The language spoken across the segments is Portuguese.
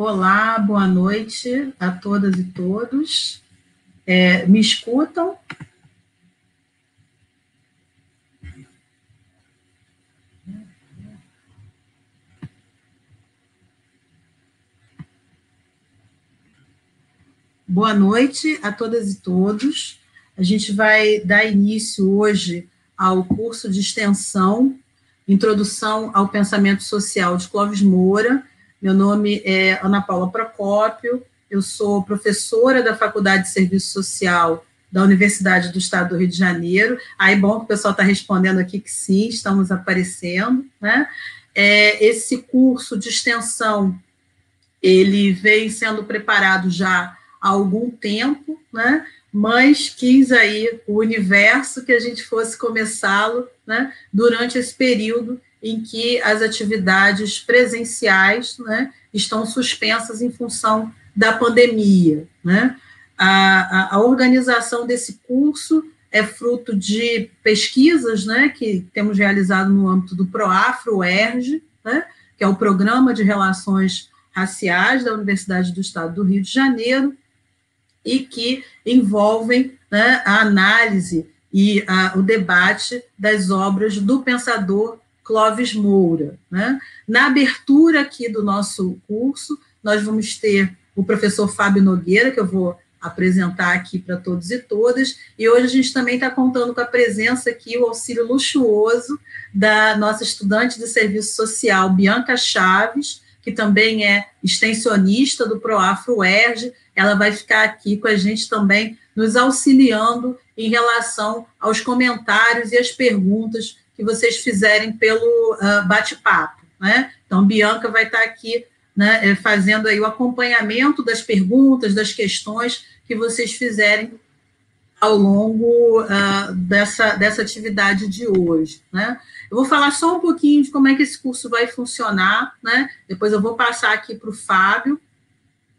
Olá, boa noite a todas e todos. É, me escutam? Boa noite a todas e todos. A gente vai dar início hoje ao curso de extensão Introdução ao Pensamento Social de Clóvis Moura. Meu nome é Ana Paula Procópio, eu sou professora da Faculdade de Serviço Social da Universidade do Estado do Rio de Janeiro. Aí, bom que o pessoal está respondendo aqui que sim, estamos aparecendo, né? É, esse curso de extensão, ele vem sendo preparado já há algum tempo, né? Mas quis aí o universo que a gente fosse começá-lo, né? Durante esse período em que as atividades presenciais, né? Estão suspensas em função da pandemia, né? A, a, a organização desse curso é fruto de pesquisas, né? Que temos realizado no âmbito do Proafro, ERG, né? Que é o Programa de Relações Raciais da Universidade do Estado do Rio de Janeiro, e que envolvem né, a análise e a, o debate das obras do pensador Clóvis Moura. Né? Na abertura aqui do nosso curso, nós vamos ter o professor Fábio Nogueira, que eu vou apresentar aqui para todos e todas, e hoje a gente também está contando com a presença aqui, o auxílio luxuoso da nossa estudante de serviço social, Bianca Chaves, que também é extensionista do Proafro UERJ, ela vai ficar aqui com a gente também, nos auxiliando em relação aos comentários e as perguntas que vocês fizerem pelo uh, bate-papo. Né? Então, Bianca vai estar aqui né, eh, fazendo aí o acompanhamento das perguntas, das questões que vocês fizerem ao longo uh, dessa, dessa atividade de hoje. Né? Eu vou falar só um pouquinho de como é que esse curso vai funcionar, né? depois eu vou passar aqui para o Fábio,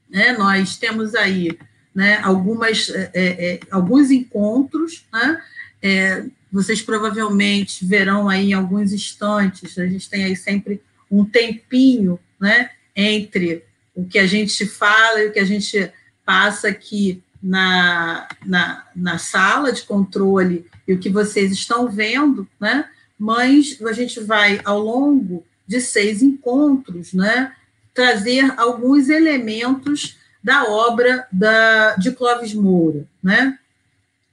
né? Nós temos aí né, algumas, é, é, alguns encontros, né? É, vocês provavelmente verão aí em alguns instantes, a gente tem aí sempre um tempinho né, entre o que a gente fala e o que a gente passa aqui na, na, na sala de controle e o que vocês estão vendo, né? Mas a gente vai, ao longo de seis encontros, né, trazer alguns elementos da obra da, de Clóvis Moura, né?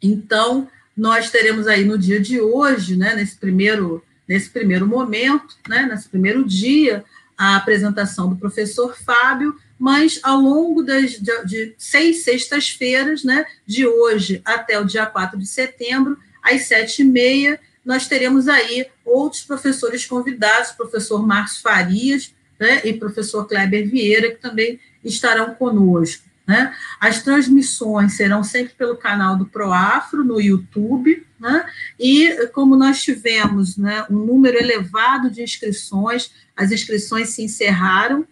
Então, nós teremos aí no dia de hoje, né, nesse primeiro, nesse primeiro momento, né, nesse primeiro dia, a apresentação do professor Fábio, mas ao longo das, de, de seis sextas-feiras, né, de hoje até o dia 4 de setembro, às sete e meia, nós teremos aí outros professores convidados, professor Márcio Farias, né, e professor Kleber Vieira, que também estarão conosco. Né? As transmissões serão sempre pelo canal do Proafro no YouTube, né? e como nós tivemos né, um número elevado de inscrições, as inscrições se encerraram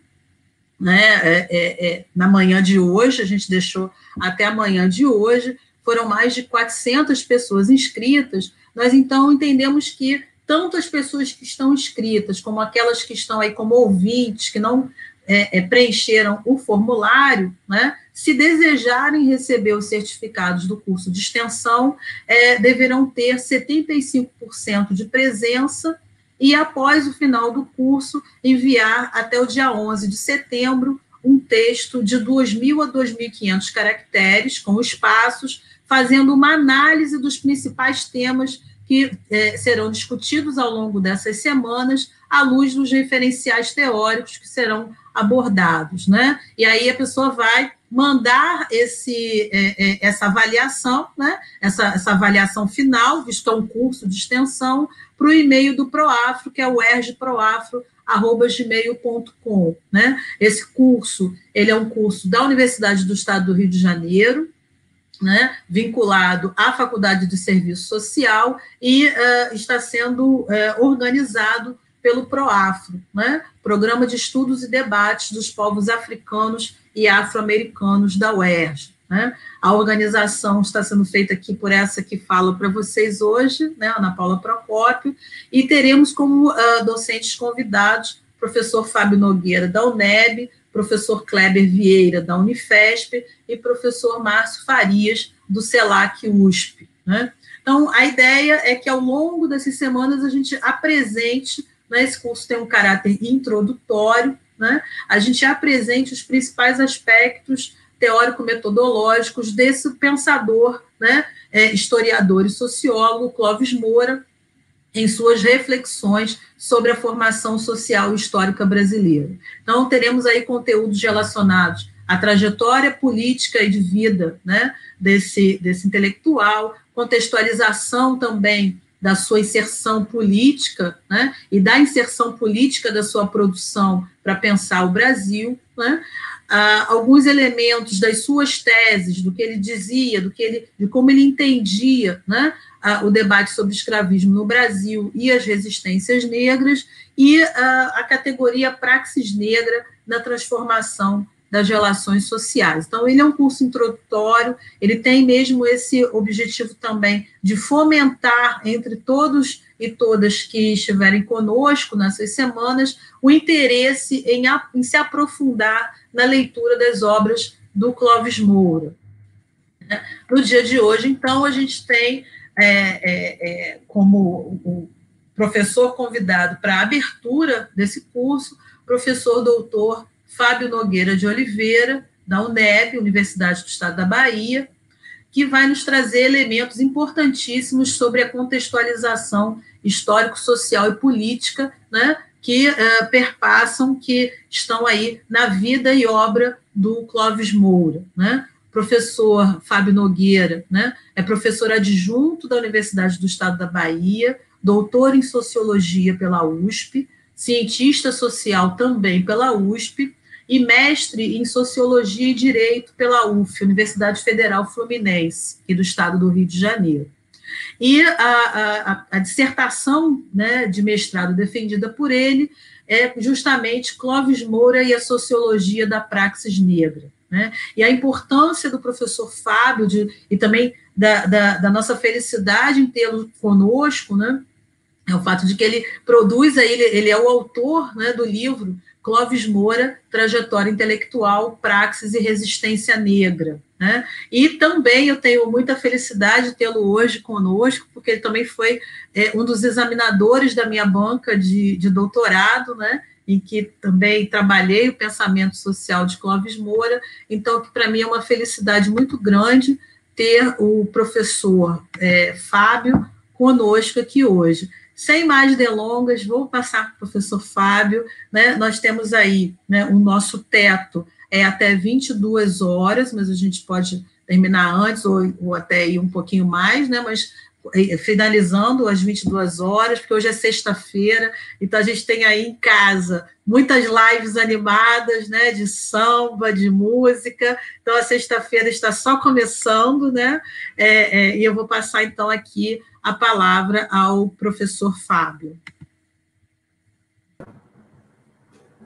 né, é, é, é, na manhã de hoje, a gente deixou até a manhã de hoje, foram mais de 400 pessoas inscritas, nós então entendemos que tanto as pessoas que estão inscritas, como aquelas que estão aí como ouvintes, que não é, é, preencheram o formulário, né, se desejarem receber os certificados do curso de extensão, é, deverão ter 75% de presença e, após o final do curso, enviar até o dia 11 de setembro um texto de 2.000 a 2.500 caracteres, com espaços, fazendo uma análise dos principais temas que é, serão discutidos ao longo dessas semanas, à luz dos referenciais teóricos que serão abordados, né? E aí a pessoa vai mandar esse, é, é, essa avaliação, né? Essa, essa avaliação final, visto um curso de extensão, para o e-mail do Proafro, que é o ergproafro.gmail.com, né? Esse curso, ele é um curso da Universidade do Estado do Rio de Janeiro, né, vinculado à Faculdade de Serviço Social e uh, está sendo uh, organizado pelo PROAFRO, né, Programa de Estudos e Debates dos Povos Africanos e Afro-Americanos da UERJ. Né. A organização está sendo feita aqui por essa que falo para vocês hoje, né, Ana Paula Procópio, e teremos como uh, docentes convidados professor Fábio Nogueira, da UNEB, professor Kleber Vieira, da Unifesp, e professor Márcio Farias, do CELAC USP. Né? Então, a ideia é que ao longo dessas semanas a gente apresente, né, esse curso tem um caráter introdutório, né, a gente apresente os principais aspectos teórico-metodológicos desse pensador, né, é, historiador e sociólogo Clóvis Moura, em suas reflexões sobre a formação social histórica brasileira. Então, teremos aí conteúdos relacionados à trajetória política e de vida né, desse, desse intelectual, contextualização também da sua inserção política né, e da inserção política da sua produção para pensar o Brasil, né, ah, alguns elementos das suas teses, do que ele dizia, do que ele, de como ele entendia né, o debate sobre escravismo no Brasil e as resistências negras, e a categoria praxis negra na transformação das relações sociais. Então, ele é um curso introdutório, ele tem mesmo esse objetivo também de fomentar entre todos e todas que estiverem conosco nessas semanas o interesse em, em se aprofundar na leitura das obras do Clóvis Moura. No dia de hoje, então, a gente tem é, é, é, como o professor convidado para a abertura desse curso, professor doutor Fábio Nogueira de Oliveira, da UNEB, Universidade do Estado da Bahia, que vai nos trazer elementos importantíssimos sobre a contextualização histórico, social e política, né, que uh, perpassam, que estão aí na vida e obra do Clóvis Moura, né? professor Fábio Nogueira, né? É professor adjunto da Universidade do Estado da Bahia, doutor em sociologia pela USP, cientista social também pela USP e mestre em sociologia e direito pela UF, Universidade Federal Fluminense, e do Estado do Rio de Janeiro. E a, a, a dissertação né, de mestrado defendida por ele é justamente Clóvis Moura e a sociologia da praxis negra. Né? E a importância do professor Fábio de, e também da, da, da nossa felicidade em tê-lo conosco, né? é o fato de que ele produz, ele, ele é o autor né, do livro Clóvis Moura, Trajetória Intelectual, Praxis e Resistência Negra. Né? E também eu tenho muita felicidade de tê-lo hoje conosco, porque ele também foi é, um dos examinadores da minha banca de, de doutorado, né? em que também trabalhei o pensamento social de Clóvis Moura, então para mim é uma felicidade muito grande ter o professor é, Fábio conosco aqui hoje. Sem mais delongas, vou passar para o professor Fábio, né, nós temos aí né, o nosso teto é até 22 horas, mas a gente pode terminar antes ou, ou até ir um pouquinho mais, né, mas finalizando às 22 horas, porque hoje é sexta-feira, então a gente tem aí em casa muitas lives animadas, né, de samba, de música, então a sexta-feira está só começando, né, é, é, e eu vou passar então aqui a palavra ao professor Fábio.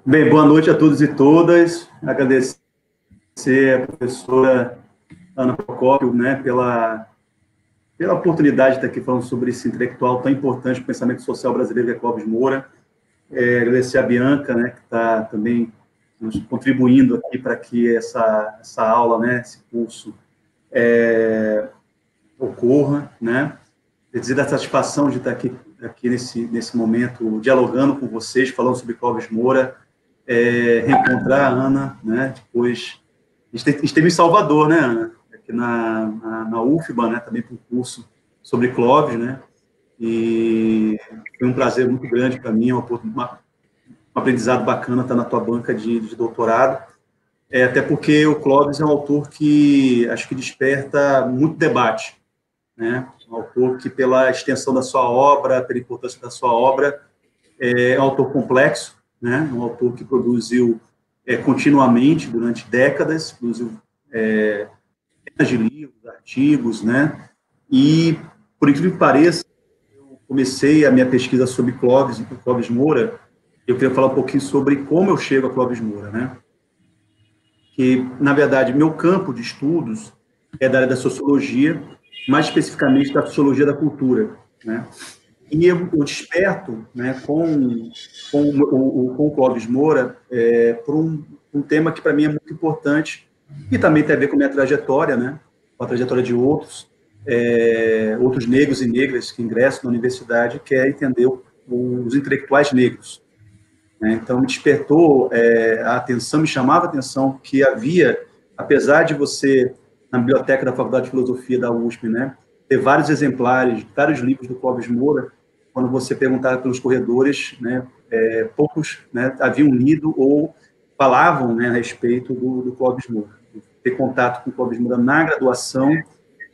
Bem, boa noite a todos e todas, agradecer a professora Ana Procópio, né, pela pela oportunidade de estar aqui falando sobre esse intelectual tão importante o pensamento social brasileiro, que é Moura. É, agradecer a Bianca, né, que está também nos contribuindo aqui para que essa, essa aula, né, esse curso é, ocorra, né. Dizer da satisfação de estar aqui, aqui nesse, nesse momento, dialogando com vocês, falando sobre Clóvis Moura, é, reencontrar a Ana, né, depois... A gente esteve em Salvador, né, Ana? Na, na, na UFBA, né, também para um curso sobre Clóvis, né, e foi um prazer muito grande para mim, uma, um aprendizado bacana estar na tua banca de, de doutorado, é, até porque o Clóvis é um autor que acho que desperta muito debate, né, um autor que pela extensão da sua obra, pela importância da sua obra, é um autor complexo, né, um autor que produziu é, continuamente durante décadas, produziu é, de livros, artigos, né? E, por incrível que pareça, eu comecei a minha pesquisa sobre Clóvis Clóvis Moura, eu queria falar um pouquinho sobre como eu chego a Clóvis Moura, né? Que, na verdade, meu campo de estudos é da área da sociologia, mais especificamente da sociologia da cultura, né? E eu, eu desperto, né, com com o, com o Clóvis Moura é, por um, um tema que para mim é muito importante e também tem a ver com a minha trajetória, né? Com a trajetória de outros, é, outros negros e negras que ingressam na universidade, que é entender os intelectuais negros. Né? Então, me despertou é, a atenção, me chamava a atenção que havia, apesar de você, na biblioteca da Faculdade de Filosofia da USP, né, ter vários exemplares, vários livros do Clóvis Moura, quando você perguntava pelos corredores, né, é, poucos né, haviam lido ou falavam né, a respeito do, do Clóvis Moura. Ter contato com o Clóvis Moura na graduação,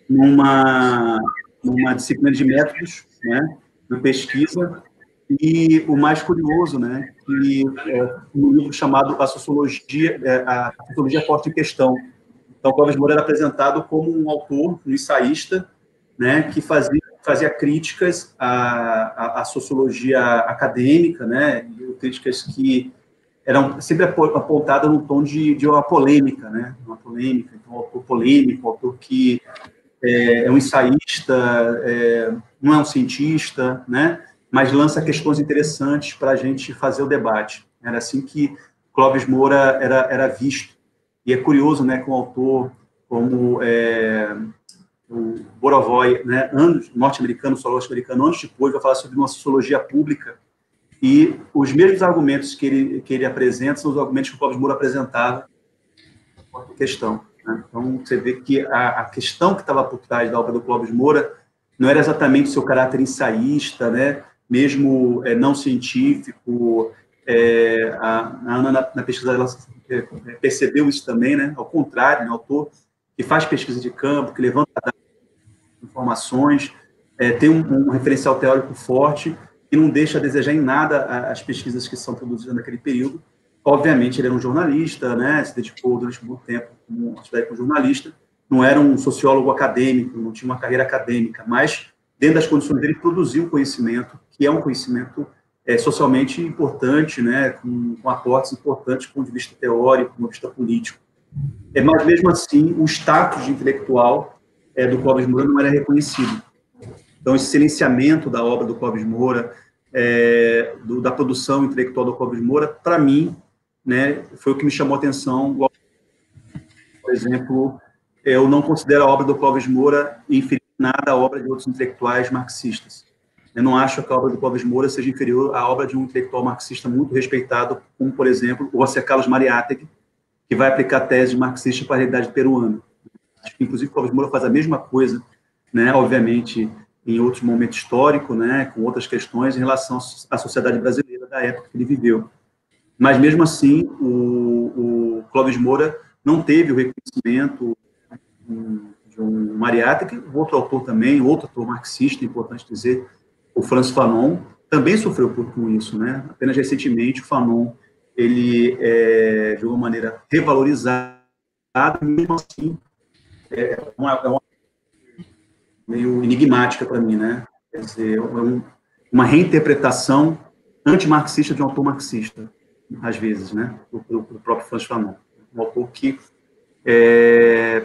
numa, numa disciplina de métodos, né, de pesquisa, e o mais curioso, né, que é um livro chamado A Sociologia, é, a Sociologia Forte em Questão. Então, Clóvis Moura era apresentado como um autor, um ensaísta, né, que fazia, fazia críticas à, à, à sociologia acadêmica, né, críticas que eram sempre apontadas no tom de, de uma polêmica, né, uma polêmica, então, um autor polêmico, um autor que é, é um ensaísta, é, não é um cientista, né, mas lança questões interessantes para a gente fazer o debate. Era assim que Clóvis Moura era, era visto. E é curioso, né, com o autor como é, o Borovoy, né, norte-americano, sociólogo americano, anos depois, vai falar sobre uma sociologia pública, e os mesmos argumentos que ele, que ele apresenta são os argumentos que o Clóvis Moura apresentava na questão. Né? Então, você vê que a, a questão que estava por trás da obra do Clóvis Moura não era exatamente o seu caráter ensaísta, né, mesmo é, não científico, é, a, a Ana, na, na pesquisa, ela é, percebeu isso também, né, ao contrário, né, autor que faz pesquisa de campo, que levanta informações, é, tem um, um, referencial teórico forte e não deixa a desejar em nada as pesquisas que são produzidas naquele período. Obviamente, ele era um jornalista, né, se dedicou durante muito tempo como como jornalista, não era um sociólogo acadêmico, não tinha uma carreira acadêmica, mas dentro das condições dele produziu conhecimento, que é um conhecimento é, socialmente importante, né, com, com aportes importantes do ponto de vista teórico, do ponto de vista político. É, mas, mesmo assim, o status de intelectual é, do Clóvis Moura não era reconhecido. Então, esse silenciamento da obra do Clóvis Moura, é, do, da produção intelectual do Clóvis Moura, para mim, né, foi o que me chamou a atenção. Por exemplo, eu não considero a obra do Clóvis Moura inferior nada à obra de outros intelectuais marxistas. Eu não acho que a obra do Clóvis Moura seja inferior à obra de um intelectual marxista muito respeitado, como, por exemplo, o José Carlos Mariátegui, que vai aplicar a tese marxista para a realidade peruana. Acho que, inclusive, Clóvis Moura faz a mesma coisa, né, obviamente, em outros momentos históricos, né, com outras questões em relação à sociedade brasileira da época que ele viveu. Mas, mesmo assim, o, o Clóvis Moura não teve o reconhecimento de um Mariátegui, outro autor também, outro autor marxista, importante dizer, o Franz Fanon, também sofreu por, com isso, né? Apenas recentemente, o Fanon ele é, de uma maneira revalorizada, mesmo assim, é uma, é uma meio enigmática para mim, né? Quer dizer, é um, uma reinterpretação antimarxista de um autor marxista, às vezes, né? Do, do, do próprio Franz Fanon. Um autor que é,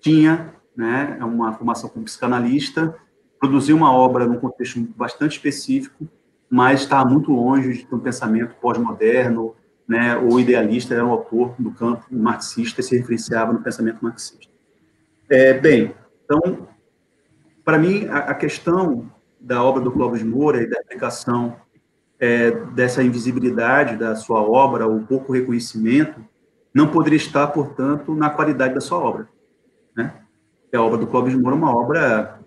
tinha né, uma formação como psicanalista, produziu uma obra num contexto bastante específico, mas estava muito longe de ter um pensamento pós-moderno, né, ou idealista, era um autor do campo marxista e se referenciava no pensamento marxista. É, bem, então, para mim, a, questão da obra do Clóvis Moura e da aplicação é, dessa invisibilidade da sua obra, o pouco reconhecimento, não poderia estar, portanto, na qualidade da sua obra. Né? A obra do Clóvis Moura é uma obra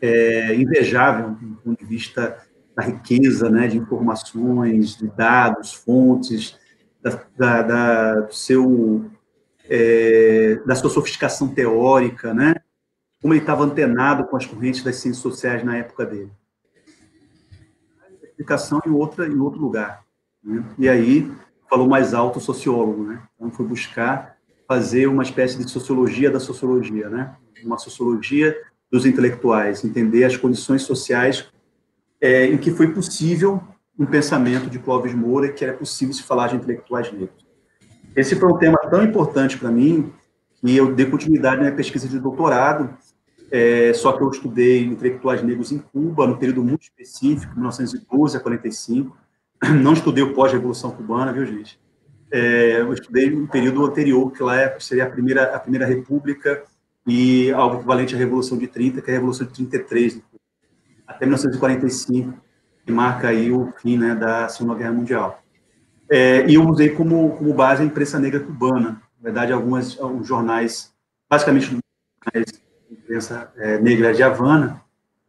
é, invejável do ponto de vista da riqueza né, de informações, de dados, fontes, da, da, da seu, é, da sua sofisticação teórica, né? Como ele estava antenado com as correntes das ciências sociais na época dele. Explicação em, outra, em outro lugar. Né? E aí, falou mais alto o sociólogo, né? Então, foi buscar fazer uma espécie de sociologia da sociologia, né? Uma sociologia dos intelectuais, entender as condições sociais é, em que foi possível um pensamento de Clóvis Moura que era possível se falar de intelectuais negros. Esse foi um tema tão importante para mim que eu dei continuidade na minha pesquisa de doutorado, é, só que eu estudei intelectuais negros em Cuba, no período muito específico, 1912 a 45, não estudei o pós-revolução cubana, viu, gente? É, eu estudei um período anterior, que lá é, seria a primeira, a primeira república e algo equivalente à Revolução de 30, que é a Revolução de 33, até 1945, que marca aí o fim né, da Segunda Guerra Mundial. É, e eu usei como, como base a imprensa negra cubana, na verdade, alguns jornais, basicamente jornais imprensa é, negra de Havana,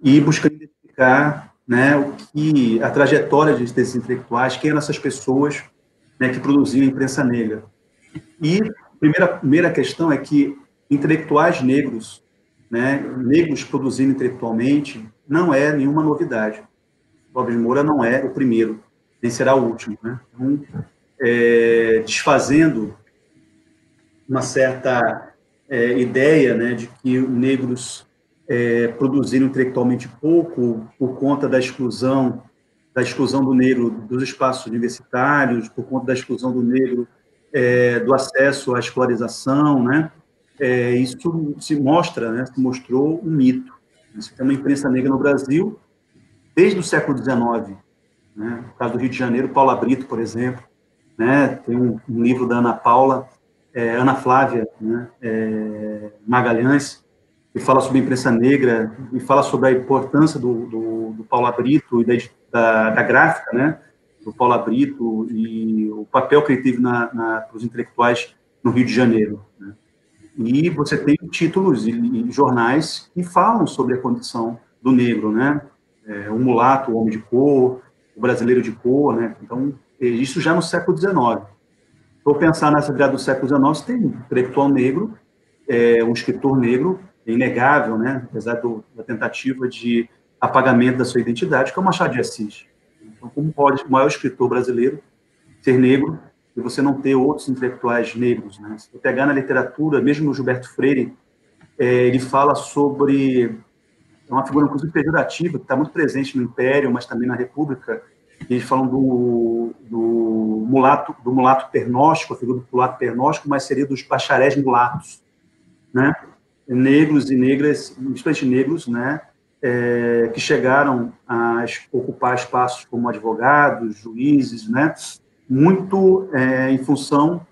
e buscando identificar né, o que a trajetória desses intelectuais, quem eram essas pessoas né, que produziam a imprensa negra. E a primeira, primeira questão é que intelectuais negros, né, negros produzindo intelectualmente, não é nenhuma novidade. Clóvis Moura não é o primeiro, nem será o último. Né? Então, é, desfazendo uma certa é, ideia né, de que negros é, produziram intelectualmente pouco por conta da exclusão da exclusão do negro dos espaços universitários, por conta da exclusão do negro é, do acesso à escolarização, né? É, isso se mostra, né, se mostrou um mito. Você tem uma imprensa negra no Brasil desde o século XIX. Né? No caso do Rio de Janeiro, Paula Brito, por exemplo, né? tem um, um livro da Ana Paula, é, Ana Flávia né? É, Magalhães, que fala sobre a imprensa negra e fala sobre a importância do, do, do Paula Brito e da, da, da, gráfica, né? do Paula Brito e o papel que ele teve na, na, para os intelectuais no Rio de Janeiro. Né? E você tem títulos e, e, jornais que falam sobre a condição do negro, né? É, o mulato, o homem de cor, o brasileiro de cor, né? Então, isso já no século XIX. Vou pensar nessa virada do século XIX, tem um intelectual negro, é, um escritor negro, é inegável, né? Apesar do, da tentativa de apagamento da sua identidade, que é o Machado de Assis. Então, como pode o maior escritor brasileiro ser negro e você não ter outros intelectuais negros. Né? Se você pegar na literatura, mesmo no Gilberto Freire, é, ele fala sobre é uma figura inclusive pejorativa que está muito presente no Império, mas também na República. Eles falam do, do mulato, do mulato pernóstico, a figura do mulato pernóstico, mas seria dos bacharéis mulatos, né? Negros e negras, principalmente negros, né? É, que chegaram a ocupar espaços como advogados, juízes, né? muito é, em função,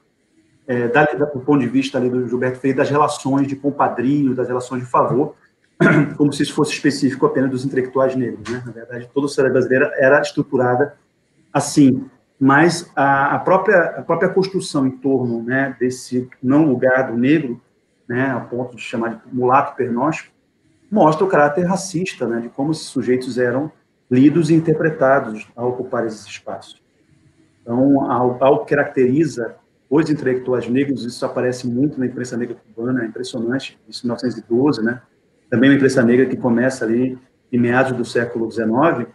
é, da, do ponto de vista ali do Gilberto Freire, das relações de compadrinho, das relações de favor, como se isso fosse específico apenas dos intelectuais negros. Né? Na verdade, toda a sociedade brasileira era estruturada assim. Mas a, a, própria, a própria construção em torno né, desse não lugar do negro, né, a ponto de chamar de mulato pernóstico, mostra o caráter racista né, de como esses sujeitos eram lidos e interpretados ao ocupar esses espaços. Então, algo que caracteriza os intelectuais negros, isso aparece muito na imprensa negra cubana, é impressionante, isso em 1912, né? Também uma imprensa negra que começa ali em meados do século XIX,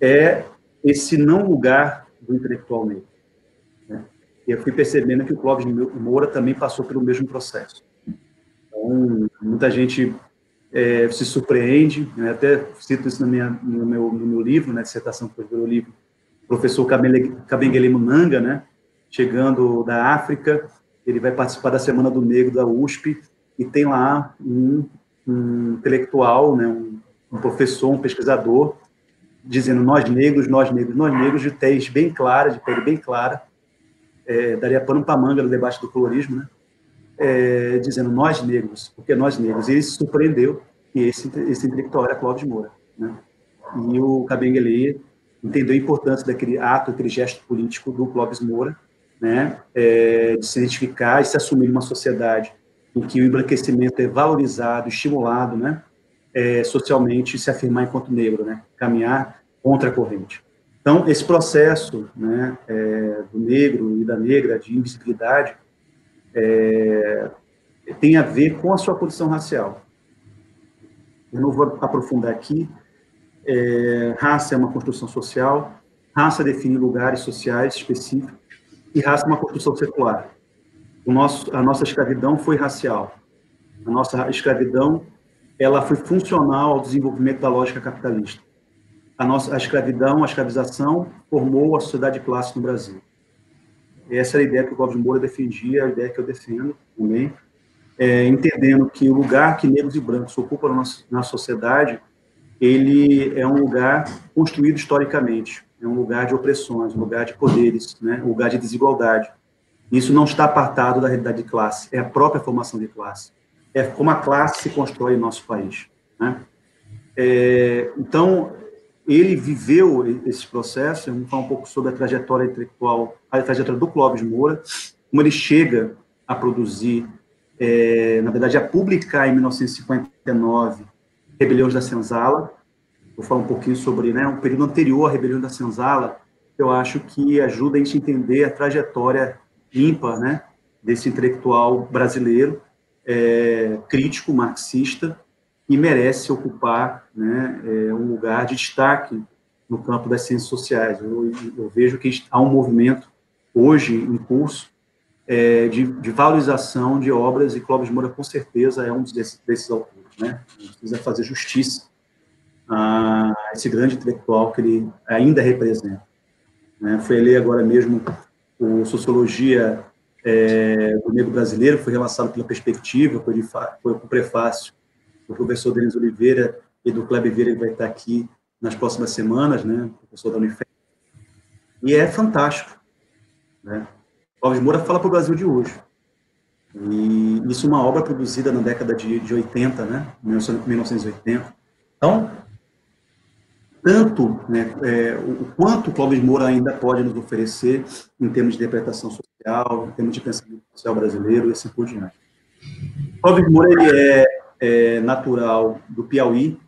é esse não lugar do intelectual negro. Né? E eu fui percebendo que o Clóvis Moura também passou pelo mesmo processo. Então, muita gente é, se surpreende, né? até cito isso minha, no, meu, no meu livro, na né? dissertação que foi o livro, professor Kabengele Munanga, né, chegando da África, ele vai participar da Semana do Negro da USP, e tem lá um, um intelectual, né, um, um, professor, um pesquisador, dizendo nós negros, nós negros, nós negros, de tez bem clara, de pele bem clara, é, daria pano para manga no debate do colorismo, né, é, dizendo nós negros, porque nós negros, e ele se surpreendeu que esse, esse intelectual era Clóvis Moura, né, e o Kabengele entendeu a importância daquele ato, aquele gesto político do Clóvis Moura, né, é, de se identificar e se assumir uma sociedade em que o embranquecimento é valorizado, estimulado, né, é, socialmente, se afirmar enquanto negro, né, caminhar contra a corrente. Então, esse processo né, é, do negro e da negra de invisibilidade é, tem a ver com a sua condição racial. Eu não vou aprofundar aqui, é, raça é uma construção social, raça define lugares sociais específicos, e raça é uma construção secular. Nosso, a nossa escravidão foi racial. A nossa escravidão ela foi funcional ao desenvolvimento da lógica capitalista. A nossa a escravidão, a escravização, formou a sociedade de classe no Brasil. Essa era a ideia que o Clóvis Moura defendia, a ideia que eu defendo também, é, entendendo que o lugar que negros e brancos ocupam na, na sociedade ele é um lugar construído historicamente. é um lugar de opressões, um lugar de poderes, né? um lugar de desigualdade. Isso não está apartado da realidade de classe, é a própria formação de classe. É como a classe se constrói em nosso país. Né? É, então, ele viveu esse processo, vamos falar um pouco sobre a trajetória intelectual, a trajetória do Clóvis Moura, como ele chega a produzir, é, na verdade, a publicar em 1959 Rebeliões da Senzala. Vou falar um pouquinho sobre né, um período anterior à Rebelião da Senzala, eu acho que ajuda a gente a entender a trajetória ímpar né, desse intelectual brasileiro, é, crítico, marxista, e merece ocupar né, é, um lugar de destaque no campo das ciências sociais. Eu, eu vejo que há um movimento hoje em curso é, de, de, valorização de obras, e Clóvis Moura, com certeza, é um desses, desses autores. Né? A gente precisa fazer justiça a esse grande intelectual que ele ainda representa. Né? Foi ler agora mesmo o Sociologia é, do Negro Brasileiro, foi relançado pela Perspectiva, foi, de, foi com prefácio do professor Denis Oliveira e do Kleber Vieira, que vai estar aqui nas próximas semanas, né? professor da Unifem. E é fantástico. Né? Clóvis Moura fala para o Brasil de hoje. E isso é uma obra produzida na década de, de 80, né? 1980. Então, tanto né, é, o quanto Clóvis Moura ainda pode nos oferecer em termos de interpretação social, em termos de pensamento social brasileiro e assim por diante. Clóvis Moura ele é, é natural do Piauí,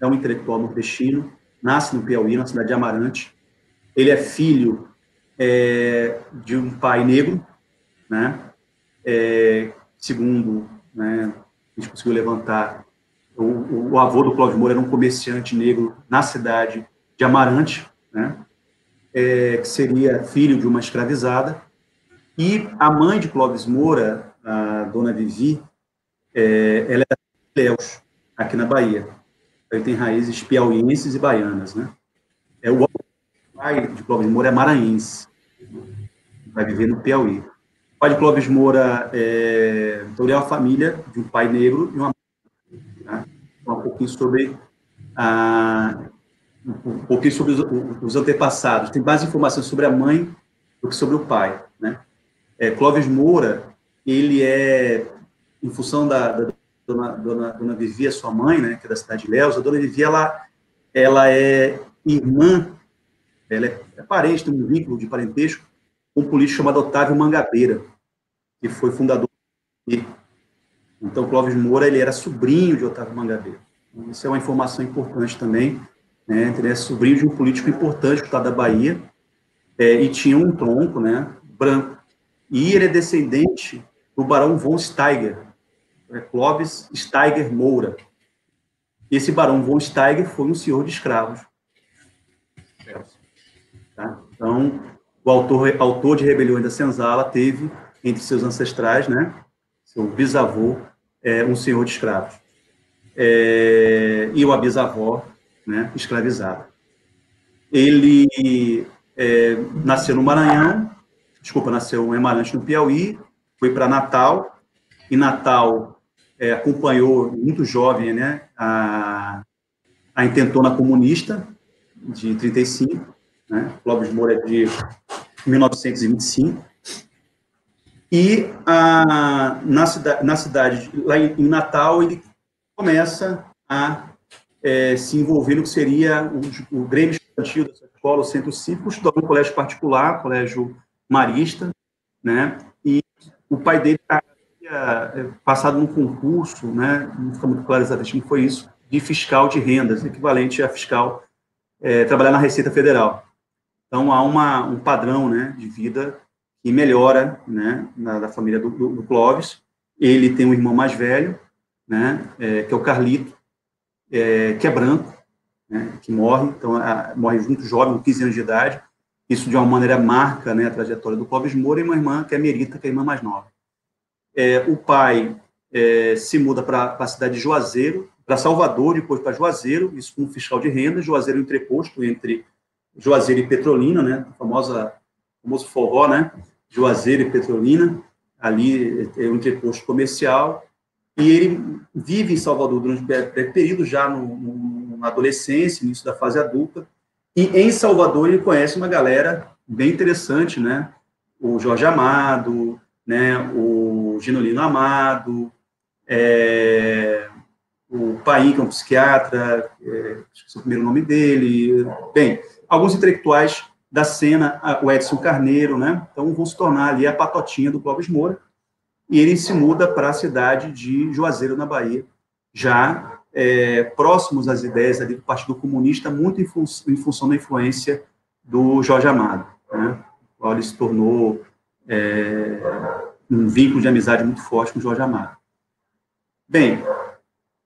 é um intelectual nordestino, nasce no Piauí, na cidade de Amarante. Ele é filho é, de um pai negro, né? É, segundo, né, a gente conseguiu levantar, o, o, avô do Cláudio Moura era um comerciante negro na cidade de Amarante, né? É, que seria filho de uma escravizada, e a mãe de Clóvis Moura, a dona Vivi, é, ela é Ilhéus, aqui na Bahia. Ele tem raízes piauienses e baianas, né? É o pai de Clóvis Moura é maranhense vai viver no Piauí. O pai de Clóvis Moura é, então ele é uma família de um pai negro e uma né? um pouquinho sobre a, um pouquinho sobre os, os, antepassados. Tem mais informações sobre a mãe do que sobre o pai, né? É, Clóvis Moura, ele é, em função da, da dona, dona, dona Vivia, sua mãe, né, que é da cidade de Léus, a dona Vivia, ela, ela é irmã, ela é, é parente, tem um vínculo de parentesco um político chamado Otávio Mangabeira, que foi fundador do Então, Clóvis Moura, ele era sobrinho de Otávio Mangabeira. Então, isso é uma informação importante também, né? Ele é sobrinho de um político importante do estado da Bahia, é, e tinha um tronco, né, branco. E ele é descendente do barão von Steiger, é Clóvis Steiger Moura. Esse barão von Steiger foi um senhor de escravos. Tá? Então, o autor, autor de Rebeliões da Senzala teve entre seus ancestrais, né, seu bisavô, é, um senhor de escravos. É, e uma bisavó, né, escravizada. Ele é, nasceu no Maranhão, desculpa, nasceu em Amarante, no Piauí, foi para Natal, e Natal é, acompanhou, muito jovem, né, a, a intentona comunista, de 35, né, Clóvis Moura de 1925. E a, na, cidade, na cidade, lá em, em Natal, ele começa a é, se envolver no que seria o, o Grêmio Estudantil dessa escola, o Centro Cívico, estudou no colégio particular, colégio marista, né? E o pai dele havia é, passado num concurso, né? Não fica muito claro exatamente como foi isso, de fiscal de rendas, equivalente a fiscal, é, trabalhar na Receita Federal. Então, há uma, um padrão né, de vida que melhora né, na, da família do, do, do, Clóvis. Ele tem um irmão mais velho, né, é, que é o Carlito, é, que é branco, né, que morre, então a, morre junto jovem, com 15 anos de idade. Isso, de uma maneira, marca né, a trajetória do Clóvis Moura e uma irmã, que é Merita, que é a irmã mais nova. É, o pai é, se muda para a cidade de Juazeiro, para Salvador, depois para Juazeiro, isso como fiscal de renda, Juazeiro entreposto entre Juazeiro e Petrolina, né? Famosa, famoso forró, né? Juazeiro e Petrolina, ali é um interposto comercial, e ele vive em Salvador durante um período já no, no, na adolescência, início da fase adulta, E em Salvador ele conhece uma galera bem interessante, né? O Jorge Amado, né? O Ginolino Amado, é, o Paim, que é um psiquiatra, é, esqueci o primeiro nome dele. Bem, alguns intelectuais da cena, o Edson Carneiro, né? Então vão se tornar ali a patotinha do Clóvis Moura. E ele se muda para a cidade de Juazeiro, na Bahia, já é, próximos às ideias ali do Partido Comunista, muito em, fun em função da influência do Jorge Amado, né? O qual ele se tornou é, um vínculo de amizade muito forte com o Jorge Amado. Bem,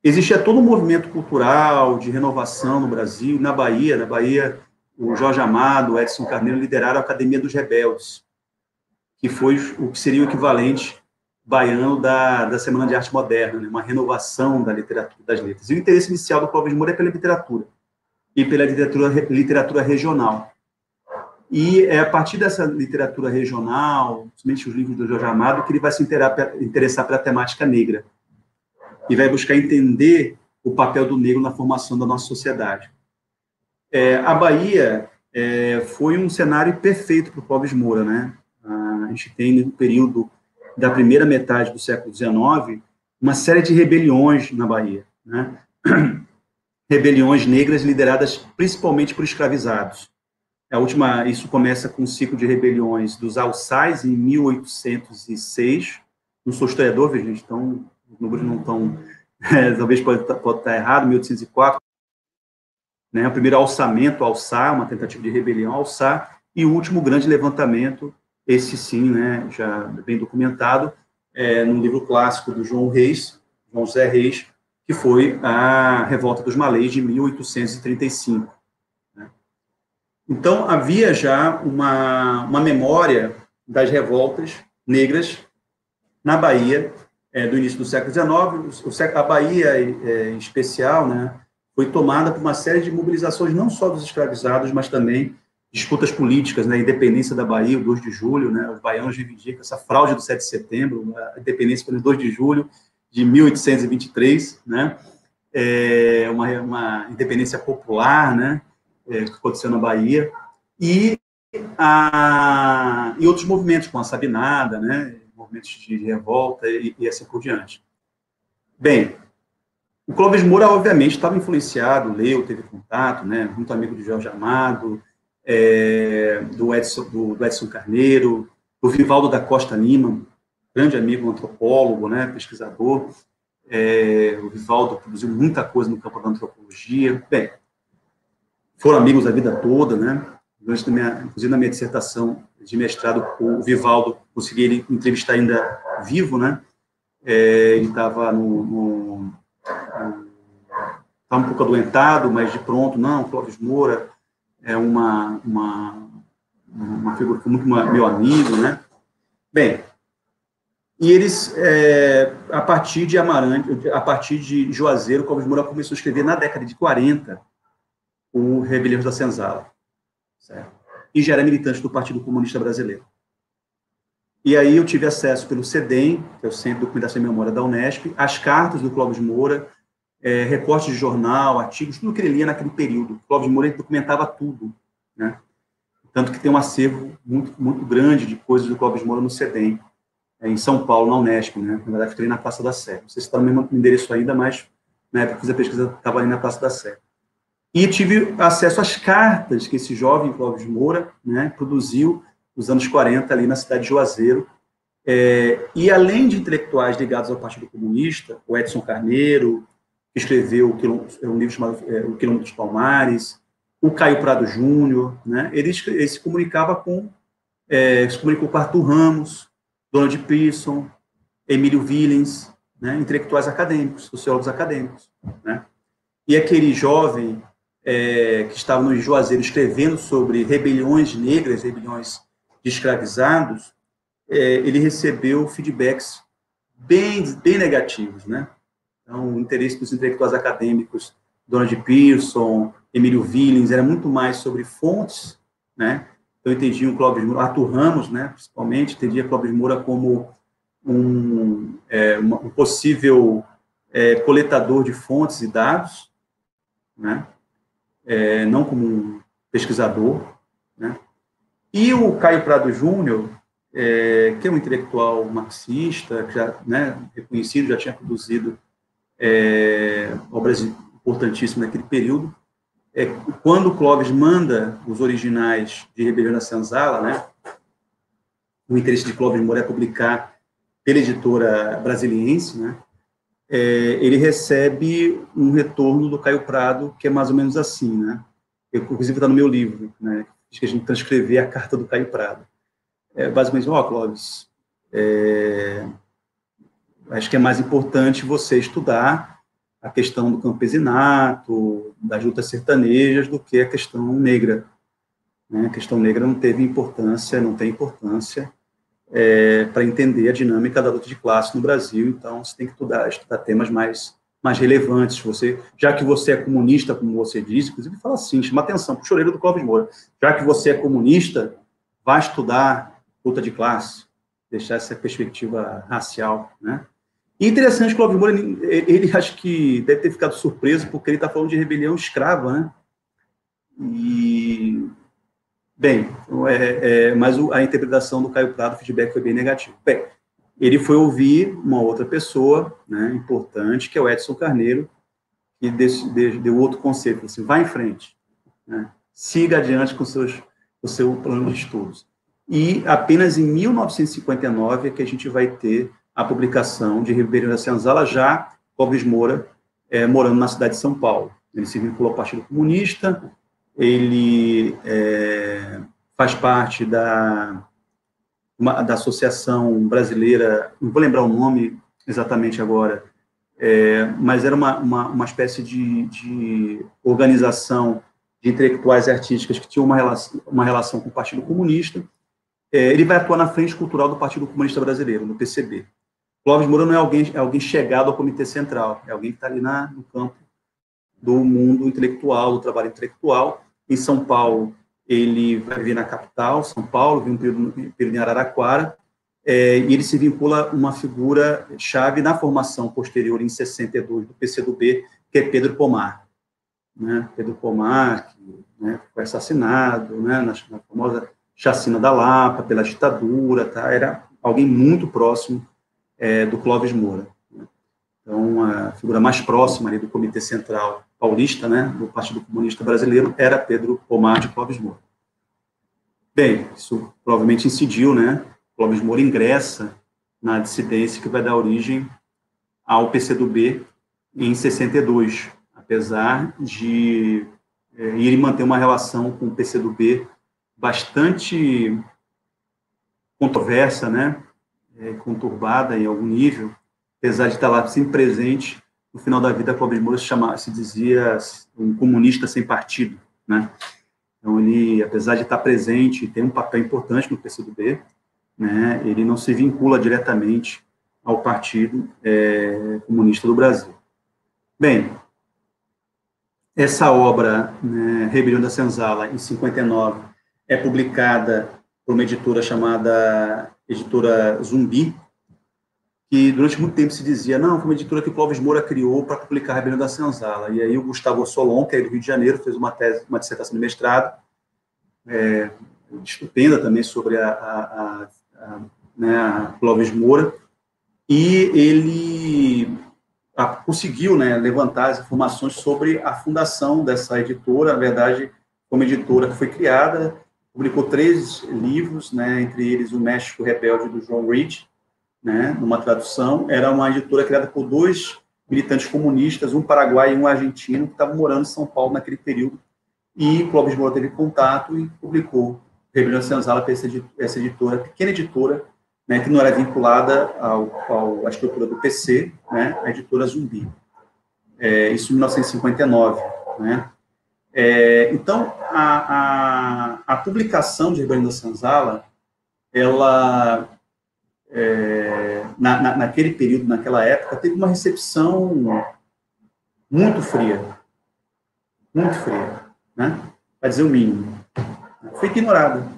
existia todo um movimento cultural de renovação no Brasil, na Bahia, na Bahia, o Jorge Amado, o Edson Carneiro lideraram a Academia dos Rebeldes, que foi o que seria o equivalente baiano da, da Semana de Arte Moderna, né? uma renovação da literatura, das letras. E o interesse inicial do Clóvis Moura é pela literatura, e pela literatura, literatura regional. E é a partir dessa literatura regional, principalmente os livros do Jorge Amado, que ele vai se interessar pela temática negra. E vai buscar entender o papel do negro na formação da nossa sociedade. É, a Bahia é, foi um cenário perfeito para o Clóvis Moura, né? A gente tem no período da primeira metade do século XIX, uma série de rebeliões na Bahia, né? rebeliões negras lideradas principalmente por escravizados. A última, isso começa com o ciclo de rebeliões dos alçais em 1806. Não sou historiador, gente, então os números não estão, é, talvez pode, pode estar errado, 1804. Né, o primeiro alçamento, alçar, uma tentativa de rebelião, alçar, e o último grande levantamento esse sim, né, já bem documentado, é, livro clássico do João Reis, João Zé Reis, que foi a Revolta dos Malês de 1835. Né. Então, havia já uma, uma memória das revoltas negras na Bahia é, do início do século XIX. A Bahia, é, em especial, né, foi tomada por uma série de mobilizações, não só dos escravizados, mas também disputas políticas, né, a independência da Bahia, o 2 de julho, né, os baianos reivindicam essa fraude do 7 de setembro, a independência pelo 2 de julho de 1823, né, é uma, uma independência popular, né, é, que aconteceu na Bahia, e, a, e outros movimentos, como a Sabinada, né, movimentos de revolta e, e assim por diante. Bem, o Clóvis Moura, obviamente, estava influenciado, leu, teve contato, né, muito amigo de Jorge Amado, é, do, Edson, do, do, Edson Carneiro, do Vivaldo da Costa Lima, grande amigo, antropólogo, né, pesquisador. É, o Vivaldo produziu muita coisa no campo da antropologia. Bem, foram amigos a vida toda, né? Durante minha, inclusive na minha dissertação de mestrado, o Vivaldo consegui ele entrevistar ainda vivo, né? É, ele estava no, no, no, um pouco adoentado, mas de pronto, não, Clóvis Moura, é uma, uma, uma figura que muito meu amigo, né? Bem, e eles, é, a partir de Amarante, a partir de Juazeiro, Clóvis Moura começou a escrever na década de 40 o Rebeliões da Senzala, certo? E já era militante do Partido Comunista Brasileiro. E aí eu tive acesso pelo CEDEM, que é o Centro de Documentação e Memória da Unesp, às cartas do Clóvis Moura, é, recortes de jornal, artigos, tudo que ele lia naquele período. Clóvis Moreira documentava tudo, né? Tanto que tem um acervo muito, muito grande de coisas do Clóvis Moura no CEDEM, é, em São Paulo, na Unesp, né? Na verdade, fiquei na Praça da Sé. Não sei se está no mesmo endereço ainda, mas na época que fiz a pesquisa, estava ali na Praça da Sé. E tive acesso às cartas que esse jovem Clóvis Moura né, produziu nos anos 40 ali na cidade de Juazeiro. É, e além de intelectuais ligados ao Partido Comunista, o Edson Carneiro, escreveu é um livro chamado é, O Quilômetro dos Palmares, o Caio Prado Júnior, né? Ele, ele, se comunicava com, é, se comunicou com Arthur Ramos, Donald Pearson, Emílio Willens, né? intelectuais acadêmicos, sociólogos acadêmicos, né? E aquele jovem é, que estava no Juazeiro escrevendo sobre rebeliões negras, rebeliões de escravizados, é, ele recebeu feedbacks bem, bem negativos, né? Então, o interesse dos intelectuais acadêmicos, Donald Pearson, Emílio Willens, era muito mais sobre fontes, né? Então, o Clóvis Moura, Arthur Ramos, né, principalmente, entendia Clóvis Moura como um, é, uma, um possível é, coletador de fontes e dados, né? É, não como um pesquisador, né? E o Caio Prado Júnior, é, que é um intelectual marxista, já, né, reconhecido, já tinha produzido é, obras importantíssimas naquele período. É, quando Clóvis manda os originais de Rebelião da Senzala, né, o interesse de Clóvis Moura é publicar pela editora brasiliense, né, é, ele recebe um retorno do Caio Prado, que é mais ou menos assim, né? Eu, inclusive está no meu livro, né? que a gente transcrever a carta do Caio Prado. É, basicamente, ó, oh, Clóvis, é, acho que é mais importante você estudar a questão do campesinato, das lutas sertanejas, do que a questão negra. Né? A questão negra não teve importância, não tem importância é, para entender a dinâmica da luta de classe no Brasil, então você tem que estudar, estudar temas mais, mais relevantes. Você, já que você é comunista, como você disse, inclusive fala assim, chama atenção para o choreiro do Clóvis Moura, já que você é comunista, vá estudar luta de classe, deixar essa perspectiva racial, né? Interessante, o Clóvis Moura, ele, ele, acho que deve ter ficado surpreso, porque ele está falando de rebelião escrava, né? E, bem, é, é, mas a interpretação do Caio Prado, o feedback foi bem negativo. Bem, ele foi ouvir uma outra pessoa, né, importante, que é o Edson Carneiro, que deu, outro conceito, assim, vá em frente, né, siga adiante com, seus, o seu plano de estudos. E apenas em 1959 é que a gente vai ter a publicação de Ribeirão da Senzala, já Clóvis Moura, é, morando na cidade de São Paulo. Ele se vinculou ao Partido Comunista, ele é, faz parte da, uma, da Associação Brasileira, não vou lembrar o nome exatamente agora, é, mas era uma, uma, uma espécie de, de, organização de intelectuais e artísticas que tinha uma relação, uma relação com o Partido Comunista. É, ele vai atuar na frente cultural do Partido Comunista Brasileiro, no PCB. Clóvis Moura não é alguém, é alguém chegado ao Comitê Central, é alguém que está ali na, no campo do mundo intelectual, do trabalho intelectual. Em São Paulo, ele vai vir na capital, São Paulo, vem um período, período em Araraquara, é, e ele se vincula uma figura chave na formação posterior, em 62, do PCdoB, que é Pedro Pomar. Né? Pedro Pomar, que né, foi assassinado né, na, na famosa chacina da Lapa, pela ditadura, tá? era alguém muito próximo é, do Clóvis Moura. Né? Então, a figura mais próxima ali do Comitê Central Paulista, né, do Partido Comunista Brasileiro, era Pedro Pomar de Clóvis Moura. Bem, isso provavelmente incidiu, né? Clóvis Moura ingressa na dissidência que vai dar origem ao PCdoB em 62, apesar de é, ele manter uma relação com o PCdoB bastante controversa, né? É, conturbada em algum nível, apesar de estar lá sempre presente, no final da vida, Clóvis Moura se, chamava, se dizia um comunista sem partido, né? Então, ele, apesar de estar presente e ter um papel importante no PCdoB, né, ele não se vincula diretamente ao Partido é, Comunista do Brasil. Bem, essa obra, né, Rebelião da Senzala, em 59, é publicada por uma editora chamada editora Zumbi, que durante muito tempo se dizia, não, foi uma editora que o Clóvis Moura criou para publicar a Rebelião da Senzala. E aí o Gustavo Solon, que é do Rio de Janeiro, fez uma tese, uma dissertação de mestrado, é, estupenda também sobre a, a, a, a, né, a Clóvis Moura, e ele conseguiu né, levantar as informações sobre a fundação dessa editora, na verdade, como editora que foi criada publicou três livros, né, entre eles O México Rebelde, do John Reed, né, numa tradução. Era uma editora criada por dois militantes comunistas, um paraguaio e um argentino, que estavam morando em São Paulo naquele período. E Clóvis Moura teve contato e publicou Rebelião Senzala para essa editora, pequena editora, né, que não era vinculada ao, ao, à estrutura do PC, né, a editora Zumbi. É, isso em 1959, né? É, então, a, a, a, publicação de da Senzala, ela, é, na, na, naquele período, naquela época, teve uma recepção muito fria. Muito fria, né? Para dizer o mínimo. Foi ignorada.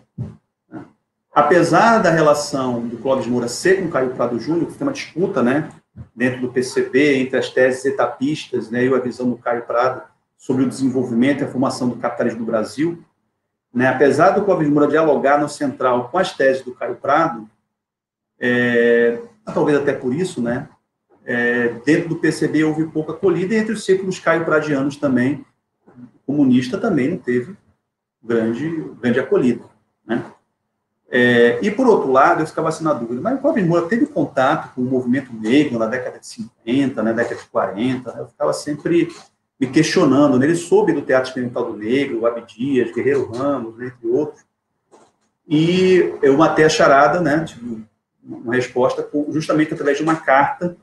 Apesar da relação do Clóvis Moura ser com Caio Prado Júnior, que tem uma disputa, né, dentro do PCB, entre as teses etapistas, né, e a visão do Caio Prado, sobre o desenvolvimento e a formação do capitalismo no Brasil, né, apesar do Clóvis Moura dialogar no central com as teses do Caio Prado, é, talvez até por isso, né, é, dentro do PCB houve pouca acolhida, e entre os círculos Caio Pradianos também, comunista também não teve grande, grande acolhida. Né? É, e, por outro lado, eu ficava assim na dúvida, mas o Clóvis Moura teve contato com o movimento negro na década de 50, na década de 40, né? eu ficava sempre me questionando, né? ele soube do Teatro Experimental do Negro, Abdias, Guerreiro Ramos, né, entre outros, e eu matei a charada, né, tive uma resposta justamente através de uma carta,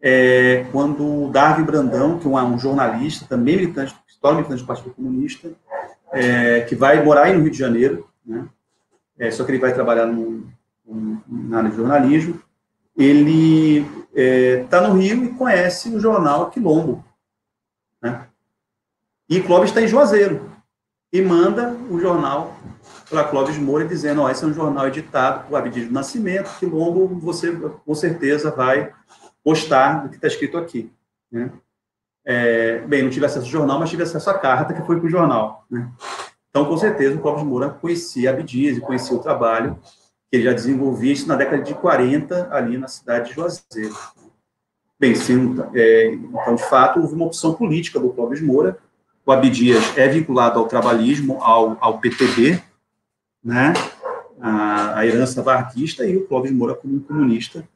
é, quando o Darwin Brandão, que é um jornalista, também militante, história militante do Partido Comunista, é, que vai morar aí no Rio de Janeiro, né, é, só que ele vai trabalhar no, no, na área de jornalismo, ele está é, no Rio e conhece o jornal Quilombo, né? E Clóvis está em Juazeiro e manda o jornal para Clóvis Moura dizendo, oh, esse é um jornal editado por Abdias do Nascimento, que logo você com certeza vai postar do que está escrito aqui. Né? É, bem, não tive acesso ao jornal, mas tive acesso à carta que foi para o jornal. Né? Então, com certeza, o Clóvis Moura conhecia Abdias e conhecia o trabalho que ele já desenvolvia isso na década de 40, ali na cidade de Juazeiro. Bem, sim, é, então, de fato, houve uma opção política do Clóvis Moura. O Abdias é vinculado ao trabalhismo, ao, ao PTB, né, a, a herança varquista, e o Clóvis Moura, como um comunista,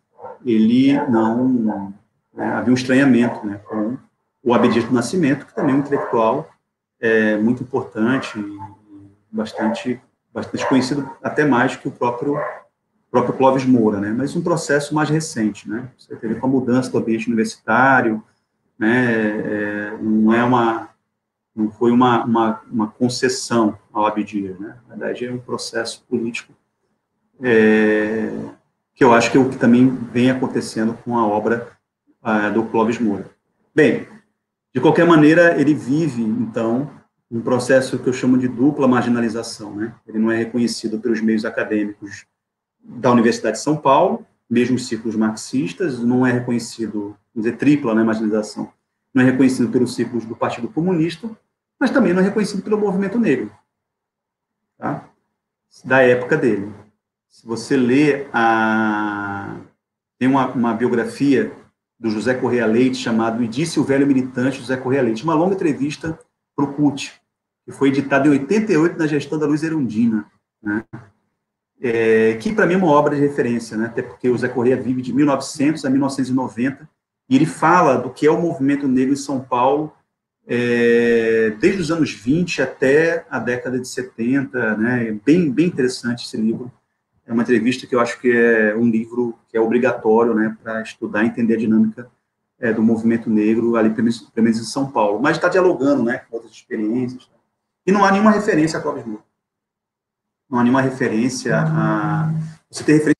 ele não... Né, havia um estranhamento né, com o Abdias do Nascimento, que também é um intelectual é, muito importante, bastante, bastante conhecido, até mais que o próprio próprio Clóvis Moura, né? Mas um processo mais recente, né? Você teve com a mudança do ambiente universitário, né? É, não é uma não foi uma, uma, uma concessão ao Abdias, né? Na verdade, é um processo político é, que eu acho que é o que também vem acontecendo com a obra uh, do Clóvis Moura. Bem, de qualquer maneira, ele vive, então, um processo que eu chamo de dupla marginalização, né? Ele não é reconhecido pelos meios acadêmicos da Universidade de São Paulo, mesmo os círculos marxistas, não é reconhecido, vamos dizer, tripla né, marginalização, não é reconhecido pelos círculos do Partido Comunista, mas também não é reconhecido pelo movimento negro, tá? da época dele. Se você lê a... Tem uma, uma biografia do José Correia Leite chamado E Disse o Velho Militante José Correia Leite, uma longa entrevista para o CUT, que foi editada em 88 na gestão da Luiz Erundina, né? É, que para mim é uma obra de referência, né? até porque o Zé Correia vive de 1900 a 1990, e ele fala do que é o movimento negro em São Paulo é, desde os anos 20 até a década de 70, né? É bem, bem interessante esse livro. É uma entrevista que eu acho que é um livro que é obrigatório né, para estudar e entender a dinâmica é, do movimento negro ali, pelo menos em São Paulo. Mas está dialogando né, com outras experiências. Tá? E não há nenhuma referência a Clóvis Moura não há nenhuma referência a. Você tem referência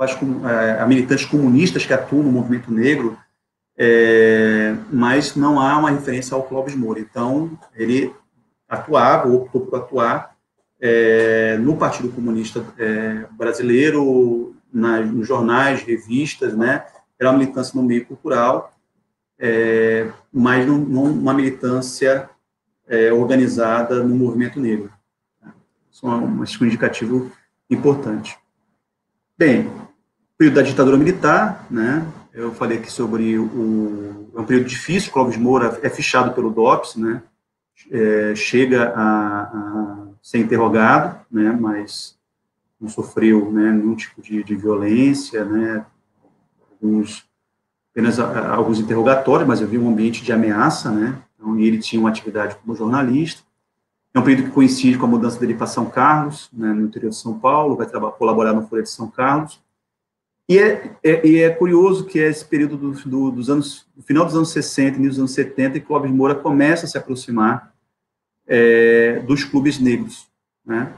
acho, é, a militantes comunistas que atuam no movimento negro, é, mas não há uma referência ao Clóvis Moura. Então, ele atuava, ou optou por atuar, é, no Partido Comunista é, Brasileiro, nas, nos jornais, revistas, né? Era uma militância no meio cultural, é, mas não, não uma militância é, organizada no movimento negro. Isso é um, indicativo importante. Bem, período da ditadura militar, né? Eu falei aqui sobre o é um período difícil. Clóvis Moura é fichado pelo DOPS, né? É, chega a, a, ser interrogado, né? Mas não sofreu né, nenhum tipo de, de violência, né? Alguns, apenas alguns interrogatórios, mas havia um ambiente de ameaça, né? Então, ele tinha uma atividade como jornalista. É um período que coincide com a mudança dele para São Carlos, né, no interior de São Paulo, vai colaborar no Folha de São Carlos. E é, é, é curioso que é esse período do, do, dos anos, no final dos anos 60, início dos anos 70, e Clóvis Moura começa a se aproximar é, dos clubes negros. Né?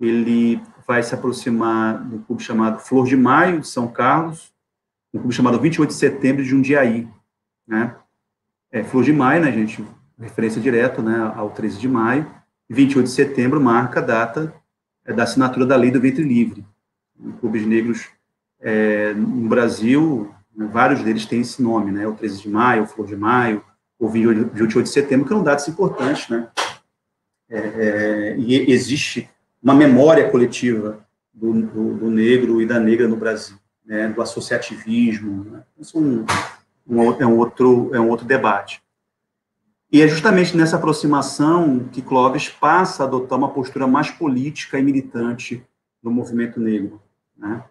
Ele vai se aproximar do clube chamado Flor de Maio, de São Carlos, um clube chamado 28 de Setembro de Jundiaí. Né? É, Flor de Maio, né, gente? referência direta né, ao 13 de maio, 28 de setembro marca a data é, da assinatura da Lei do Ventre Livre. Clubes negros é, no Brasil, vários deles têm esse nome, né, o 13 de maio, o Flor de Maio, o 28 de setembro, que são datas importantes, né, é, é, e existe uma memória coletiva do, do, do, negro e da negra no Brasil, né, do associativismo. Né? Isso é um, um, é, um outro, é um outro debate. E é justamente nessa aproximação que Clóvis passa a adotar uma postura mais política e militante do movimento negro. Né?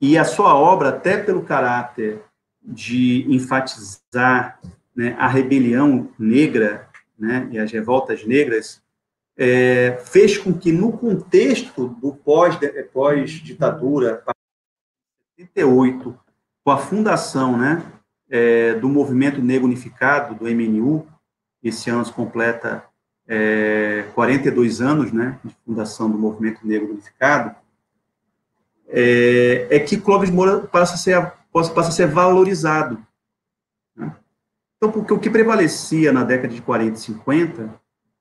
E a sua obra, até pelo caráter de enfatizar né, a rebelião negra né, e as revoltas negras, é, fez com que, no contexto do pós-ditadura, pós 78, com a fundação né, é, do Movimento Negro Unificado, do MNU, esse ano se completa é, 42 anos né, de fundação do Movimento Negro Unificado, é, é que Clóvis Moura passa a ser, passa a ser valorizado. Né? Então, porque o que prevalecia na década de 40 e 50,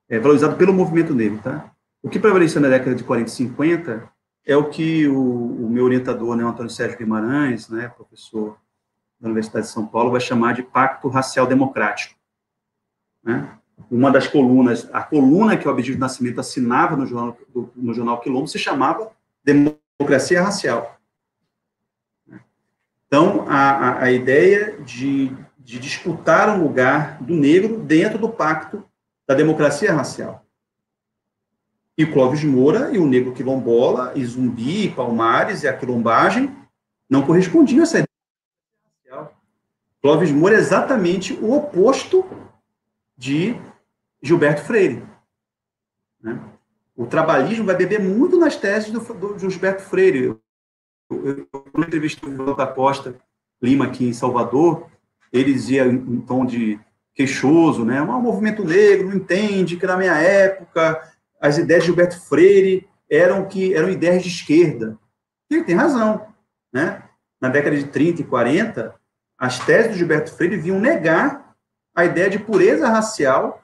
é valorizado pelo movimento negro, tá? O que prevalecia na década de 40 e 50 é o que o, o meu orientador, né, o Antônio Sérgio Guimarães, né, professor da Universidade de São Paulo, vai chamar de Pacto Racial Democrático. Né? Uma das colunas, a coluna que o Abdias Nascimento assinava no jornal, no jornal Quilombo se chamava Democracia Racial. Então, a, a, ideia de, de disputar um lugar do negro dentro do pacto da democracia racial. E o Clóvis Moura e o negro quilombola, e Zumbi, e Palmares e a quilombagem não correspondiam a essa ideia. Clóvis Moura é exatamente o oposto de Gilberto Freire. Né? O trabalhismo vai beber muito nas teses do, do Gilberto Freire. Eu, eu, entrevistei o da Costa Lima aqui em Salvador, ele dizia em tom de queixoso, né? Um movimento negro não entende que na minha época as ideias de Gilberto Freire eram que eram ideias de esquerda. Ele tem razão, né? Na década de 30 e 40, as teses do Gilberto Freire vinham negar a ideia de pureza racial,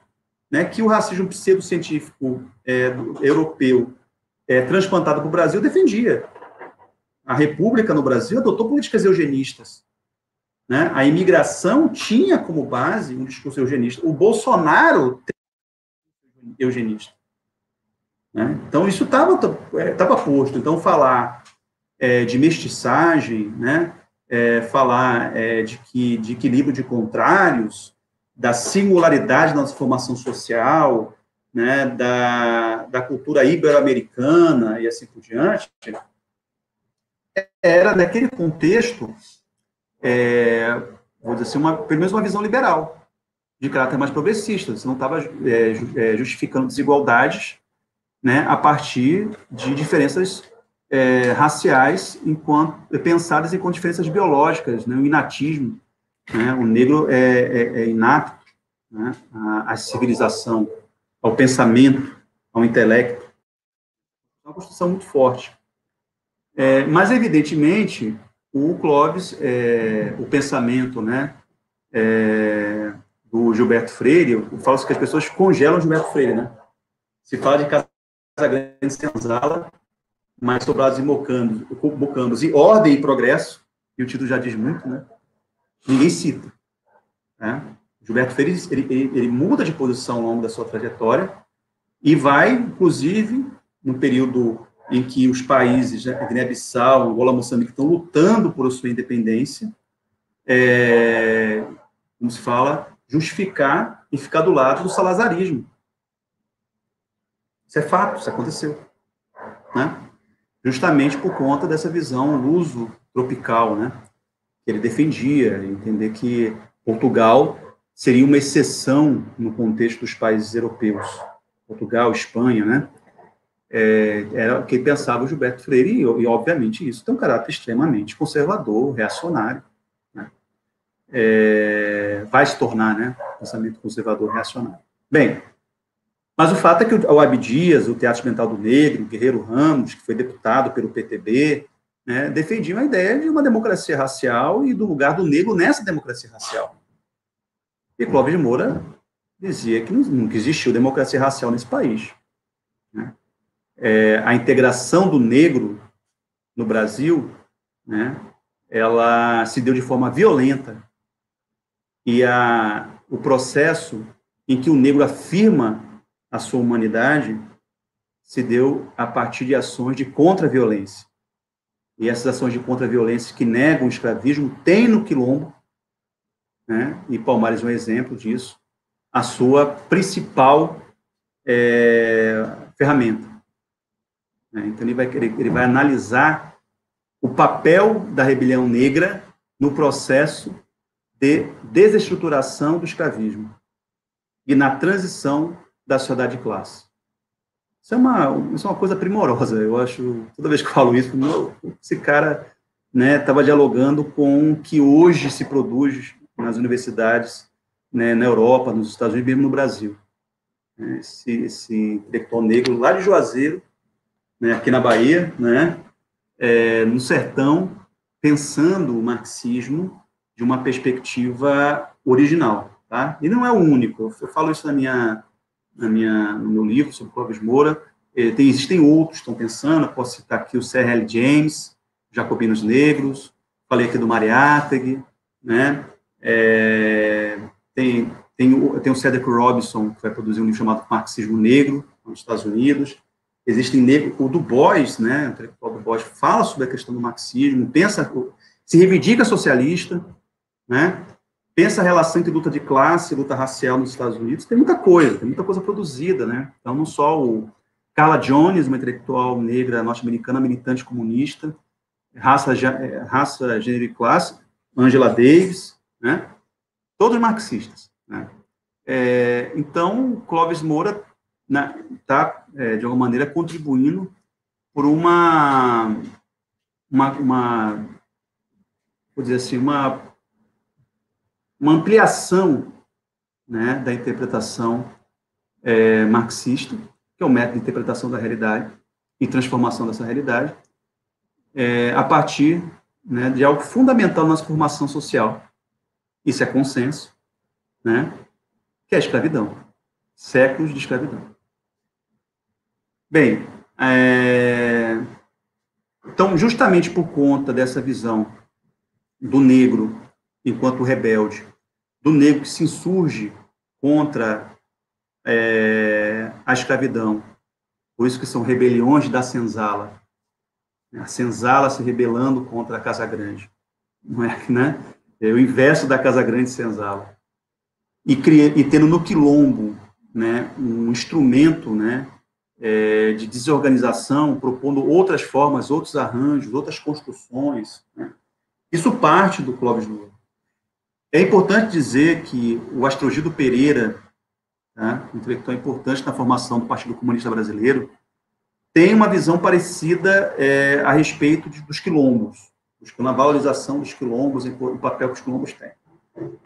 né, que o racismo pseudocientífico é, europeu é, transplantado para o Brasil defendia. A República no Brasil adotou políticas eugenistas. Né? A imigração tinha como base um discurso eugenista. O Bolsonaro tem eugenista. Né? Então, isso estava tava posto. Então, falar é, de mestiçagem, né? É, falar é, de, que, de equilíbrio de contrários, da singularidade da nossa formação social, né, da, da cultura ibero-americana e assim por diante, era naquele contexto, é, vou dizer assim, uma, pelo menos uma visão liberal, de caráter mais progressista. Você não estava é, é, justificando desigualdades né, a partir de diferenças é, raciais enquanto pensadas enquanto diferenças biológicas, né, o inatismo né? O negro é, é, é inapto né? à, à, civilização, ao pensamento, ao intelecto. É uma construção muito forte. É, mas, evidentemente, o Clóvis, é, o pensamento né, é, do Gilberto Freire, eu falo que as pessoas congelam Gilberto Freire, né? Se fala de Casa Grande Senzala, mais sobrados e mocandos, e ordem e progresso, e o título já diz muito, né? Ninguém cita. Né? Gilberto Freire ele, ele, ele, muda de posição ao longo da sua trajetória e vai, inclusive, no período em que os países, né, Guiné-Bissau, Angola, Moçambique, estão lutando por sua independência, é, como se fala, justificar e ficar do lado do salazarismo. Isso é fato, isso aconteceu. Né? Justamente por conta dessa visão luso tropical, né? Que ele defendia, entender que Portugal seria uma exceção no contexto dos países europeus, Portugal, Espanha, né? É, era o que pensava o Gilberto Freire, e, e, obviamente isso tem um caráter extremamente conservador, reacionário, né? é, vai se tornar, né, pensamento conservador reacionário. Bem, mas o fato é que o Abdias, o Teatro Mental do Negro, o Guerreiro Ramos, que foi deputado pelo PTB, né, defendiam a ideia de uma democracia racial e do lugar do negro nessa democracia racial. E Clóvis de Moura dizia que nunca existiu democracia racial nesse país. Né? É, a integração do negro no Brasil, né, ela se deu de forma violenta e a, o processo em que o negro afirma a sua humanidade se deu a partir de ações de contra-violência. E essas ações de contra-violência que negam o escravismo têm no quilombo, né, e Palmares é um exemplo disso, a sua principal é, ferramenta. Né? Então, ele vai, ele vai analisar o papel da rebelião negra no processo de desestruturação do escravismo e na transição da sociedade de classe. Isso é uma, isso é uma coisa primorosa, eu acho, toda vez que eu falo isso, esse cara estava né, dialogando com o que hoje se produz nas universidades né, na Europa, nos Estados Unidos, mesmo no Brasil. Né, esse, esse intelectual negro lá de Juazeiro, né, aqui na Bahia, né, é, no sertão, pensando o marxismo de uma perspectiva original. Tá? E não é o único, eu falo isso na minha, na minha, no meu livro sobre Clóvis Moura, é, tem, existem outros estão pensando, posso citar aqui o C.R.L. James, Jacobinos Negros, falei aqui do Mariátegui, né? É, tem, tem, tem o Cedric Robinson, que vai produzir um livro chamado Marxismo Negro, nos Estados Unidos. Existem negros, o Du Bois, né, o intelectual Du Bois, fala sobre a questão do marxismo, pensa, se reivindica socialista, né, pensa a relação entre luta de classe e luta racial nos Estados Unidos. Tem muita coisa, tem muita coisa produzida, né. Então, não só o Carla Jones, uma intelectual negra norte-americana, militante comunista, raça, é, raça, gênero e classe, Angela Davis, né? Todos marxistas, né? É, então, Clóvis Moura está, né, é, de alguma maneira, contribuindo por uma, uma, uma vou dizer assim, uma, uma ampliação né, da interpretação é, marxista, que é o método de interpretação da realidade e transformação dessa realidade, é, a partir né, de algo fundamental na nossa formação social, isso é consenso, né? Que é a escravidão. Séculos de escravidão. Bem, é... então, justamente por conta dessa visão do negro enquanto rebelde, do negro que se insurge contra é, a escravidão, por isso que são rebeliões da senzala, a senzala se rebelando contra a Casa Grande, não é, né? é o inverso da Casa Grande Senzala. E, cria, e tendo no quilombo né, um instrumento né, é, de desorganização, propondo outras formas, outros arranjos, outras construções. Né. Isso parte do Clóvis Moura. É importante dizer que o Astrogido Pereira, tá, um intelectual importante na formação do Partido Comunista Brasileiro, tem uma visão parecida é, a respeito de, dos quilombos na valorização dos quilombos o papel que os quilombos têm.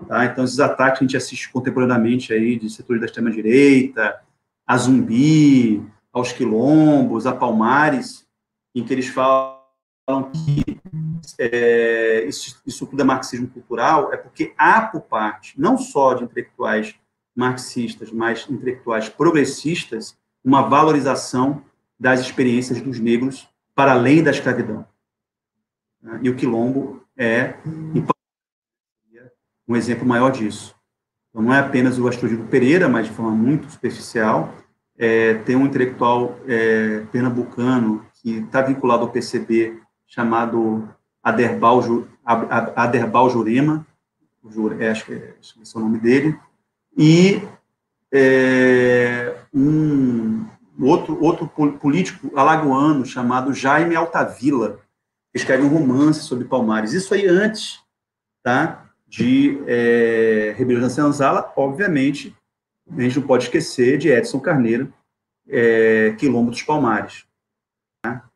Tá? Então, esses ataques que a gente assiste contemporaneamente aí de setores da extrema-direita, a zumbi, aos quilombos, a palmares, em que eles falam que é, isso, tudo é marxismo cultural, é porque há por parte, não só de intelectuais marxistas, mas intelectuais progressistas, uma valorização das experiências dos negros para além da escravidão. E o quilombo é um exemplo maior disso. Então, não é apenas o Astrodigo Pereira, mas de forma muito superficial. É, tem um intelectual é, pernambucano que está vinculado ao PCB, chamado Aderbal, Aderbal Jurema, é, acho que é, é o nome dele, e é, um outro, outro político alagoano chamado Jaime Altavila, escreve um romance sobre Palmares. Isso aí antes, tá? De é, Rebelião da Senzala, obviamente, a gente não pode esquecer de Edson Carneiro, é, Quilombo dos Palmares. Tá?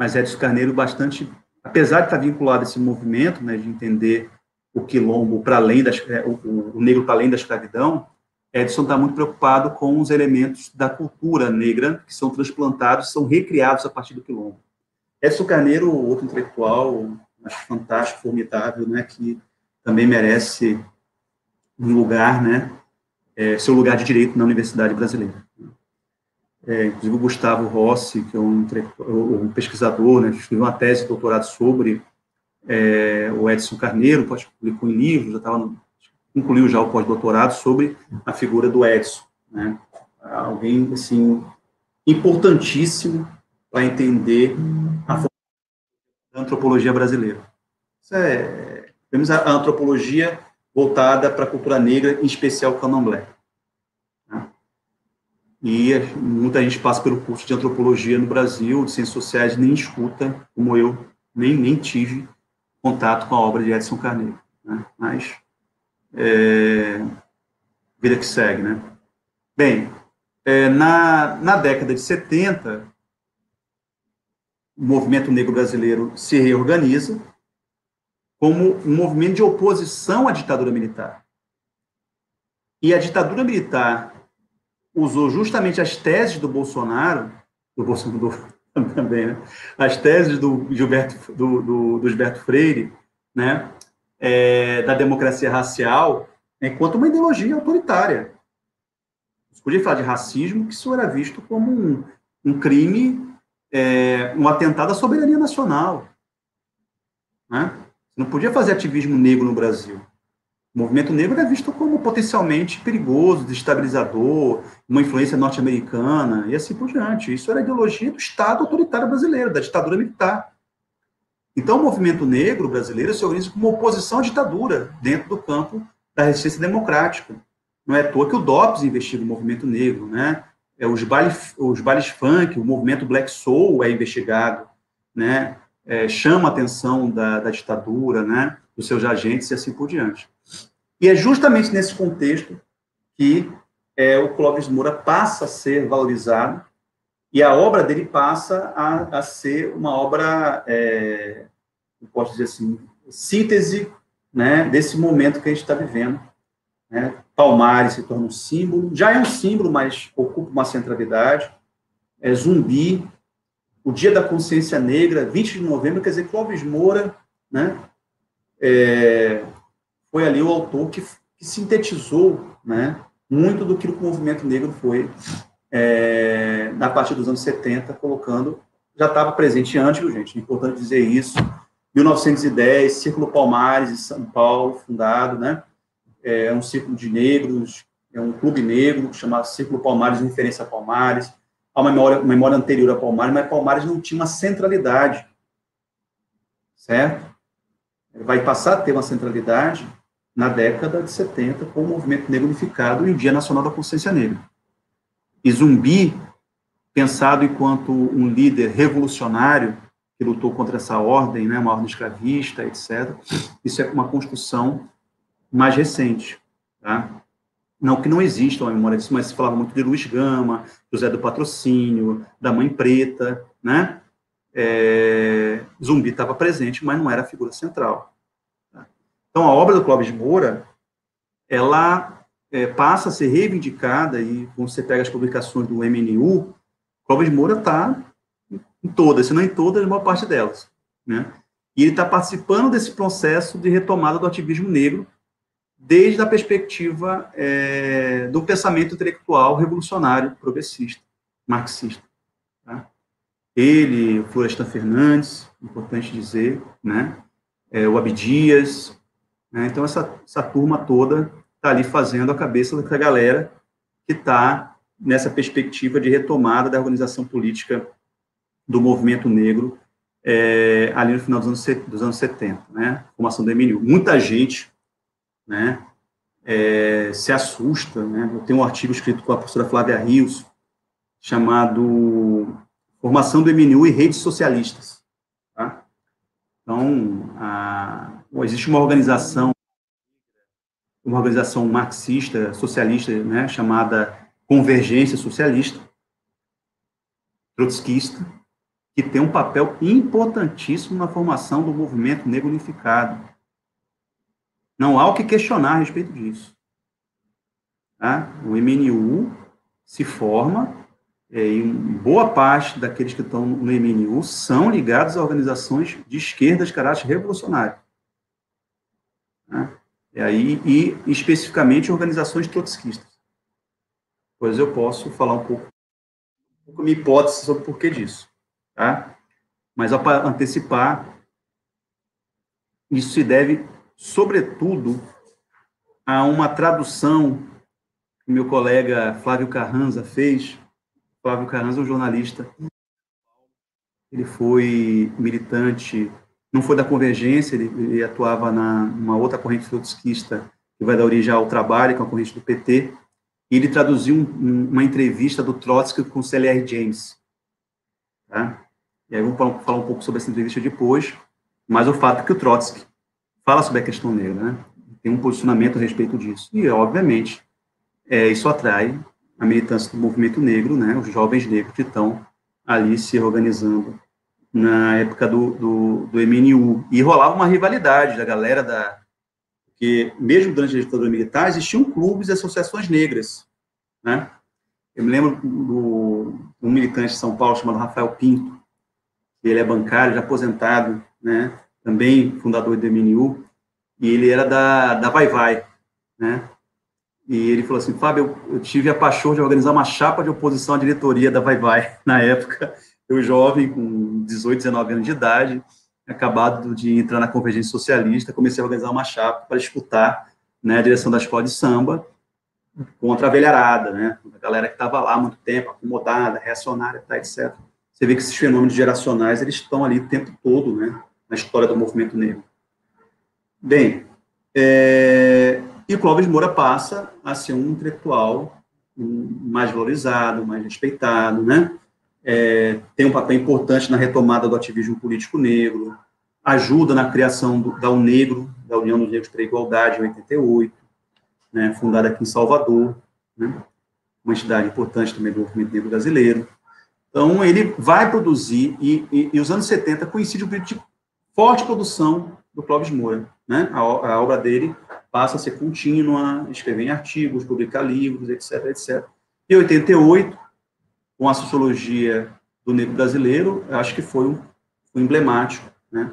Mas Edson Carneiro bastante, apesar de estar vinculado a esse movimento, né, de entender o quilombo para além das, é, o, o negro para além da escravidão, Edson está muito preocupado com os elementos da cultura negra que são transplantados, são recriados a partir do quilombo. Edson Carneiro, outro intelectual, acho fantástico, formidável, né, que também merece um lugar, né, é, seu lugar de direito na Universidade Brasileira. É, inclusive o Gustavo Rossi, que é um, um pesquisador, né, escreveu uma tese de doutorado sobre é, o Edson Carneiro, publicou em livro, já estava concluiu já o pós-doutorado sobre a figura do Edson, né, alguém, assim, importantíssimo para entender a antropologia brasileira. Isso é, temos a antropologia voltada para a cultura negra, em especial o candomblé. E muita gente passa pelo curso de antropologia no Brasil, de ciências sociais, nem escuta, como eu, nem, nem tive contato com a obra de Edson Carneiro. Né? Mas, é, vida que segue, né? Bem, é, na, na década de 70, o movimento negro brasileiro se reorganiza como um movimento de oposição à ditadura militar. E a ditadura militar usou justamente as teses do Bolsonaro, do Bolsonaro também, né? as teses do Gilberto, do, do, do Gilberto Freire, né? É, da democracia racial, enquanto uma ideologia autoritária. Você podia falar de racismo, que isso era visto como um, um crime é, um atentado à soberania nacional. Né? Você não podia fazer ativismo negro no Brasil. O movimento negro era visto como potencialmente perigoso, destabilizador, uma influência norte-americana e assim por diante. Isso era a ideologia do Estado autoritário brasileiro, da ditadura militar. Então, o movimento negro brasileiro se organiza como oposição à ditadura dentro do campo da resistência democrática. Não é à toa que o DOPS investiga o movimento negro, né? é, os, bailes, os bailes funk, o movimento Black Soul é investigado, né? É, chama a atenção da, da ditadura, né? Dos seus agentes e assim por diante. E é justamente nesse contexto que é, o Clóvis Moura passa a ser valorizado e a obra dele passa a, a ser uma obra, é, posso dizer assim, síntese né, desse momento que a gente está vivendo, né? Palmares se torna um símbolo, já é um símbolo, mas ocupa uma centralidade. É Zumbi, o Dia da Consciência Negra, 20 de novembro, quer dizer, Clóvis Moura, né? É, foi ali o autor que, que, sintetizou, né? Muito do que o movimento negro foi é, na partir dos anos 70, colocando, já estava presente antes, viu, gente? É importante dizer isso. 1910, Círculo Palmares, em São Paulo, fundado, né? é um círculo de negros, é um clube negro chamado Círculo Palmares, referência a Palmares. Há uma memória, uma memória anterior a Palmares, mas Palmares não tinha uma centralidade, certo? Vai passar a ter uma centralidade na década de 70 com o movimento negro unificado e o Dia Nacional da Consciência Negra. E Zumbi, pensado enquanto um líder revolucionário que lutou contra essa ordem, né, uma ordem escravista, etc. Isso é uma construção mais recente, tá? Não que não exista uma memória disso, mas se falava muito de Luiz Gama, José do Patrocínio, da Mãe Preta, né? É, Zumbi estava presente, mas não era a figura central. Então, a obra do Clóvis Moura, ela é, passa a ser reivindicada, e quando você pega as publicações do MNU, Clóvis Moura está em todas, se não em todas, a maior parte delas. Né? E ele está participando desse processo de retomada do ativismo negro, desde a perspectiva é, do pensamento intelectual revolucionário, progressista, marxista. Tá? Ele, Florestan Fernandes, importante dizer, né? É, o Abdias, né? então essa, essa turma toda está ali fazendo a cabeça da galera que está nessa perspectiva de retomada da organização política do movimento negro é, ali no final dos anos, dos anos 70, né? Formação do MNU. Muita gente né, é, se assusta, né? Eu tenho um artigo escrito com a professora Flávia Rios, chamado Formação do MNU e Redes Socialistas. Tá? Então, a, existe uma organização, uma organização marxista, socialista, né, chamada Convergência Socialista, trotskista, que tem um papel importantíssimo na formação do movimento negro unificado. Não há o que questionar a respeito disso. Tá? O MNU se forma é, e boa parte daqueles que estão no MNU são ligados a organizações de esquerda de caráter revolucionário. Tá? E aí, e especificamente organizações trotskistas. Pois eu posso falar um pouco, um pouco minha hipótese sobre o porquê disso. Tá? Mas, para antecipar, isso se deve sobretudo, a uma tradução que meu colega Flávio Carranza fez. Flávio Carranza é um jornalista. Ele foi militante, não foi da Convergência, ele, ele atuava na uma outra corrente trotskista que vai dar origem ao trabalho, com é a corrente do PT. E ele traduziu um, um, uma entrevista do Trotsky com o C.L.R. James. Tá? E aí vamos falar um pouco sobre essa entrevista depois, mas o fato é que o Trotsky fala sobre a questão negra, né? Tem um posicionamento a respeito disso. E, obviamente, é, isso atrai a militância do movimento negro, né? Os jovens negros que estão ali se organizando na época do, do, do MNU. E rolava uma rivalidade da galera da... Porque, mesmo durante a ditadura militar, existiam clubes e associações negras, né? Eu me lembro do, um militante de São Paulo chamado Rafael Pinto, ele é bancário, já aposentado, né? Também fundador do MNU, e ele era da, da Vai Vai, né? E ele falou assim, Fábio, eu, eu tive a paixão de organizar uma chapa de oposição à diretoria da Vai Vai, na época, eu jovem, com 18, 19 anos de idade, acabado de entrar na Convergência Socialista, comecei a organizar uma chapa para disputar né, a direção da escola de samba contra a velharada, né? A galera que estava lá há muito tempo, acomodada, reacionária, tá, etc você vê que esses fenômenos geracionais eles estão ali o tempo todo, né, na história do movimento negro. Bem, é, e Clóvis Moura passa a ser um intelectual mais valorizado, mais respeitado, né? É, tem um papel importante na retomada do ativismo político negro, ajuda na criação do, da UNEGRO, da União dos Negros para a Igualdade, em 88, né, fundada aqui em Salvador, né, uma entidade importante também do movimento negro brasileiro. Então, ele vai produzir, e, e, e os anos 70 coincide um período de forte produção do Clóvis Moura. Né? A, a, obra dele passa a ser contínua, escrever em artigos, publicar livros, etc, etc. E 88, com a sociologia do negro brasileiro, acho que foi um, um emblemático, né?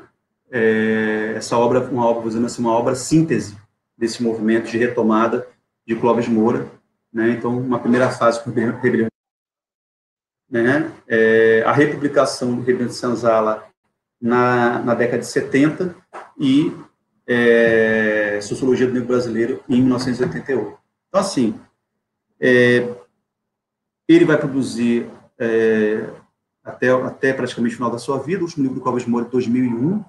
É, essa obra, uma obra, dizendo assim, uma obra síntese desse movimento de retomada de Clóvis Moura, né? Então, uma primeira fase com rebelião né, é, a republicação do Rebelião de Senzala na, na década de 70 e é, Sociologia do Negro Brasileiro em 1988. Então, assim, é, ele vai produzir é, até, até praticamente o final da sua vida, o último livro do Covas Moura, 2001,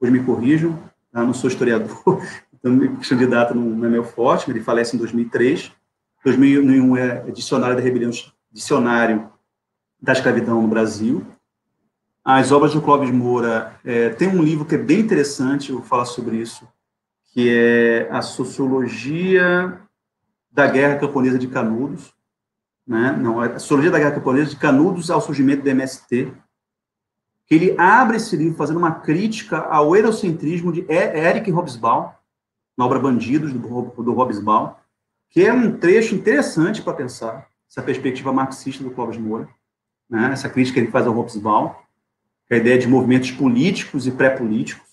hoje me corrijam, tá? não sou historiador, então de data não é meu forte, ele falece em 2003, 2001 é Dicionário da Rebelião, Dicionário da escravidão no Brasil. As obras do Clóvis Moura, é, tem um livro que é bem interessante, eu vou falar sobre isso, que é a Sociologia da Guerra Camponesa de Canudos, né? não, a Sociologia da Guerra Camponesa de Canudos ao surgimento do MST, que ele abre esse livro fazendo uma crítica ao eurocentrismo de Eric Hobsbawm, na obra Bandidos, do, do Hobsbawm, que é um trecho interessante para pensar essa perspectiva marxista do Clóvis Moura né, essa crítica que ele faz ao Hobsbawm, é a ideia de movimentos políticos e pré-políticos.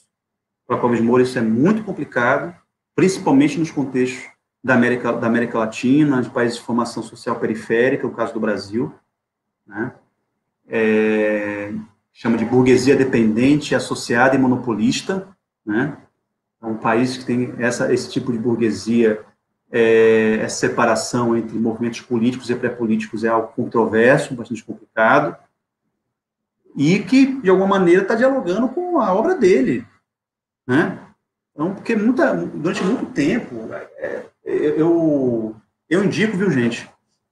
Para Clóvis Moura isso é muito complicado, principalmente nos contextos da América, da América Latina, de países de formação social periférica, o caso do Brasil, né, é, chama de burguesia dependente, associada e monopolista, né, é um país que tem essa, esse tipo de burguesia é, essa separação entre movimentos políticos e pré-políticos é algo controverso, bastante complicado, e que, de alguma maneira, está dialogando com a obra dele. Né? Então, porque muita, durante muito tempo, é, eu, eu indico, viu, gente?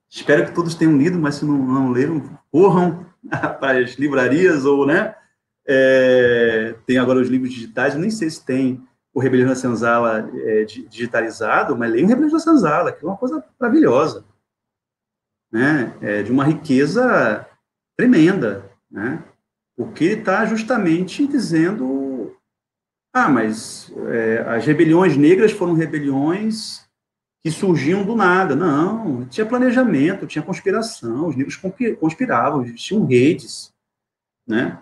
Espero que todos tenham lido, mas se não, não leram, corram para as livrarias ou, né? É, tem agora os livros digitais, nem sei se tem o Rebelião da Senzala é, digitalizado, mas leia o Rebelião da Senzala, que é uma coisa maravilhosa, né? É de uma riqueza tremenda, né? Porque ele está justamente dizendo, ah, mas é, as rebeliões negras foram rebeliões que surgiam do nada. Não, tinha planejamento, tinha conspiração, os negros conspiravam, existiam redes, né?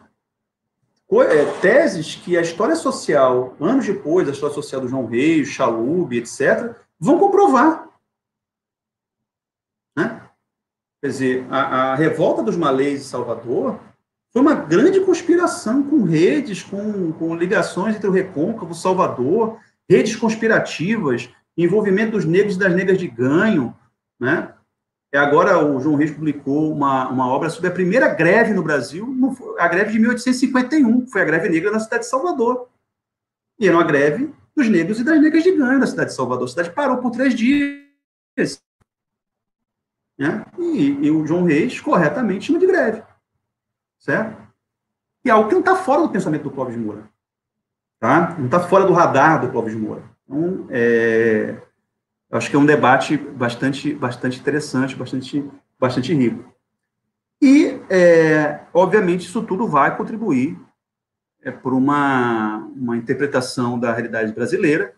é, teses que a história social, anos depois, a história social do João Reis, Chalub, etc., vão comprovar. Né? Quer dizer, a, a revolta dos malês em Salvador foi uma grande conspiração com redes, com, com ligações entre o Recôncavo, Salvador, redes conspirativas, envolvimento dos negros e das negras de ganho, né? Agora o João Reis publicou uma, uma obra sobre a primeira greve no Brasil, a greve de 1851, que foi a greve negra na cidade de Salvador. E era uma greve dos negros e das negras de ganho na cidade de Salvador. A cidade parou por três dias. Né? E, e o João Reis, corretamente, chama de greve. Certo? E é algo que não está fora do pensamento do Clóvis Moura. Tá? Não está fora do radar do Clóvis Moura. Então, é, acho que é um debate bastante, bastante interessante, bastante, bastante rico. E, é, obviamente, isso tudo vai contribuir é, por uma, uma interpretação da realidade brasileira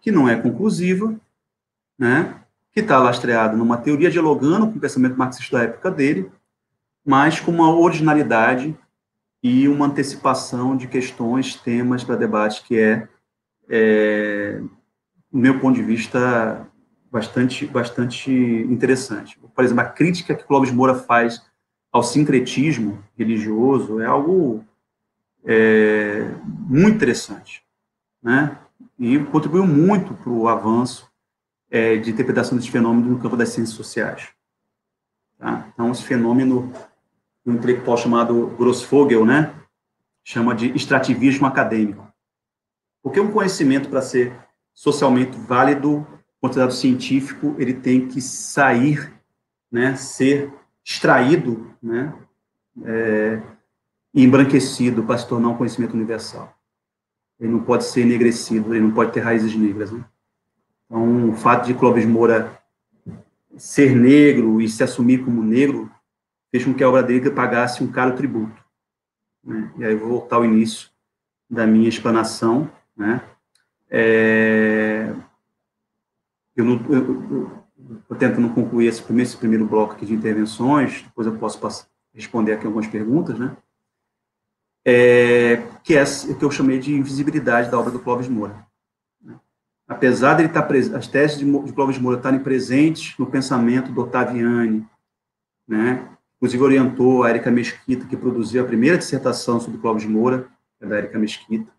que não é conclusiva, né, que está lastreada numa teoria dialogando com o pensamento marxista da época dele, mas com uma originalidade e uma antecipação de questões, temas para debate que é, é, do meu ponto de vista, bastante, bastante interessante. Por exemplo, a crítica que Clóvis Moura faz ao sincretismo religioso é algo é, muito interessante, né? E contribuiu muito para o avanço é, de interpretação desse fenômeno no campo das ciências sociais. Tá? Então, esse fenômeno, um intelectual chamado Grossfogel, né, chama de extrativismo acadêmico. Porque um conhecimento, para ser socialmente válido, considerado científico, ele tem que sair, né, ser extraído, né, é, e embranquecido para se tornar um conhecimento universal. Ele não pode ser enegrecido, ele não pode ter raízes negras. Né? Então, o fato de Clóvis Moura ser negro e se assumir como negro fez com que a obra dele pagasse um caro tributo. Né? E aí vou voltar ao início da minha explanação. Né? É... Eu, não, eu, eu, tentando concluir esse primeiro, esse primeiro bloco aqui de intervenções, depois eu posso passar, responder aqui algumas perguntas, né? É, que é o que eu chamei de invisibilidade da obra do Clóvis Moura apesar de ele estar as teses de, de Clóvis Moura estarem presentes no pensamento do Ottaviani, né? Inclusive orientou a Érica Mesquita, que produziu a primeira dissertação sobre Clóvis Moura, é da Érica Mesquita.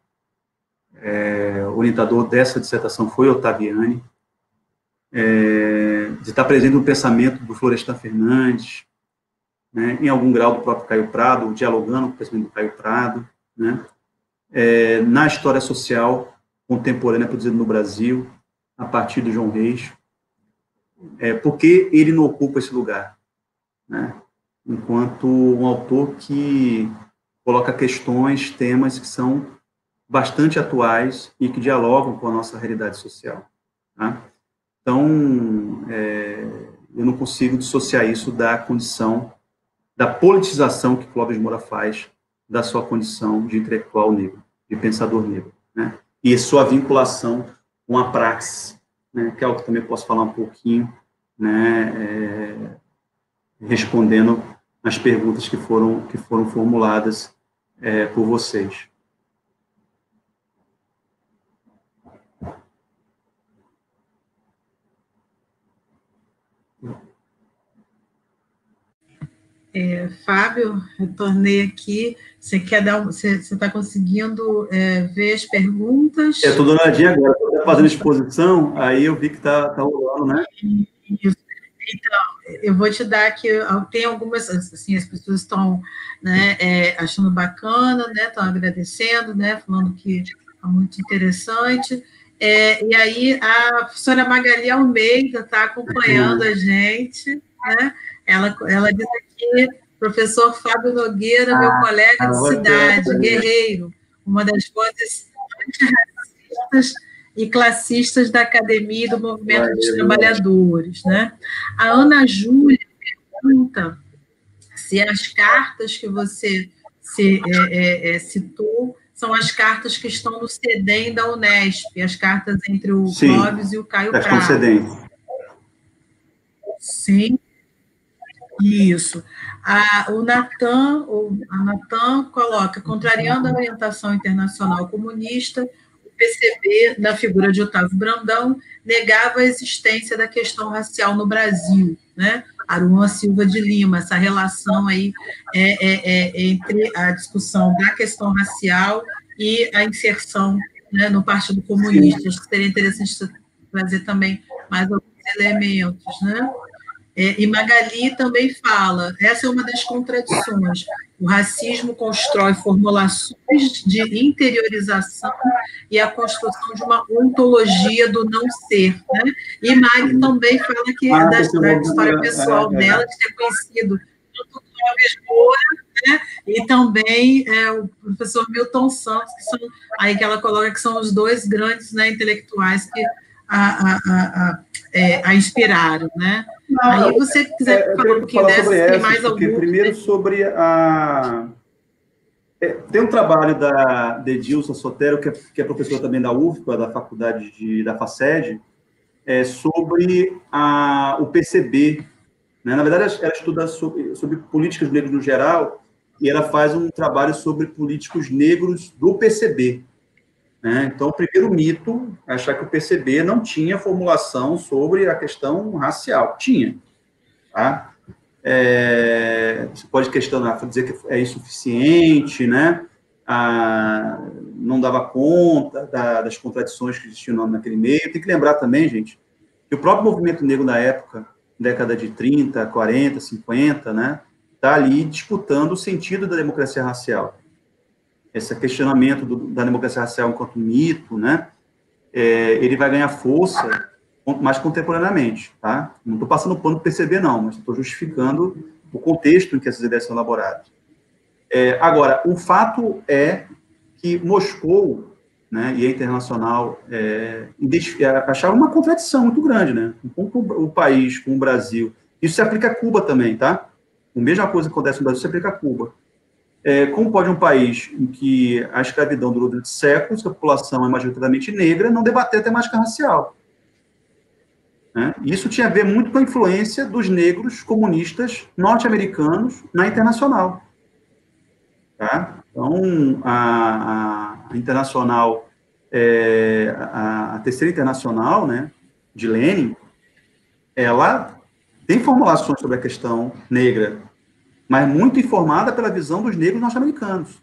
É, orientador dessa dissertação foi Ottaviani. É, de estar presente no pensamento do Florestan Fernandes, né, em algum grau do próprio Caio Prado, dialogando com o pensamento do Caio Prado, né, é, na história social contemporânea produzida no Brasil, a partir do João Reis, é, porque ele não ocupa esse lugar, né? enquanto um autor que coloca questões, temas que são bastante atuais e que dialogam com a nossa realidade social. Tá? Então, é, eu não consigo dissociar isso da condição, da politização que Clóvis Moura faz da sua condição de intelectual negro, de pensador negro. Né? e sua vinculação com a praxis, né, que é algo que também posso falar um pouquinho, né, é, respondendo as perguntas que foram, que foram formuladas é, por vocês. É, Fábio, retornei aqui. Você quer dar você está conseguindo é, ver as perguntas? É, estou dando dia agora, estou fazendo exposição, aí eu vi que está tá rolando, né? Então, eu vou te dar aqui, tem algumas, assim, as pessoas estão né, é, achando bacana, né, estão agradecendo, né, falando que é muito interessante. É, e aí a professora Magali Almeida está acompanhando a gente, né? Ela, ela diz aqui, professor Fábio Nogueira, meu ah, colega de cidade, guerreiro, uma das vozes antirracistas e classistas da academia e do movimento dos trabalhadores. Né? A Ana Júlia pergunta se as cartas que você se, é, é, é, citou são as cartas que estão no CEDEM da Unesp, as cartas entre o Sim, Clóvis e o Caio Prado. Sim. Isso. A, o Natan, a Natan coloca, contrariando a orientação internacional comunista, o PCB, na figura de Otávio Brandão, negava a existência da questão racial no Brasil, né? Aruan Silva de Lima, essa relação aí é, é, é entre a discussão da questão racial e a inserção né, no Partido Comunista. Acho que seria interessante trazer também mais alguns elementos, né? É, e Magali também fala, essa é uma das contradições. O racismo constrói formulações de interiorização e a construção de uma ontologia do não ser. Né? E Mag também fala que ah, da, da história pessoal é, é, dela, de ter conhecido tanto Clóvis Moura, né? e também é, o professor Milton Santos, que são aí que ela coloca que são os dois grandes né, intelectuais que a, a, a, é, a inspiraram, né? Não, Aí você quiser é, falar um pouquinho dessa, sobre tem mais algum? Primeiro sobre a... É, tem um trabalho da Dedilson Sotero, que é, que é professor também da UFPA, da faculdade de, da FACED, é, sobre a, o PCB. Né? Na verdade, ela estuda sobre, sobre políticas negras no geral, e ela faz um trabalho sobre políticos negros do PCB. Né? Então, o primeiro mito achar que o PCB não tinha formulação sobre a questão racial. Tinha. Tá? É, você pode questionar, dizer que é insuficiente, né? Ah, não dava conta da, das contradições que existiam naquele meio. Tem que lembrar também, gente, que o próprio movimento negro da época, década de 30, 40, 50, né? Está ali disputando o sentido da democracia racial esse questionamento do, da democracia racial enquanto mito, né, é, ele vai ganhar força mais contemporaneamente, tá? Não estou passando pano para perceber, não, mas estou justificando o contexto em que essas ideias são elaboradas. É, agora, o fato é que Moscou né, e a internacional é, é achava uma contradição muito grande, né? Com o país, com o Brasil. Isso se aplica a Cuba também, tá? A mesma coisa que acontece no Brasil se aplica a Cuba. É, como pode um país em que a escravidão durou durante séculos, a população é majoritariamente negra, não debater a temática racial? Né? Isso tinha a ver muito com a influência dos negros comunistas norte-americanos na internacional. Tá? Então, a, a internacional, é, a, a, terceira internacional, né, de Lenin, ela tem formulações sobre a questão negra mas muito informada pela visão dos negros norte-americanos.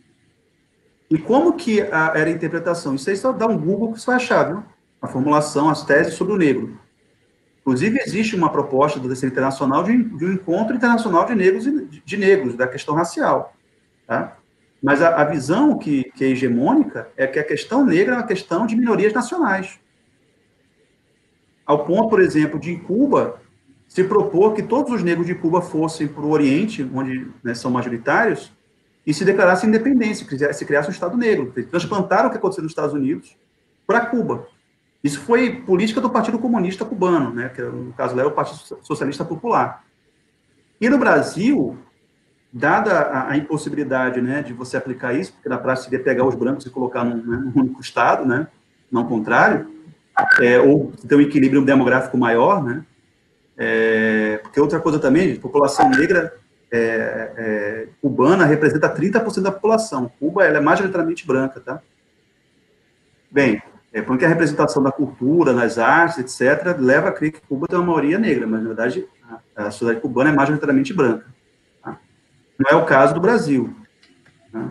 E como que a, era a interpretação? Isso aí só dá um Google que você vai achar, viu? A formulação, as teses sobre o negro. Inclusive, existe uma proposta do Terceiro Internacional de, de, um encontro internacional de negros, de, de negros, da questão racial. Tá? Mas a, a visão que, que, é hegemônica é que a questão negra é uma questão de minorias nacionais. Ao ponto, por exemplo, de em Cuba, se propor que todos os negros de Cuba fossem para o Oriente, onde né, são majoritários, e se declarassem independência, se criasse um Estado negro. Transplantaram o que aconteceu nos Estados Unidos para Cuba. Isso foi política do Partido Comunista Cubano, né, que no caso lá é o Partido Socialista Popular. E no Brasil, dada a, a impossibilidade né, de você aplicar isso, porque na prática seria pegar os brancos e colocar num, né, num único Estado, né, não contrário, é, ou ter um equilíbrio demográfico maior, né, é, porque outra coisa também, a população negra é, é, cubana representa 30% da população. Cuba ela é majoritariamente branca, tá? Bem, é porque a representação da cultura, nas artes, etc., leva a crer que Cuba tem uma maioria negra, mas na verdade a, a sociedade cubana é majoritariamente branca. Tá? Não é o caso do Brasil. Tá?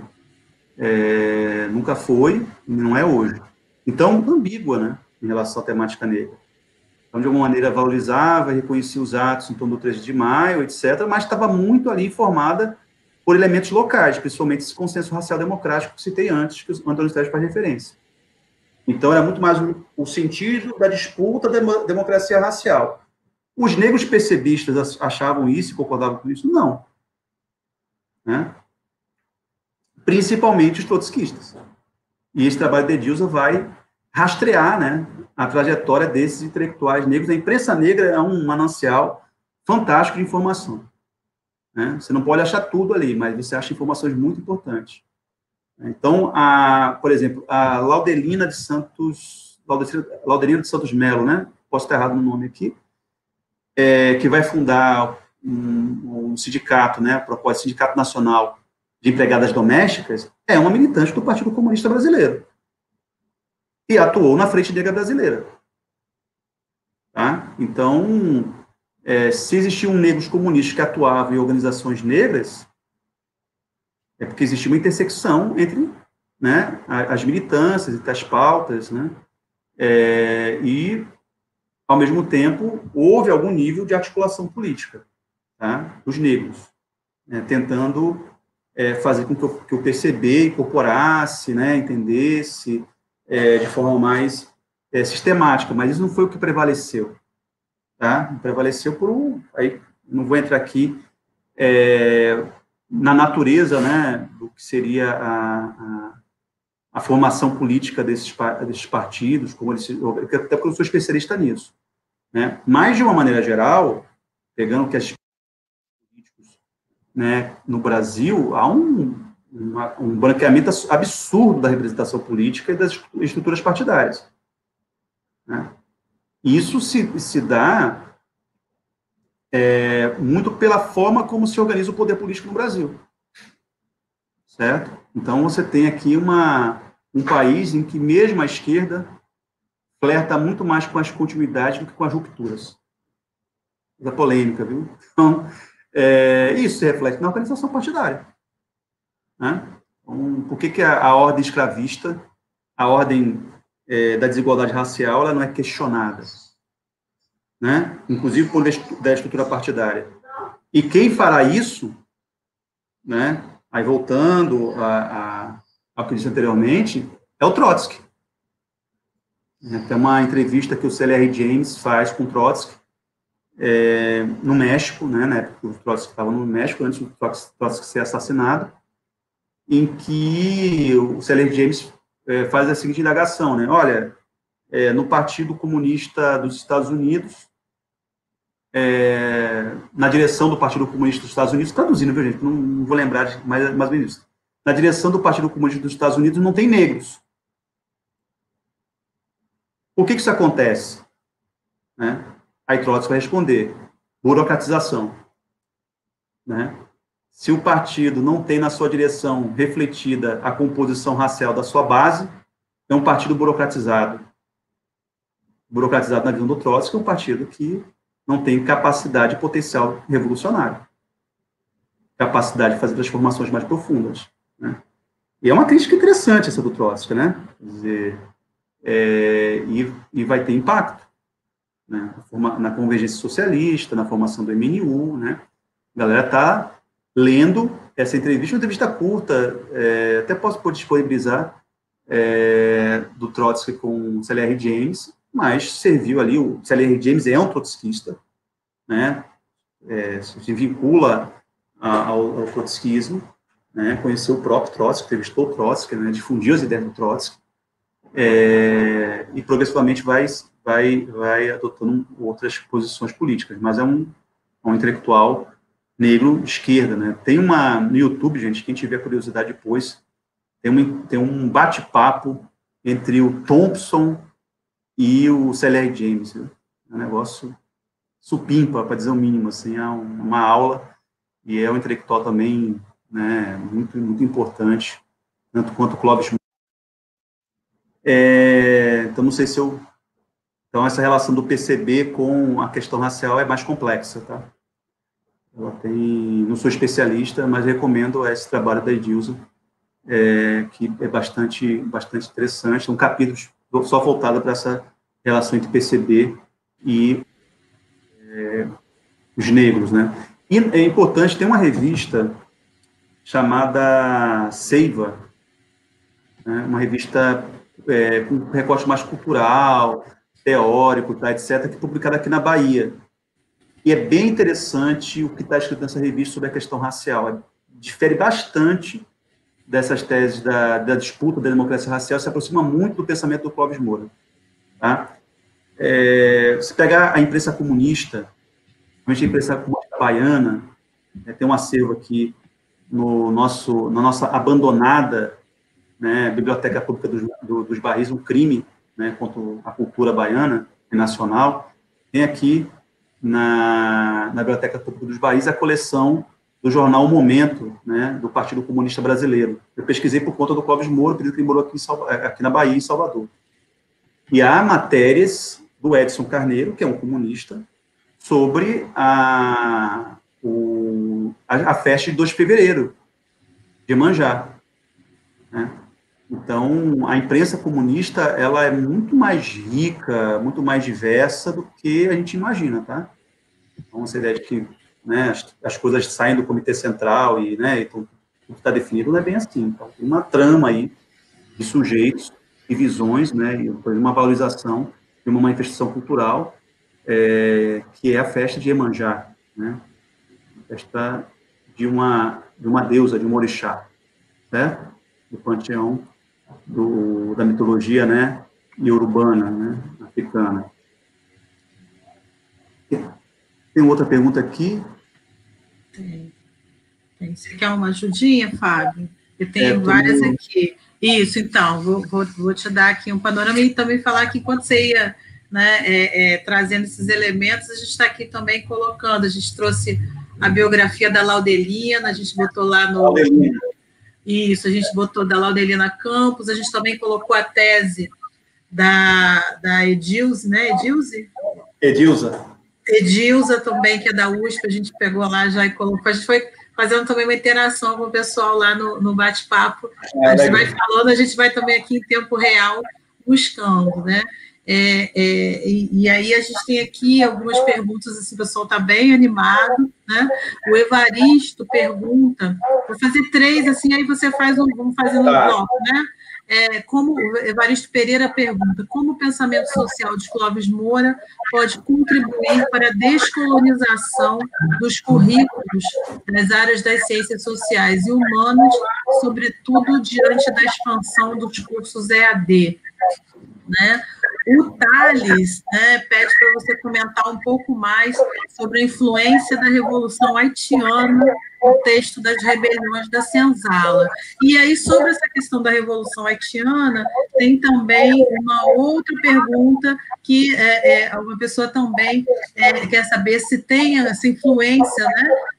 É, nunca foi, não é hoje. Então, ambígua, né, em relação à temática negra. Então, de alguma maneira, valorizava, reconhecia os atos torno do 13 de maio, etc., mas estava muito ali informada por elementos locais, principalmente esse consenso racial democrático que citei antes, que o Antônio Sérgio faz referência. Então, era muito mais o, o sentido da disputa da democracia racial. Os negros percebistas achavam isso e concordavam com isso? Não. Né? Principalmente os trotskistas. E esse trabalho de Edilson vai rastrear né, a trajetória desses intelectuais negros. A imprensa negra é um manancial fantástico de informação. Né? Você não pode achar tudo ali, mas você acha informações muito importantes. Então, a, por exemplo, a Laudelina de Santos, Laudelina de Santos Melo, né? Posso estar errado no nome aqui, é, que vai fundar um, um sindicato, né? Propósito Sindicato Nacional de Empregadas Domésticas, é uma militante do Partido Comunista Brasileiro e atuou na Frente Negra Brasileira. Tá? Então, é, se existiam negros comunistas que atuavam em organizações negras, é porque existia uma intersecção entre né, as militâncias, entre as pautas, né, é, e ao mesmo tempo, houve algum nível de articulação política tá, dos negros, né, tentando é, fazer com que o PCB incorporasse, né, entendesse é, de forma mais é, sistemática, mas isso não foi o que prevaleceu. Tá? Prevaleceu por um. Aí, não vou entrar aqui é, na natureza né, do que seria a, a, a formação política desses, desses partidos, como eles, até porque eu sou especialista nisso. Né? Mas, de uma maneira geral, pegando que as né, no Brasil, há um, uma, um branqueamento absurdo da representação política e das estruturas partidárias. Né? Isso se, se dá é, muito pela forma como se organiza o poder político no Brasil. Certo? Então, você tem aqui uma, um país em que, mesmo a esquerda, flerta muito mais com as continuidades do que com as rupturas. Da polêmica, viu? Então, é, isso se reflete na organização partidária. Né? Então, por que, que a, a ordem escravista, a ordem é, da desigualdade racial, ela não é questionada? Né? Inclusive por da estrutura partidária. E quem fará isso, né? aí voltando a, a, ao que eu disse anteriormente, é o Trotsky. Tem uma entrevista que o CLR James faz com Trotsky é, no México, né, na época que o Trotsky estava no México, antes do Trotsky ser assassinado, em que o CLR James é, faz a seguinte indagação, né, olha, é, no Partido Comunista dos Estados Unidos, é, na direção do Partido Comunista dos Estados Unidos, traduzindo, viu, gente, não, não vou lembrar mais, mais bem isso, na direção do Partido Comunista dos Estados Unidos não tem negros, por que, que isso acontece? Né? Aí Trotsky vai responder: burocratização. Né? Se o partido não tem na sua direção refletida a composição racial da sua base, é um partido burocratizado. Burocratizado na visão do Trotsky é um partido que não tem capacidade e potencial revolucionário. Capacidade de fazer transformações mais profundas. Né? E é uma crítica interessante essa do Trotsky, né? Quer dizer, é, e, e, vai ter impacto né, na convergência socialista, na formação do MNU, né? A galera está lendo essa entrevista, uma entrevista curta, é, até posso disponibilizar, é, do Trotsky com CLR James, mas serviu ali, o CLR James é um trotskista, né? É, se vincula a, ao, ao trotskismo, né? Conheceu o próprio Trotsky, entrevistou o Trotsky, né? Difundiu as ideias do Trotsky, é, e progressivamente vai, vai, vai adotando outras posições políticas, mas é um, é um intelectual negro de esquerda, né? Tem uma, no YouTube, gente, quem tiver curiosidade depois, tem um, tem um bate-papo entre o Thompson e o C.L.R. James, é um negócio supimpa, para dizer o mínimo, assim, é uma aula, e é um intelectual também, né, muito, muito importante, tanto quanto o Clóvis é, então, não sei se eu. Então, essa relação do PCB com a questão racial é mais complexa, tá? Ela tem. Não sou especialista, mas recomendo esse trabalho da Edilza, é, que é bastante, bastante interessante. Um capítulo só voltado para essa relação entre PCB e é, os negros, né? E é importante, tem uma revista chamada Seiva, né, uma revista é, com recorte mais cultural, teórico, tá, etc., que é publicado aqui na Bahia. E é bem interessante o que está escrito nessa revista sobre a questão racial. É, difere bastante dessas teses da, da, disputa da democracia racial, se aproxima muito do pensamento do Clóvis Moura. Tá? É, se pegar a imprensa comunista, a imprensa comunista baiana, é, tem um acervo aqui no nosso, na nossa abandonada né, Biblioteca Pública dos, do, dos Barris, um crime né, contra a cultura baiana e nacional. Tem aqui na, na Biblioteca Pública dos Barris a coleção do jornal o Momento, né, do Partido Comunista Brasileiro. Eu pesquisei por conta do Clóvis Moura, pedido que ele morou aqui, aqui na Bahia, em Salvador. E há matérias do Edson Carneiro, que é um comunista, sobre a, o, a, a festa de 2 de fevereiro, de Manjá. Né? Então, a imprensa comunista, ela é muito mais rica, muito mais diversa do que a gente imagina, tá? Então, essa ideia de que né, as, as coisas saem do comitê central e, né, então, tudo está definido não é bem assim. Então, tem uma trama aí de sujeitos e visões, né, e uma valorização de uma manifestação cultural é, que é a festa de Iemanjá, né? A festa de uma, de uma deusa, de um orixá, certo? Do panteão do, da mitologia, né? Urbana, né? Africana. Tem outra pergunta aqui? Tem. Tem. Você quer uma ajudinha, Fábio? Eu tenho é, várias aqui. Isso, então, vou, vou, vou, te dar aqui um panorama e também falar que quando você ia né, é, é, trazendo esses elementos, a gente está aqui também colocando, a gente trouxe a biografia da Laudelina, a gente botou lá no... Laudelina. Isso, a gente botou da Laudelina Campos, a gente também colocou a tese da, da Edilze, né, Edilze? Edilza. Edilza também, que é da USP, a gente pegou lá já e colocou, a gente foi fazendo também uma interação com o pessoal lá no, no bate-papo. É, a gente vai falando, a gente vai também aqui em tempo real buscando, né? É, é, e, e, aí a gente tem aqui algumas perguntas, assim, o pessoal está bem animado, né? O Evaristo pergunta, vou fazer três, assim, aí você faz um, vamos fazendo um tá. bloco, né? É, como Evaristo Pereira pergunta, como o pensamento social de Clóvis Moura pode contribuir para a descolonização dos currículos das áreas das ciências sociais e humanas, sobretudo diante da expansão dos cursos EAD? Né? O Thales né, pede para você comentar um pouco mais sobre a influência da Revolução Haitiana no texto das rebeliões da Senzala. E aí, sobre essa questão da Revolução Haitiana, tem também uma outra pergunta que é, é uma pessoa também é, quer saber se tem essa influência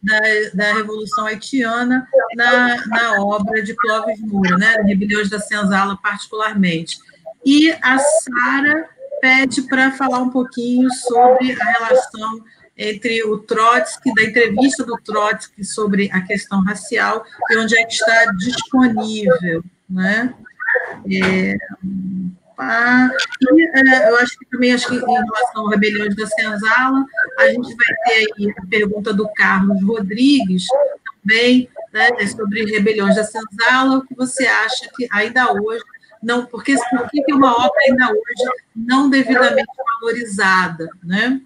né, da, da Revolução Haitiana na, na obra de Clóvis Moura, né, Rebeliões da Senzala particularmente. E a Sara pede para falar um pouquinho sobre a relação entre o Trotsky, da entrevista do Trotsky sobre a questão racial, e onde é que está disponível, né? É, e é, eu acho que também, acho que em relação ao Rebeliões da Senzala, a gente vai ter aí a pergunta do Carlos Rodrigues, também, né, sobre Rebeliões da Senzala, o que você acha que ainda hoje não, porque por que é uma obra ainda hoje não devidamente valorizada, né?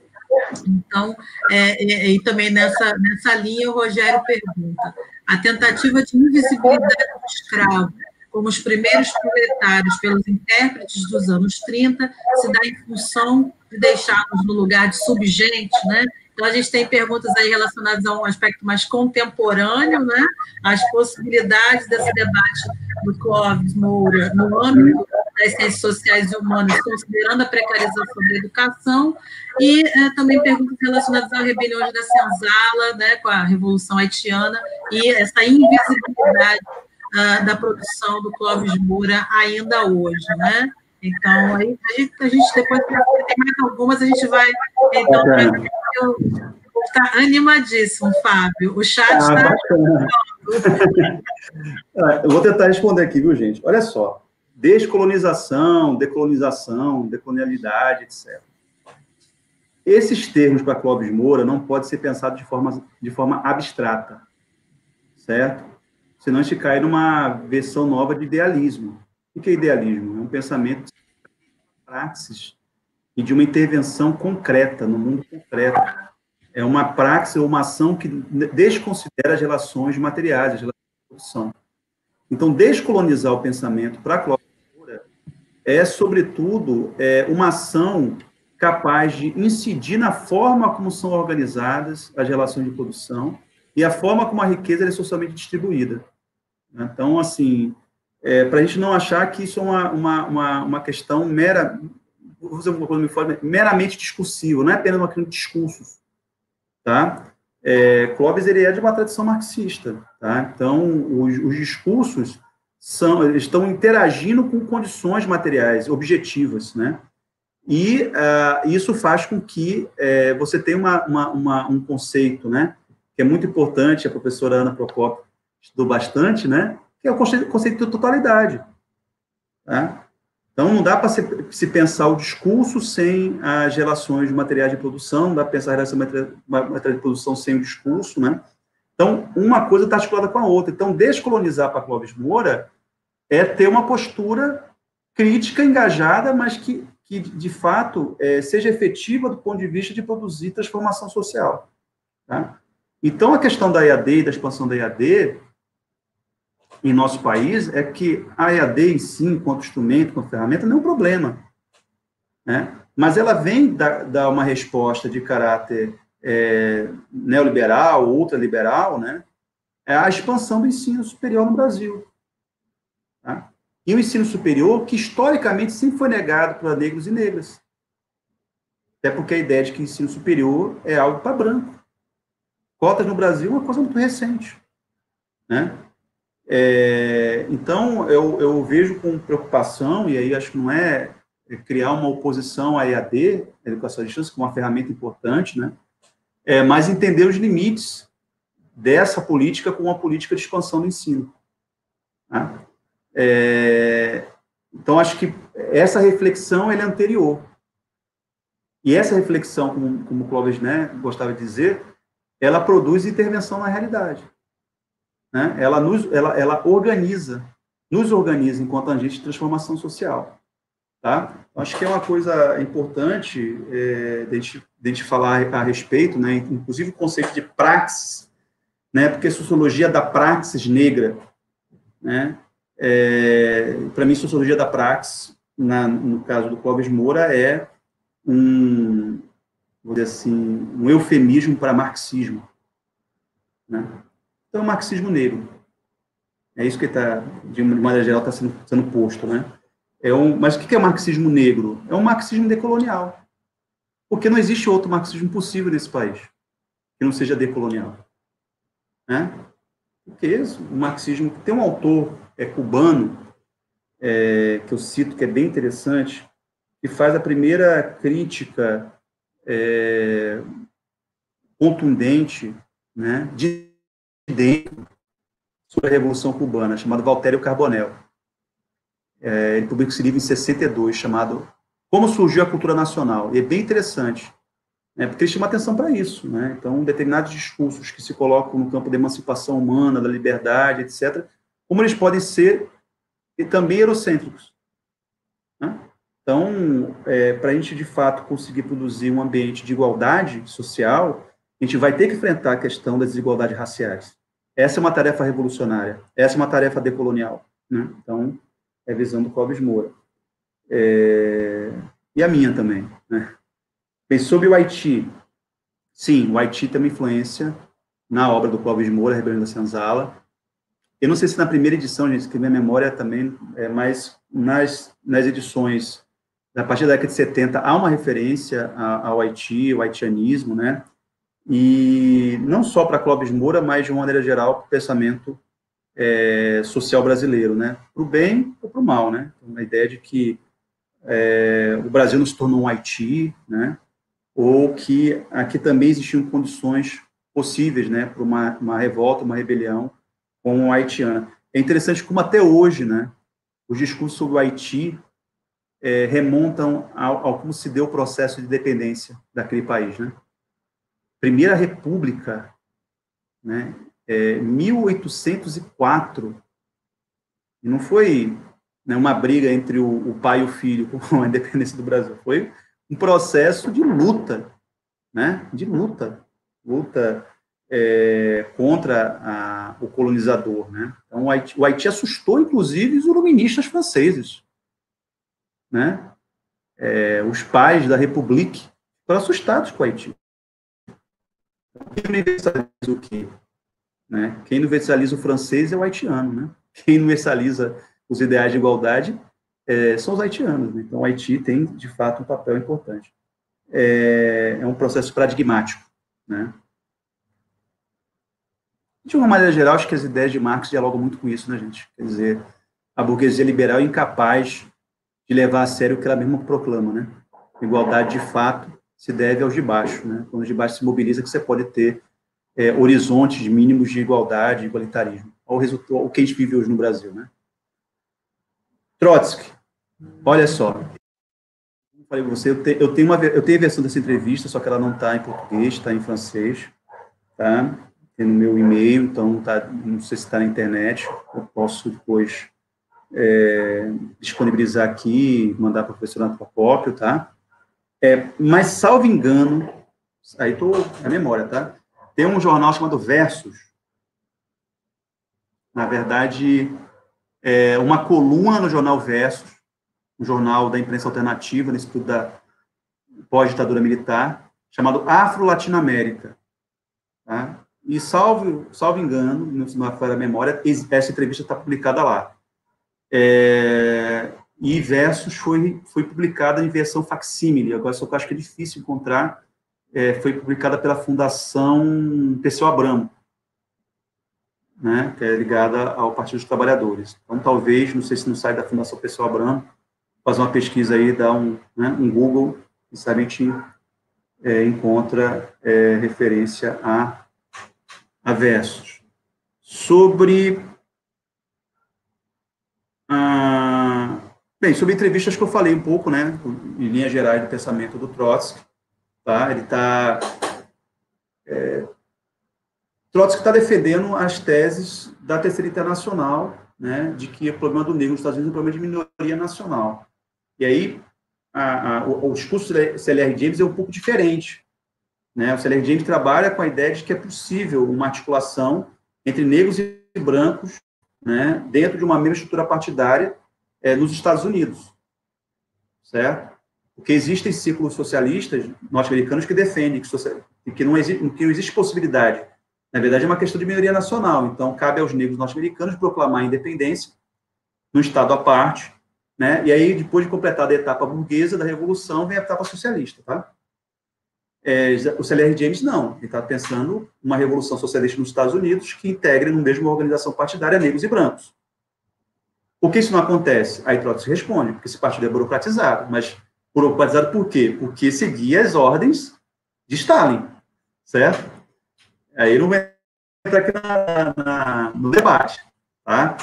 Então, é, é, e também nessa, nessa linha, o Rogério pergunta: a tentativa de invisibilidade do escravo, como os primeiros proletários pelos intérpretes dos anos 30, se dá em função de deixá-los no lugar de subgente, né? Então, a gente tem perguntas aí relacionadas a um aspecto mais contemporâneo, né? As possibilidades desse debate do Clóvis Moura no âmbito das ciências sociais e humanas, considerando a precarização da educação, e é, também perguntas relacionadas à rebelião da Senzala, né, com a Revolução Haitiana, e essa invisibilidade uh, da produção do Clóvis Moura ainda hoje, né? Então, aí a gente, a gente depois tem mais algumas, a gente vai. Então, está animadíssimo, Fábio. O chat está. Ah, Eu vou tentar responder aqui, viu, gente? Olha só. Descolonização, decolonização, decolonialidade, etc. Esses termos para Clóvis Moura não podem ser pensados de forma, de forma abstrata, certo? Senão a gente cai numa versão nova de idealismo. O que é idealismo? É um pensamento de praxis e de uma intervenção concreta, no mundo concreto é uma praxe ou uma ação que desconsidera as relações materiais, as relações de produção. Então, descolonizar o pensamento para cultura é, sobretudo, é, uma ação capaz de incidir na forma como são organizadas as relações de produção e a forma como a riqueza é socialmente distribuída. Então, assim, é, para a gente não achar que isso é uma, uma, uma, uma questão mera, coisa meramente discursiva, não é apenas uma questão de discursos tá? É, Clóvis ele é de uma tradição marxista, tá? Então os, os discursos são estão interagindo com condições materiais objetivas, né? E uh, isso faz com que uh, você tenha uma, uma, uma, um conceito, né? Que é muito importante. A professora Ana Procopio estudou bastante, né? Que é o conceito, de totalidade. Tá? Então, não dá para se, se, pensar o discurso sem as relações de materiais de produção, não dá para pensar a relação de materiais de produção sem o discurso, né? Então, uma coisa está articulada com a outra. Então, descolonizar para Clóvis Moura é ter uma postura crítica, engajada, mas que, que de fato, é, seja efetiva do ponto de vista de produzir transformação social. Tá? Então, a questão da EAD e da expansão da EAD em nosso país é que a EAD em si, enquanto instrumento, enquanto ferramenta, não é um problema. Né? Mas ela vem dar, dar uma resposta de caráter é, neoliberal, ultraliberal, né? é a expansão do ensino superior no Brasil. Tá? E o ensino superior, que historicamente sempre foi negado para negros e negras. Até porque a ideia de que ensino superior é algo para branco. Cotas no Brasil é uma coisa muito recente. Né? É, então, eu, eu, vejo com preocupação, e aí acho que não é, é criar uma oposição à EAD, educação à distância, como uma ferramenta importante, né? É, mas entender os limites dessa política com uma política de expansão do ensino. Né? É, então, acho que essa reflexão é anterior. E essa reflexão, como, como o Clóvis né, gostava de dizer, ela produz intervenção na realidade né, ela, nos, ela, ela organiza, nos organiza enquanto agente de transformação social. Tá? Acho que é uma coisa importante é, de, a gente, de a gente falar a respeito, né, inclusive o conceito de praxis, né, porque sociologia da praxis negra, né, é, para mim, sociologia da praxis, na, no caso do Clóvis Moura, é um, vou dizer assim, um eufemismo para marxismo. Né? Então, o marxismo negro. É isso que está, de maneira geral, está sendo, sendo posto, né? É um, mas o que é marxismo negro? É um marxismo decolonial. Porque não existe outro marxismo possível nesse país que não seja decolonial. Né? Isso, o marxismo... Tem um autor é, cubano, é, que eu cito, que é bem interessante, que faz a primeira crítica é, contundente né, de dentro sobre a Revolução Cubana, chamado Valtério Carbonel. É, ele publicou esse livro em 62, chamado Como Surgiu a Cultura Nacional. E é bem interessante, né, porque ele chama atenção para isso. Né? Então, determinados discursos que se colocam no campo da emancipação humana, da liberdade, etc., como eles podem ser e também eurocêntricos. Né? Então, é, para a gente, de fato, conseguir produzir um ambiente de igualdade social, a gente vai ter que enfrentar a questão das desigualdades raciais. Essa é uma tarefa revolucionária, essa é uma tarefa decolonial. Né? Então, é a visão do Clóvis Moura. É... E a minha também. Né? Bem, sobre o Haiti, sim, o Haiti tem uma influência na obra do Clóvis Moura, Rebelião da Senzala. Eu não sei se na primeira edição, gente, que minha memória também é mais nas, nas edições a partir da década de 70 há uma referência ao Haiti, ao haitianismo, né? e não só para Clóvis Moura, mas de uma maneira geral para o pensamento é, social brasileiro, né? Para o bem ou para o mal, né? Então, a ideia de que é, o Brasil não se tornou um Haiti, né? Ou que aqui também existiam condições possíveis, né? Para uma, uma revolta, uma rebelião com a haitiana. É interessante como até hoje, né? Os discursos sobre o Haiti é, remontam ao, ao como se deu o processo de dependência daquele país, né? Primeira República, né, é, 1804, e não foi né, uma briga entre o, o, pai e o filho com a independência do Brasil, foi um processo de luta, né, de luta, luta é, contra a, o colonizador, né. Então, o Haiti, o Haiti, assustou, inclusive, os iluministas franceses, né. É, os pais da República foram assustados com o Haiti. Quem universaliza o? Né? Quem universaliza o francês é o haitiano, né? Quem universaliza os ideais de igualdade é, são os haitianos. Né? Então, o Haiti tem, de fato, um papel importante. É, é um processo paradigmático, né? De uma maneira geral, acho que as ideias de Marx dialogam muito com isso, né, gente? Quer dizer, a burguesia liberal é incapaz de levar a sério o que ela mesma proclama, né? Igualdade de fato se deve aos de baixo. Né? Quando os de baixo se mobiliza, que você pode ter é, horizontes mínimos de igualdade, igualitarismo. Olha o, resultado, o que a gente vive hoje no Brasil. Né? Trotsky, Olha só, como falei com você, eu, te, eu, tenho uma, eu tenho a versão dessa entrevista, só que ela não está em português, está em francês, tá? Tem no meu e-mail, então tá, não sei se está na internet, eu posso depois é, disponibilizar aqui, mandar para o professor Antropópio, tá? É, mas, salvo engano, aí estou na memória, tá? Tem um jornal chamado Versus, na verdade, é uma coluna no jornal Versus, um jornal da imprensa alternativa, nesse período da pós-ditadura militar, chamado Afro-Latino-América. Tá? E, salvo, salvo engano, não foi a memória, essa entrevista está publicada lá. É, e Versus foi, foi publicada em versão facsímile, agora só que eu acho que é difícil encontrar, é, foi publicada pela Fundação Pessoa Abramo, né, que é ligada ao Partido dos Trabalhadores. Então, talvez, não sei se no site da Fundação Pessoa Abramo, fazer uma pesquisa aí, dar um, né, um Google, e gente é, encontra é, referência a, a versos. Sobre. Ah, bem, sobre entrevistas que eu falei um pouco, né, em linhas gerais do pensamento do Trotsky, tá? Ele está. É, Trotsky está defendendo as teses da Terceira Internacional, né, de que o problema do negro nos Estados Unidos é um problema de minoria nacional. E aí, a, a, o, o discurso do CLR James é um pouco diferente. Né? O CLR James trabalha com a ideia de que é possível uma articulação entre negros e brancos né, dentro de uma mesma estrutura partidária é, nos Estados Unidos. Certo? Porque existem círculos socialistas norte-americanos que defendem que, que, não existe, que não existe possibilidade. Na verdade, é uma questão de minoria nacional. Então, cabe aos negros norte-americanos proclamar a independência num Estado à parte, né? E aí, depois de completar a etapa burguesa da Revolução, vem a etapa socialista, tá? É, o CLR James não, ele está pensando uma revolução socialista nos Estados Unidos que integre no mesmo organização partidária negros e brancos. Por que isso não acontece? Aí Trotsky responde, porque esse partido é burocratizado. Mas burocratizado por quê? Porque seguia as ordens de Stalin, certo? Aí não vai entrar aqui na, na, no debate, tá?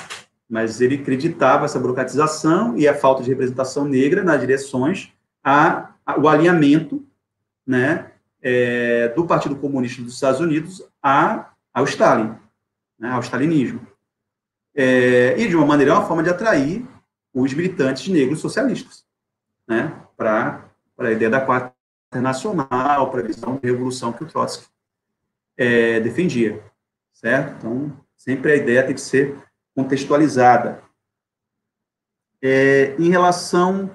mas ele acreditava essa burocratização e a falta de representação negra nas direções a, a o alinhamento né, é, do Partido Comunista dos Estados Unidos a, ao Stalin, né, ao stalinismo. É, e, de uma maneira, é uma forma de atrair os militantes negros socialistas né, para a ideia da quarta internacional, para a visão de revolução que o Trotsky é, defendia, certo? Então, sempre a ideia tem que ser contextualizada. É, em relação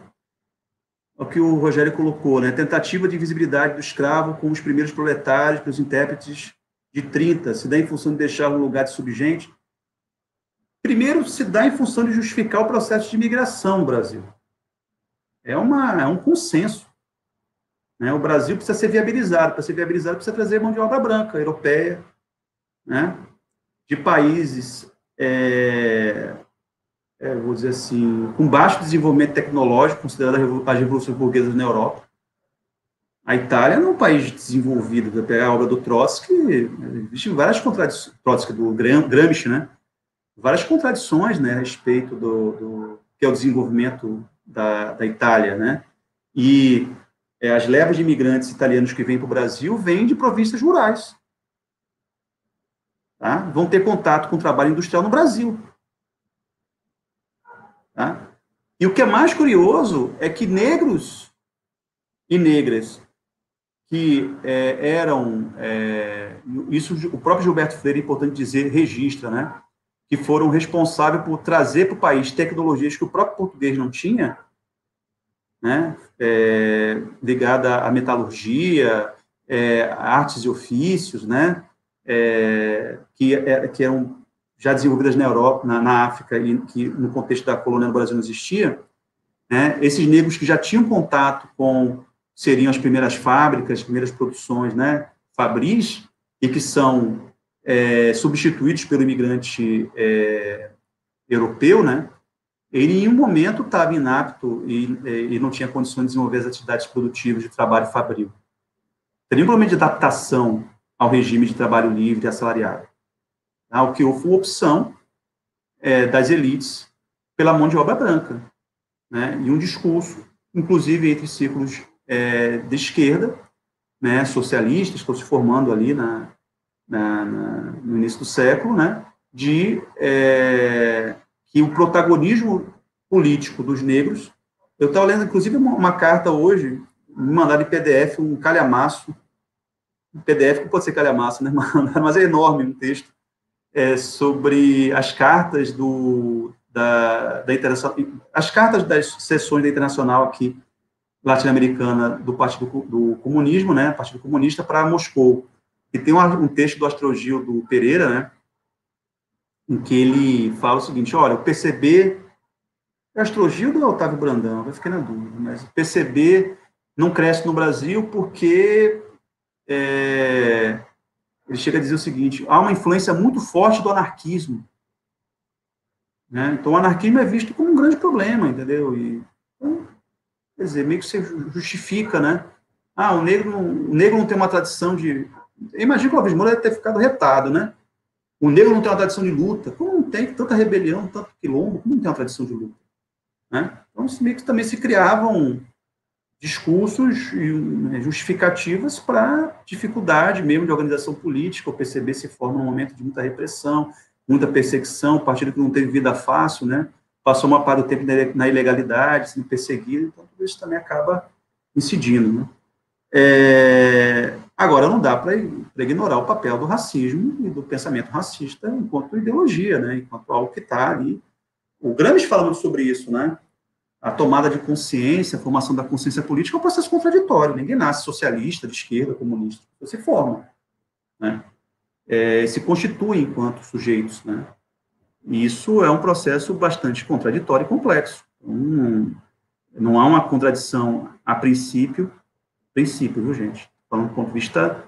ao que o Rogério colocou, né, tentativa de visibilidade do escravo com os primeiros proletários, pelos intérpretes de 30, se dá em função de deixar um lugar de subgente. Primeiro, se dá em função de justificar o processo de imigração no Brasil. É, uma, é um consenso. Né? O Brasil precisa ser viabilizado. Para ser viabilizado, precisa trazer mão de obra branca, europeia, né? de países é, é, vou dizer assim, com baixo desenvolvimento tecnológico, considerando as revoluções burguesas na Europa. A Itália não é um país desenvolvido, pegar a obra do Trotsky, existem várias contradições, Trotsky, do Gramsci, né? Várias contradições, né, a respeito do, do que é o desenvolvimento da, da Itália, né? E é, as levas de imigrantes italianos que vêm para o Brasil vêm de províncias rurais tá? vão ter contato com o trabalho industrial no Brasil. Tá? E o que é mais curioso é que negros e negras que é, eram, é, isso o próprio Gilberto Freire, é importante dizer, registra, né? Que foram responsáveis por trazer para o país tecnologias que o próprio português não tinha, né? É, ligada à metalurgia, é, artes e ofícios, né? é, que, é, que eram já desenvolvidas na Europa, na, na, África, e que no contexto da colônia no Brasil não existia, né, esses negros que já tinham contato com, seriam as primeiras fábricas, as primeiras produções, né, fabris, e que são é, substituídos pelo imigrante é, europeu, né, ele em um momento estava inapto e, e, não tinha condições de desenvolver as atividades produtivas de trabalho fabril. Teria um problema de adaptação ao regime de trabalho livre e assalariado. Tá? O que houve opção é, das elites pela mão de obra branca. né, e um discurso, inclusive entre círculos é, de esquerda, né, socialistas, que estão se formando ali na, na, na, no início do século, né, de é, que o protagonismo político dos negros. Eu estava lendo, inclusive, uma, uma, carta hoje, me mandaram em PDF, um calhamaço, um PDF que pode ser calhamaço, né, mas é enorme um texto, é, sobre as cartas do, da, da internacional, as cartas das sessões da Internacional aqui latino-americana do Partido do Comunismo, né, Partido Comunista, para Moscou. E tem um, um texto do Astrogil do Pereira, né, em que ele fala o seguinte, olha, o PCB, é Astrogil do Otávio Brandão, vai ficar na dúvida, mas o não cresce no Brasil porque é, ele chega a dizer o seguinte, há uma influência muito forte do anarquismo. Né? Então, o anarquismo é visto como um grande problema, entendeu? E, então, Quer dizer, meio que você justifica, né? Ah, o negro, o negro não tem uma tradição de. Imagina que o Alves Moura deve ter ficado retado, né? O negro não tem uma tradição de luta. Como não tem tanta rebelião, tanto quilombo? Como não tem uma tradição de luta? Né? Então, meio que também se criavam discursos e né, justificativas para dificuldade mesmo de organização política. O PCB se forma num momento de muita repressão, muita perseguição, partido que não teve vida fácil, né? passou uma parte do tempo na ilegalidade, sendo perseguido, então tudo isso também acaba incidindo. Né? É, agora, não dá para ignorar o papel do racismo e do pensamento racista enquanto ideologia, né? enquanto algo que está ali. O Gramsci fala muito sobre isso, né? A tomada de consciência, a formação da consciência política é um processo contraditório. Ninguém nasce socialista, de esquerda, comunista. Você forma, né? É, se constitui enquanto sujeitos, né? Isso é um processo bastante contraditório e complexo. Então, não há uma contradição a princípio, princípio, viu, gente? Falando do ponto de vista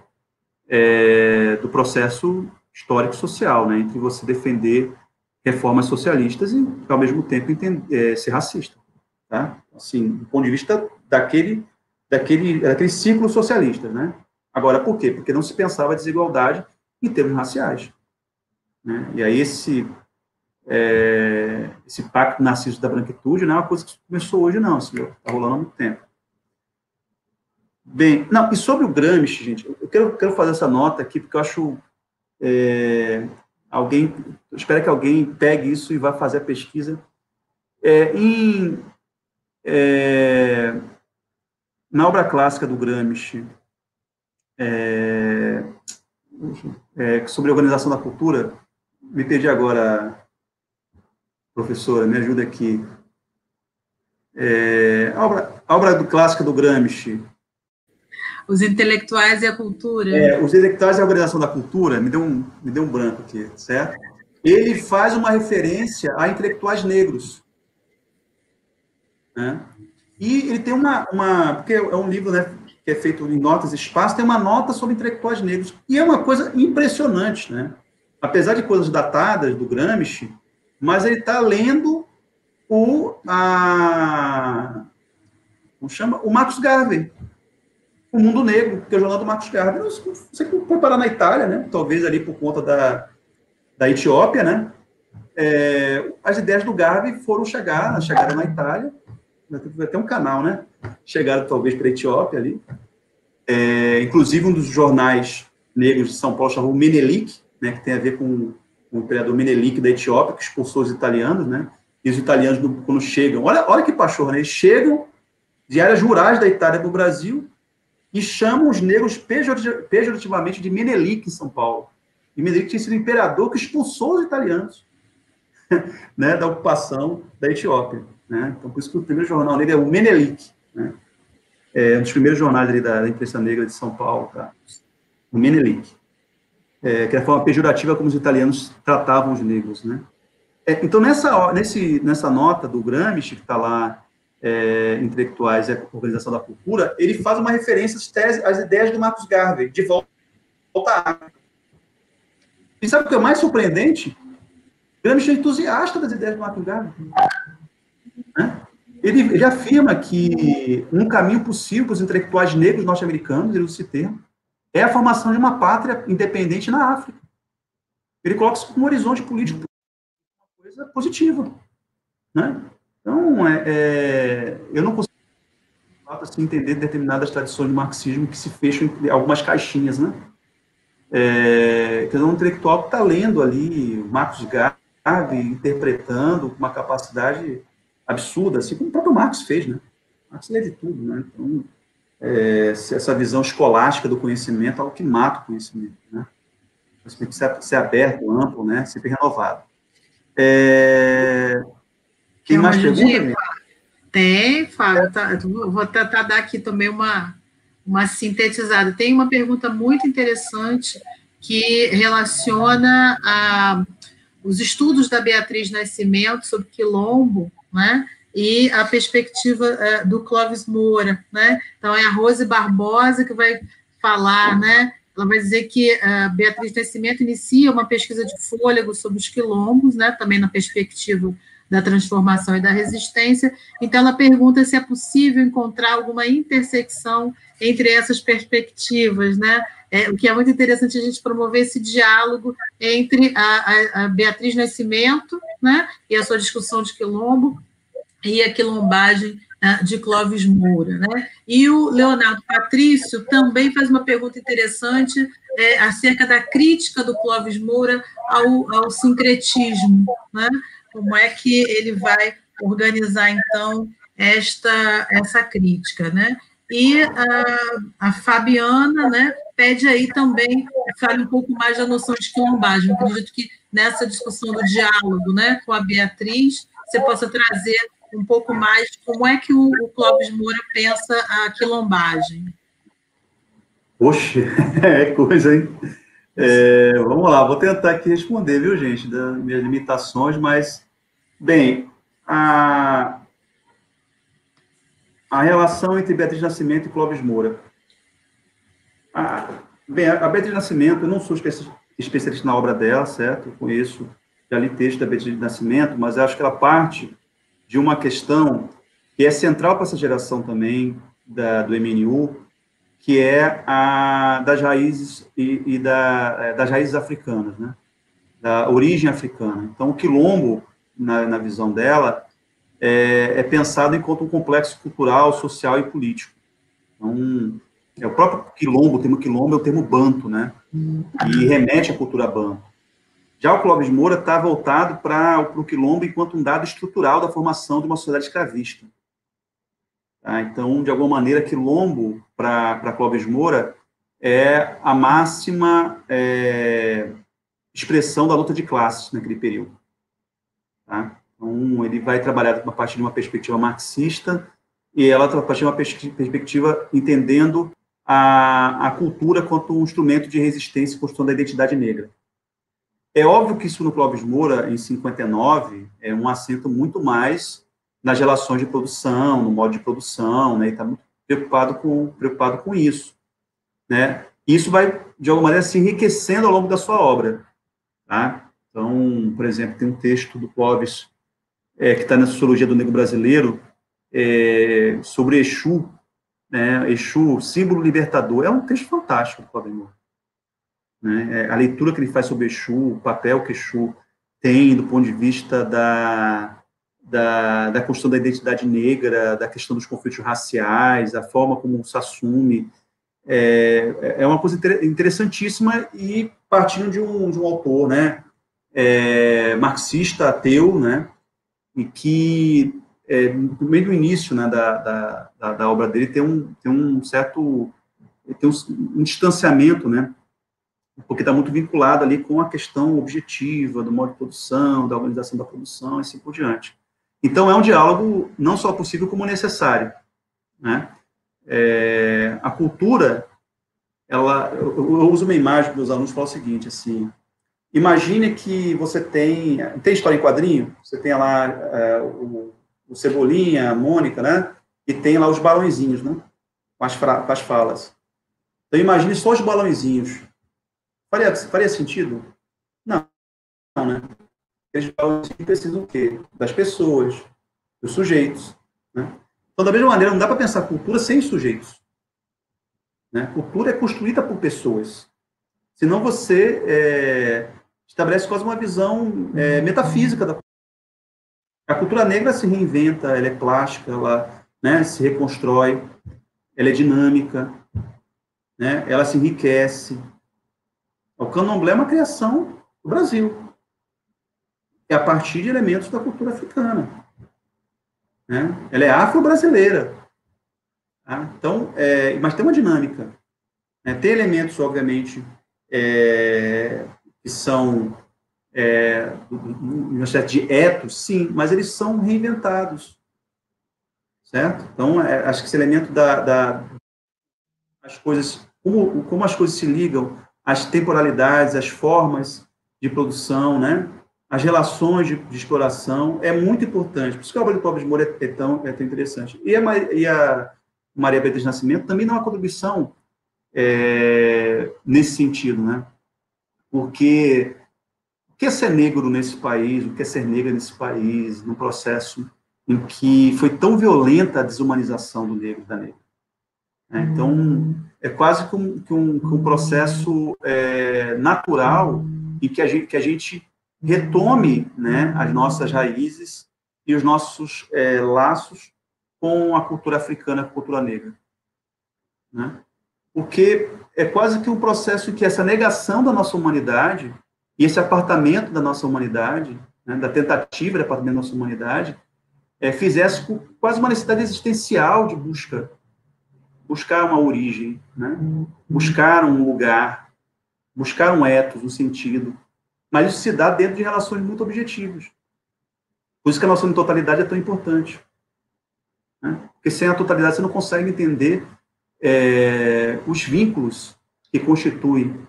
é, do processo histórico-social, né, entre você defender reformas socialistas e, ao mesmo tempo, entender, é, ser racista, tá? Assim, do ponto de vista daquele, daquele, daquele ciclo socialista, né? Agora, por quê? Porque não se pensava desigualdade em termos raciais. Né? E aí esse é, esse pacto narciso da branquitude não é uma coisa que começou hoje, não. Está rolando há muito tempo. Bem, não, e sobre o Gramsci, gente, eu quero, quero fazer essa nota aqui, porque eu acho. É, alguém. espero que alguém pegue isso e vá fazer a pesquisa. É, em, é, na obra clássica do Gramsci, é, é, sobre organização da cultura, me perdi agora professora, me ajuda aqui. É, a, obra, a obra clássica do Gramsci. Os intelectuais e a cultura. É, os intelectuais e a organização da cultura, me deu um, me deu um branco aqui, certo? Ele faz uma referência a intelectuais negros. Né? E ele tem uma, uma. Porque é um livro né, que é feito em notas e espaço, tem uma nota sobre intelectuais negros. E é uma coisa impressionante, né? Apesar de coisas datadas do Gramsci, mas ele está lendo o, a, como chama? o Marcos Garvey, O Mundo Negro, que é o jornal do Marcos Garvey. Você foi parar na Itália, né? talvez ali por conta da, da Etiópia, né? É, as ideias do Garvey foram chegar, chegaram na Itália, ter um canal, né? Chegaram talvez para a Etiópia ali. É, inclusive um dos jornais negros de São Paulo chamado Menelik, né, que tem a ver com o imperador Menelik da Etiópia, que expulsou os italianos, né? E os italianos, quando chegam, olha, olha que pachorra, né? Eles chegam de áreas rurais da Itália para o Brasil e chamam os negros pejorativamente de Menelik em São Paulo. E Menelik tinha sido o imperador que expulsou os italianos né, da ocupação da Etiópia. Né? Então, por isso que o primeiro jornal negro é o Menelik. Né? É um dos primeiros jornais ali da, imprensa negra de São Paulo. Tá? O Menelik é, que é a forma pejorativa como os italianos tratavam os negros, né? É, então, nessa, nesse, nessa nota do Gramsci, que está lá, é, Intelectuais e a Organização da Cultura, ele faz uma referência às, tese, às ideias do Marcos Garvey, de volta à África. E sabe o que é mais surpreendente? Gramsci é entusiasta das ideias do Marcos Garvey. Né? Ele, ele afirma que um caminho possível para os intelectuais negros norte-americanos, ele usa esse termo, é a formação de uma pátria independente na África. Ele coloca isso como um horizonte político, uma coisa positiva. Né? Então, é, é, eu não consigo assim, entender determinadas tradições do marxismo que se fecham em algumas caixinhas, né? É, um intelectual que está lendo ali Marcos Garvey, interpretando com uma capacidade absurda, assim como o próprio Marx fez, né? Marx lê de tudo, né? Então, é, essa visão escolástica do conhecimento é algo que mata o conhecimento, né? Que ser, ser aberto, amplo, né? Sempre renovado. É... Quem mais pergunta? Tem, Fábio. Tá, vou tentar dar aqui também uma, uma sintetizada. Tem uma pergunta muito interessante que relaciona a, os estudos da Beatriz Nascimento sobre quilombo, né? E a perspectiva é, do Clóvis Moura, né? Então é a Rose Barbosa que vai falar, né? Ela vai dizer que a Beatriz Nascimento inicia uma pesquisa de fôlego sobre os quilombos, né? Também na perspectiva da transformação e da resistência. Então, ela pergunta se é possível encontrar alguma intersecção entre essas perspectivas, né? É, o que é muito interessante a gente promover esse diálogo entre a, a, a Beatriz Nascimento, né, e a sua discussão de quilombo, e a quilombagem uh, de Clóvis Moura. Né? E o Leonardo Patrício também faz uma pergunta interessante é, acerca da crítica do Clóvis Moura ao, ao sincretismo. Né? Como é que ele vai organizar, então, esta, essa crítica, né? E a, a Fabiana, né, pede aí também, fale um pouco mais da noção de quilombagem. Eu acredito que nessa discussão do diálogo, né, com a Beatriz, você possa trazer um pouco mais como é que o, o Clóvis Moura pensa a quilombagem. Poxa, é coisa, hein? É, vamos lá, vou tentar aqui responder, viu, gente, das minhas limitações, mas, bem, a, a relação entre Beatriz Nascimento e Clóvis Moura. A, bem, a Beatriz Nascimento, eu não sou especialista na obra dela, certo? Eu conheço, já li texto da Beatriz Nascimento, mas acho que ela parte de uma questão que é central para essa geração também, da, do MNU, que é a das raízes e, e da, é, das raízes africanas, né? da origem africana. Então, o quilombo, na, na visão dela, é, é, pensado enquanto um complexo cultural, social e político. Então, é o próprio quilombo, o termo quilombo é o termo banto, né? E remete à cultura banto. Já o Clóvis Moura está voltado para o quilombo enquanto um dado estrutural da formação de uma sociedade escravista. Tá? Então, de alguma maneira, quilombo, para Clóvis Moura, é a máxima é, expressão da luta de classes naquele período. Tá? Então, ele vai trabalhar a partir de uma perspectiva marxista e ela a partir de uma perspectiva entendendo a, a cultura quanto um instrumento de resistência e construção da identidade negra. É óbvio que isso no Clóvis Moura, em 59, é um acento muito mais nas relações de produção, no modo de produção, né? Está muito preocupado com, preocupado com isso, né? Isso vai, de alguma maneira, se enriquecendo ao longo da sua obra, tá? Então, por exemplo, tem um texto do Clóvis é, que está na Sociologia do Negro Brasileiro é, sobre Exu, né? Exu, símbolo libertador. É um texto fantástico do Clóvis Moura. Né? É, a leitura que ele faz sobre Exu, o papel que Exu tem do ponto de vista da, da, da questão da identidade negra, da questão dos conflitos raciais, a forma como se assume, é, é uma coisa interessantíssima e partindo de um, de um autor, né, é, marxista, ateu, né, e que, é, no meio do início, né, da, da, da, obra dele, tem um, tem um certo, tem um, um distanciamento, né, porque está muito vinculado ali com a questão objetiva do modo de produção, da organização da produção e assim por diante. Então, é um diálogo não só possível, como necessário. Né? É, a cultura, ela, eu, eu, uso uma imagem para os alunos falar o seguinte, assim, imagine que você tem, tem história em quadrinho? Você tem lá é, o, o, Cebolinha, a Mônica, né? E tem lá os balãozinhos, né? Com as, com as falas. Então, imagine só os balãozinhos. Faria, faria sentido? Não, não né? eles precisam o quê? Das pessoas, dos sujeitos. Né? Então, da mesma maneira, não dá para pensar cultura sem sujeitos. Né? Cultura é construída por pessoas. Senão você é, estabelece quase uma visão é, metafísica da A cultura negra se reinventa, ela é plástica, ela né, se reconstrói, ela é dinâmica, né, ela se enriquece. O candomblé é uma criação do Brasil. É a partir de elementos da cultura africana. Né? Ela é afro-brasileira. Tá? Então, é, mas tem uma dinâmica. Né? Tem elementos, obviamente, é, que são é, uma espécie de etos, sim, mas eles são reinventados, certo? Então, é, acho que esse elemento da, da as coisas, como, como as coisas se ligam, as temporalidades, as formas de produção, né? As relações de, de exploração é muito importante. Por isso que a obra de Clóvis Moura é, é, tão, é tão interessante. E a, e a Maria Beatriz Nascimento também dá uma contribuição é, nesse sentido, né? Porque o que é ser negro nesse país, o que é ser negra nesse país, num processo em que foi tão violenta a desumanização do negro e da negra. É, então, é quase que um, que um, que um processo é, natural em que a gente, que a gente retome né, as nossas raízes e os nossos é, laços com a cultura africana, a cultura negra. Né? Porque é quase que um processo que essa negação da nossa humanidade e esse apartamento da nossa humanidade, né, da tentativa de apartamento da nossa humanidade, é, fizesse quase uma necessidade existencial de busca, buscar uma origem, né, buscar um lugar, buscar um ethos, um sentido. Mas isso se dá dentro de relações muito objetivas. Por isso que a noção de totalidade é tão importante. Né? Porque sem a totalidade você não consegue entender é, os vínculos que constituem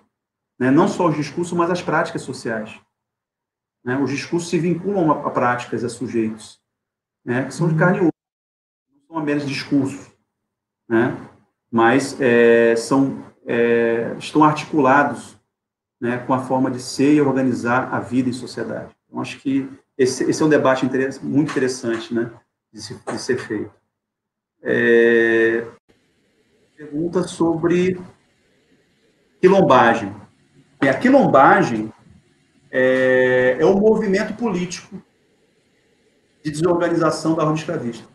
né? não só os discursos, mas as práticas sociais. Né? Os discursos se vinculam a, a práticas, a sujeitos, né? que são de carne e osso, não são apenas discursos, né? mas é, são, é, estão articulados né, com a forma de ser e organizar a vida em sociedade. Então, acho que esse, esse é um debate interessante, muito interessante né, de, se, de ser feito. É, pergunta sobre quilombagem. E a quilombagem é, é um movimento político de desorganização da ordem escravista.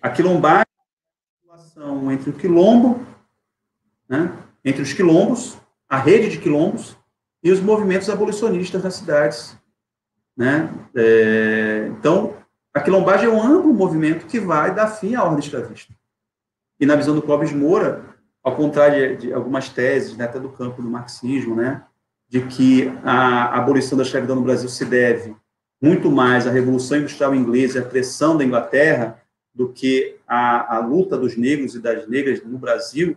A quilombagem é a relação entre o quilombo, né, entre os quilombos, a rede de quilombos, e os movimentos abolicionistas das cidades. Né? É, então, a quilombagem é um amplo movimento que vai dar fim à ordem escravista. E na visão do Clóvis Moura, ao contrário de, algumas teses, né, até do campo do marxismo, né, de que a abolição da escravidão no Brasil se deve muito mais à Revolução Industrial Inglesa e à pressão da Inglaterra do que à, à luta dos negros e das negras no Brasil,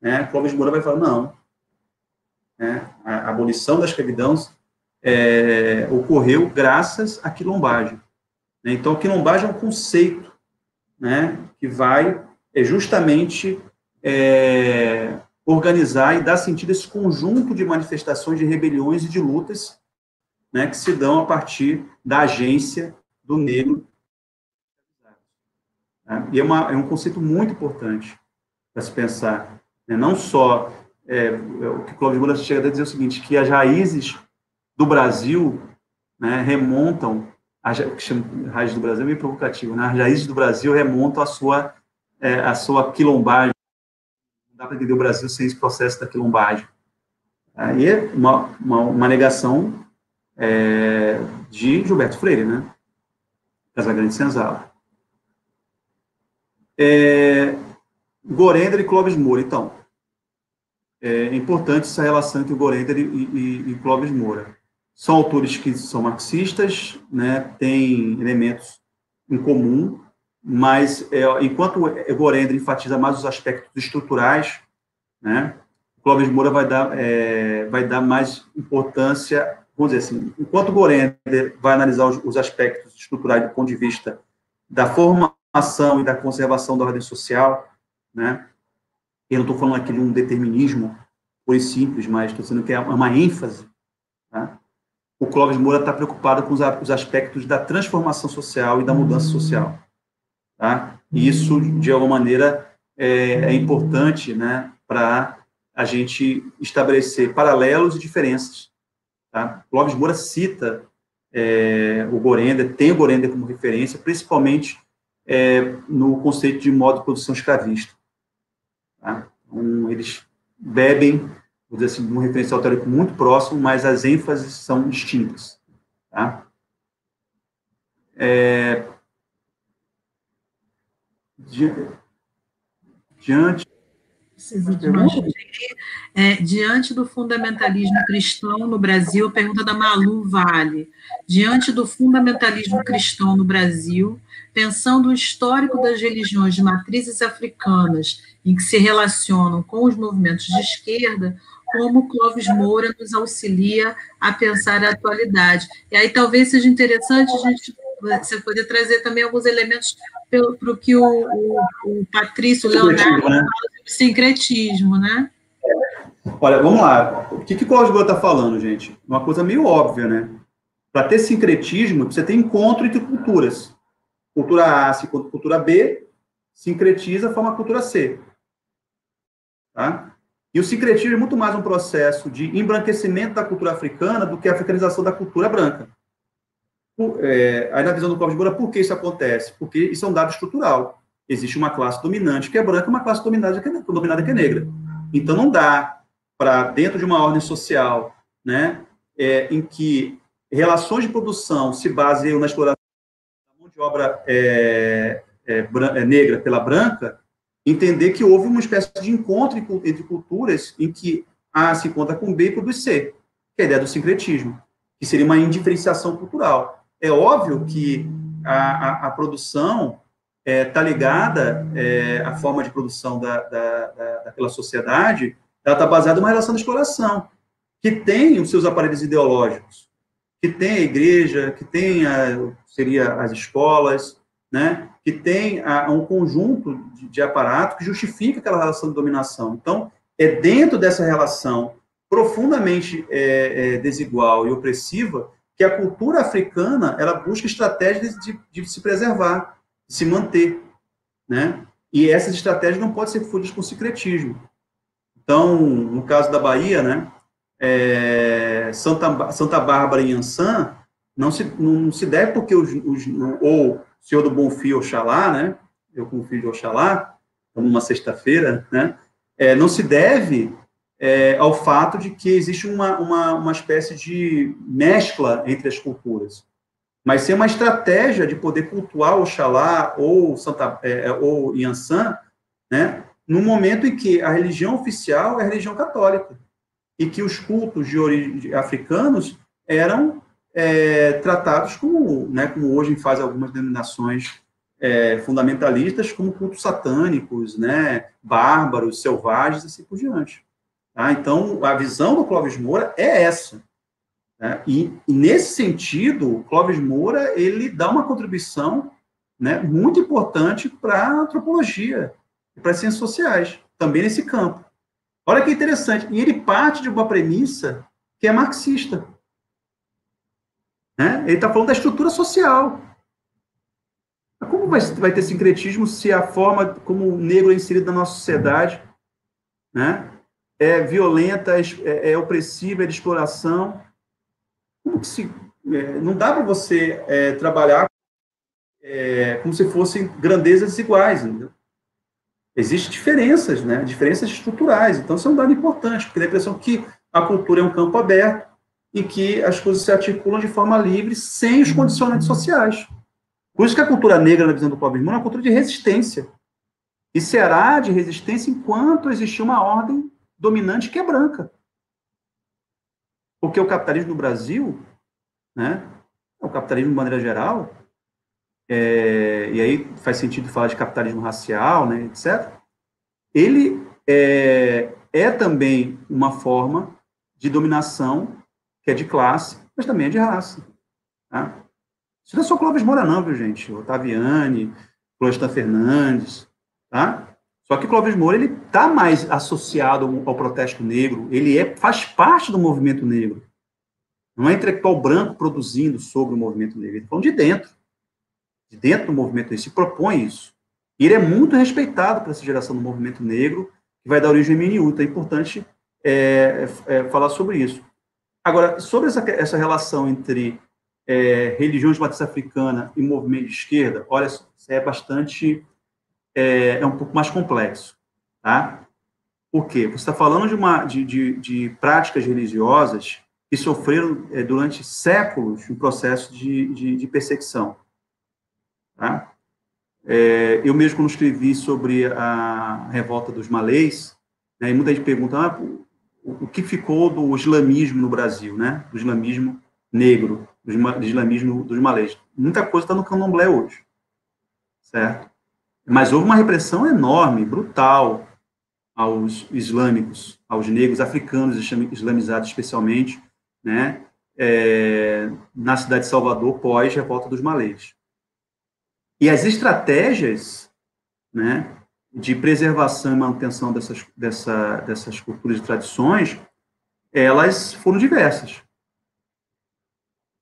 né, Clóvis Moura vai falar, não, né, a abolição da escravidão é, ocorreu graças à quilombagem. Né, então, a quilombagem é um conceito né, que vai é justamente é, organizar e dar sentido a esse conjunto de manifestações de rebeliões e de lutas né, que se dão a partir da agência do negro. Né? E é, uma, é, um conceito muito importante para se pensar. Né? Não só é, é o que Cláudio Moura chega a dizer o seguinte, que as raízes do Brasil né, remontam, a, que chama, raiz do Brasil é meio provocativo, né? as raízes do Brasil remontam a sua, é, a sua quilombagem, dá para entender o Brasil sem esse processo da quilombagem. Aí é uma, uma, uma negação é, de Gilberto Freire, né? Casagrande Senzala. É, Gorender e Clóvis Moura, então. É importante essa relação entre o Gorender e, e, e Clóvis Moura. São autores que são marxistas, né, têm elementos em comum, mas é, enquanto o Gorender enfatiza mais os aspectos estruturais, né, o Clóvis Moura vai dar, é, vai dar mais importância, vamos dizer assim, enquanto o Gorender vai analisar os, os aspectos estruturais do ponto de vista da formação e da conservação da ordem social, né, eu não estou falando aqui de um determinismo puro e simples, mas estou dizendo que é uma ênfase, tá? o Clóvis Moura está preocupado com os aspectos da transformação social e da mudança social. Tá? E isso, de alguma maneira, é, é importante né, para a gente estabelecer paralelos e diferenças. Tá? Clóvis Moura cita é, o Gorender, tem o Gorender como referência, principalmente é, no conceito de modo de produção escravista. Tá? Então, eles bebem, vou dizer assim, um referencial teórico muito próximo, mas as ênfases são distintas. Tá? É, diante é, diante do fundamentalismo cristão no Brasil, pergunta da Malu Vale. Diante do fundamentalismo cristão no Brasil, pensando o histórico das religiões de matrizes africanas em que se relacionam com os movimentos de esquerda, como Clóvis Moura nos auxilia a pensar a atualidade. E aí talvez seja interessante a gente você poder trazer também alguns elementos para o que o, o, o Patrício Leonardo né? fala sobre sincretismo, né? Olha, vamos lá. O que, que o Cláudio Boa está falando, gente? Uma coisa meio óbvia, né? Para ter sincretismo, você tem encontro entre culturas. Cultura A se encontra cultura B, sincretiza, forma a cultura C. Tá? E o sincretismo é muito mais um processo de embranquecimento da cultura africana do que a africanização da cultura branca. É, aí na visão do Cláudio Moura, por que isso acontece? Porque isso é um dado estrutural. Existe uma classe dominante que é branca e uma classe dominada que é, dominada que é negra. Então não dá para, dentro de uma ordem social, né, é, em que relações de produção se baseiam na exploração da mão de obra é, é, é, negra pela branca, entender que houve uma espécie de encontro entre culturas em que A se encontra com B e produz C, que é a ideia do sincretismo, que seria uma indiferenciação cultural. É óbvio que a, a, a produção está é, tá ligada, é, a forma de produção da, da, da, daquela sociedade, ela está baseada numa relação de exploração, que tem os seus aparelhos ideológicos, que tem a igreja, que tem a, seria as escolas, né, que tem a, um conjunto de, de aparato que justifica aquela relação de dominação. Então, é dentro dessa relação profundamente é, é, desigual e opressiva que a cultura africana ela busca estratégias de, de, se preservar, de se manter, né? E essas estratégias não podem ser fundidas com secretismo. Então, no caso da Bahia, né, é, Santa, Santa Bárbara e Ançã não se, não se deve porque os, os ou Senhor do Bom Fio Oxalá, né, eu confio de Oxalá, numa sexta-feira, né, é, não se deve é, ao fato de que existe uma, uma, uma espécie de mescla entre as culturas. Mas ser uma estratégia de poder cultuar Oxalá ou, Santa, é, é, ou Yansan, né, no momento em que a religião oficial é a religião católica, e que os cultos de origem africanos eram é, tratados como, né, como hoje faz algumas denominações é, fundamentalistas, como cultos satânicos, né, bárbaros, selvagens, e assim por diante. Tá? Então, a visão do Clóvis Moura é essa. Né? E, e, nesse sentido, o Clóvis Moura ele dá uma contribuição né, muito importante para a antropologia e para as ciências sociais, também nesse campo. Olha que interessante. E ele parte de uma premissa que é marxista. Né? Ele está falando da estrutura social. Como vai, vai ter sincretismo se a forma como o negro é inserido na nossa sociedade né, é violenta, é, é opressiva, é de exploração. Como que se, é, não dá para você é, trabalhar é, como se fossem grandezas iguais. Entendeu? Existem diferenças, né? diferenças estruturais. Então, isso é um dado importante, porque dá a impressão que a cultura é um campo aberto e que as coisas se articulam de forma livre, sem os condicionantes sociais. Por isso que a cultura negra, na visão do Paulo Irmão, é uma cultura de resistência. E será de resistência enquanto existir uma ordem dominante que é branca. Porque o capitalismo no Brasil, né, o capitalismo de maneira geral, é, e aí faz sentido falar de capitalismo racial, né, etc., ele é, é também uma forma de dominação que é de classe, mas também é de raça. Tá? Isso não é só Clóvis Moura, não, viu, gente? Otaviani, Florestan Fernandes, tá? Só que Clóvis Moura ele está mais associado ao protesto negro, ele é, faz parte do movimento negro. Não é intelectual branco produzindo sobre o movimento negro, ele está de dentro. De dentro do movimento negro, se propõe isso. E ele é muito respeitado por essa geração do movimento negro, que vai dar origem ao MNU. Então é importante é, é, é, falar sobre isso. Agora, sobre essa, essa relação entre é, religiões de matriz africana e movimento de esquerda, olha, é bastante, é, é um pouco mais complexo, tá? Por quê? Você está falando de, uma, de, de, de, práticas religiosas que sofreram é, durante séculos um processo de, de, de perseguição. Tá? É, eu mesmo, quando escrevi sobre a revolta dos malês, né, e muita gente pergunta ah, o, o, que ficou do islamismo no Brasil, né? do islamismo negro, do islamismo dos malês. Muita coisa está no candomblé hoje, certo? Mas houve uma repressão enorme, brutal, aos islâmicos, aos negros africanos islamizados especialmente, né, é, na cidade de Salvador pós revolta dos malês. E as estratégias, né, de preservação e manutenção dessas, dessa, dessas culturas e tradições, elas foram diversas.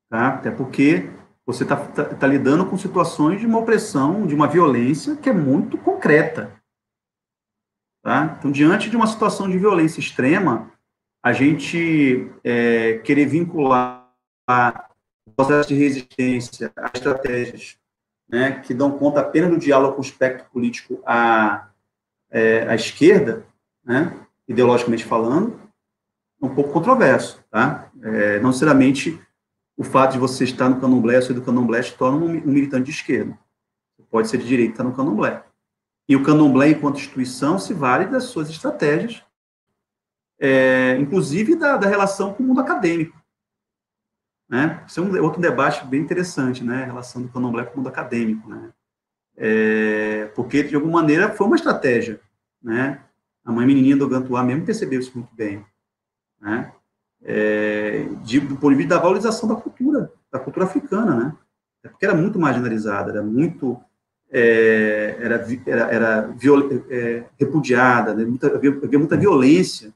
Tá? Até porque você está tá, tá lidando com situações de uma opressão, de uma violência que é muito concreta. Tá? Então, diante de uma situação de violência extrema, a gente é, querer vincular o processo de resistência a estratégias né, que dão conta apenas do diálogo com o espectro político à, é, à esquerda, né, ideologicamente falando, é um pouco controverso. Tá? É, não necessariamente o fato de você estar no candomblé, ser do candomblé, te torna um, militante de esquerda. Pode ser de direita e estar no candomblé. E o candomblé, enquanto instituição, se vale das suas estratégias, é, inclusive da, da, relação com o mundo acadêmico. Né? Isso é um outro debate bem interessante, né? a relação do candomblé com o mundo acadêmico. Né? É, porque, de alguma maneira, foi uma estratégia. Né? A mãe menininha do Gantuá mesmo percebeu isso muito bem. Né? É, de, do ponto de vista da valorização da cultura, da cultura africana, né? É porque era muito marginalizada, era muito é, era, era, era viol, é, repudiada, né? muita, havia, havia, muita violência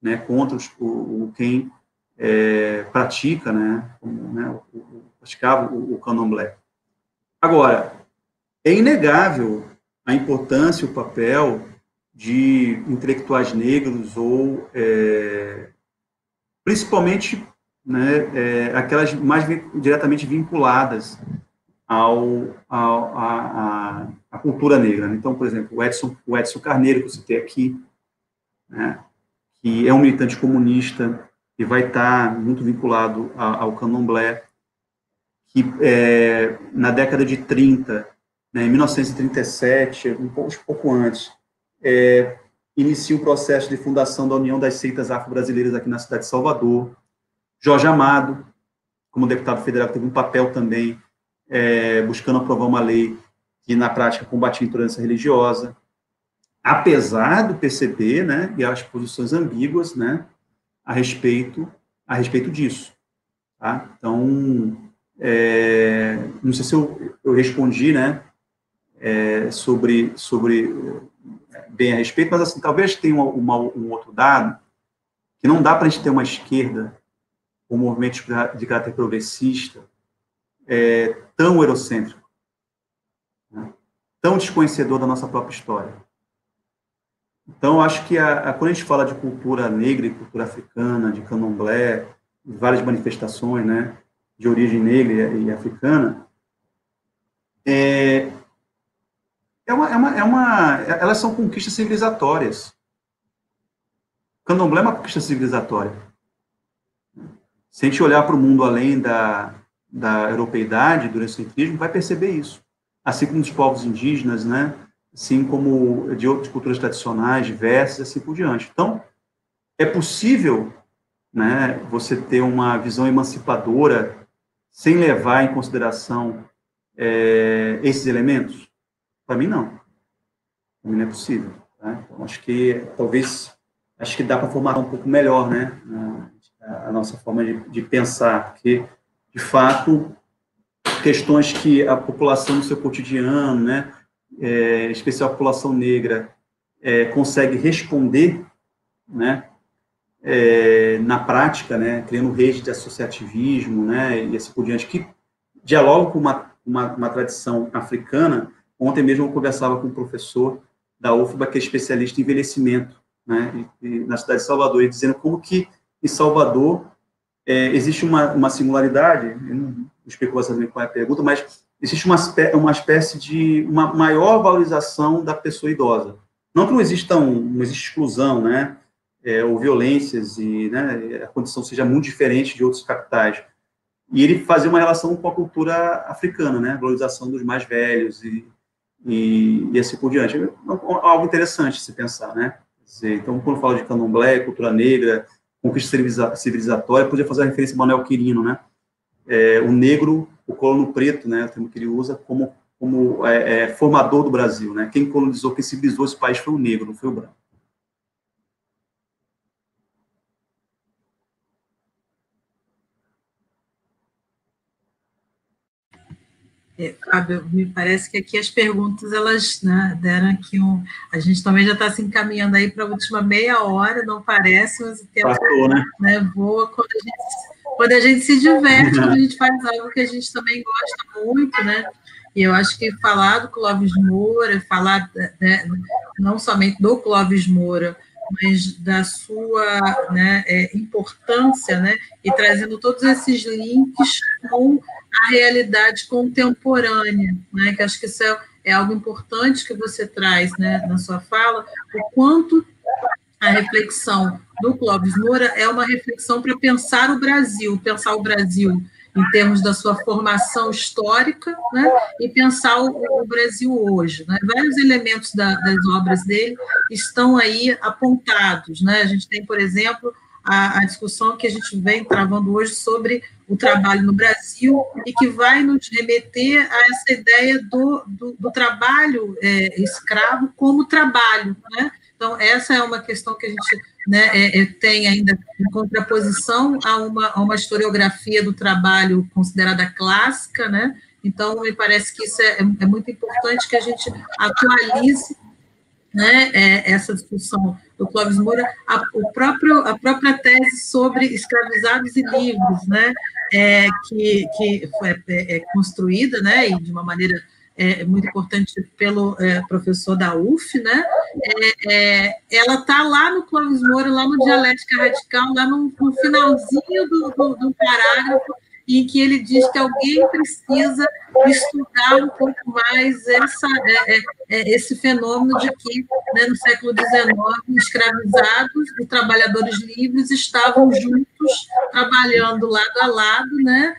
né, contra os, o, o quem é, pratica, né, como, né, o, o, praticava o, o candomblé. Agora, é inegável a importância e o papel de intelectuais negros ou é, principalmente né, é, aquelas mais diretamente vinculadas ao, ao a, a, cultura negra. Né? Então, por exemplo, o Edson, o Edson Carneiro, que eu citei aqui, né, que é um militante comunista e vai estar muito vinculado ao candomblé, que é, na década de 30, né, em 1937, um pouco, um pouco antes, é, inicia o processo de fundação da União das Seitas Afro-Brasileiras aqui na cidade de Salvador. Jorge Amado, como deputado federal, teve um papel também é, buscando aprovar uma lei que, na prática, combatia a intolerância religiosa, apesar do PCB, né, e as posições ambíguas, né, a respeito, a respeito disso. Tá? Então, é, não sei se eu, eu respondi, né, é, sobre, sobre bem a respeito, mas assim, talvez tenha uma, uma, um outro dado que não dá para a gente ter uma esquerda, um movimento de caráter progressista, é, tão eurocêntrico, né? tão desconhecedor da nossa própria história. Então, acho que a, a, quando a gente fala de cultura negra e cultura africana, de candomblé, várias manifestações né, de origem negra e, e africana, é, é uma, é uma, é uma, elas são conquistas civilizatórias. Candomblé é uma conquista civilizatória. Se a gente olhar para o mundo além da, da europeidade, do eurocentrismo, vai perceber isso. Assim como dos povos indígenas, né? assim como de outras culturas tradicionais, diversas, assim por diante. Então, é possível né, você ter uma visão emancipadora sem levar em consideração é, esses elementos? Para mim, não. Para mim não é possível. Tá? Então, acho que talvez acho que dá para formar um pouco melhor né, a, a nossa forma de, de pensar, porque de fato, questões que a população no seu cotidiano, né, é, especial a população negra, é, consegue responder, né, é, na prática, né, criando redes de associativismo, né, e assim por diante, que dialogam com uma, uma, uma tradição africana. Ontem mesmo eu conversava com um professor da UFBA, que é especialista em envelhecimento, né, na cidade de Salvador, e dizendo como que em Salvador é, existe uma, uma singularidade, não, explico bastante qual é a pergunta, mas existe uma, uma espécie de uma maior valorização da pessoa idosa. Não que não exista, um, não exclusão, né, é, ou violências, e né, a condição seja muito diferente de outros capitais. E ele fazia uma relação com a cultura africana, né, valorização dos mais velhos e, e, e assim por diante. É algo interessante se pensar, né. Dizer, então, quando fala de candomblé, cultura negra, conquista civilizatória, podia fazer a referência a Manuel Quirino, né, é, o negro, o colono preto, né, o termo que ele usa, como, como é, é, formador do Brasil. Né? Quem colonizou, quem civilizou esse país foi o negro, não foi o branco. É, Fábio, me parece que aqui as perguntas elas né, deram aqui um. A gente também já está se encaminhando aí para a última meia hora, não parece, mas o tempo Passou, né? né, voa quando a gente quando a gente se diverte, quando a gente faz algo que a gente também gosta muito, né? E eu acho que falar do Clóvis Moura, falar né, não somente do Clóvis Moura, mas da sua né, é, importância, né, e trazendo todos esses links com a realidade contemporânea, né, que acho que isso é, é algo importante que você traz né, na sua fala, o quanto a reflexão do Clóvis Moura é uma reflexão para pensar o Brasil, pensar o Brasil em termos da sua formação histórica, né, e pensar o, o Brasil hoje. Né? Vários elementos da, das obras dele estão aí apontados. Né? A gente tem, por exemplo, a, a, discussão que a gente vem travando hoje sobre o trabalho no Brasil e que vai nos remeter a essa ideia do, do, do trabalho é, escravo como trabalho, né? Então, essa é uma questão que a gente né, é, é, tem ainda em contraposição a uma, a uma historiografia do trabalho considerada clássica, né? Então, me parece que isso é, é muito importante que a gente atualize né, é, essa discussão do Clóvis Moura, a, o próprio, a própria tese sobre escravizados e livres, né, é, que, que foi é, é construída, né, e de uma maneira é, muito importante pelo é, professor da UF, né? É, ela está lá no Clóvis Moura, lá no Dialética Radical, lá no, no finalzinho do, do, do, parágrafo, em que ele diz que alguém precisa estudar um pouco mais essa, é, é, esse fenômeno de que, né, no século XIX, escravizados e trabalhadores livres estavam juntos, trabalhando lado a lado, né?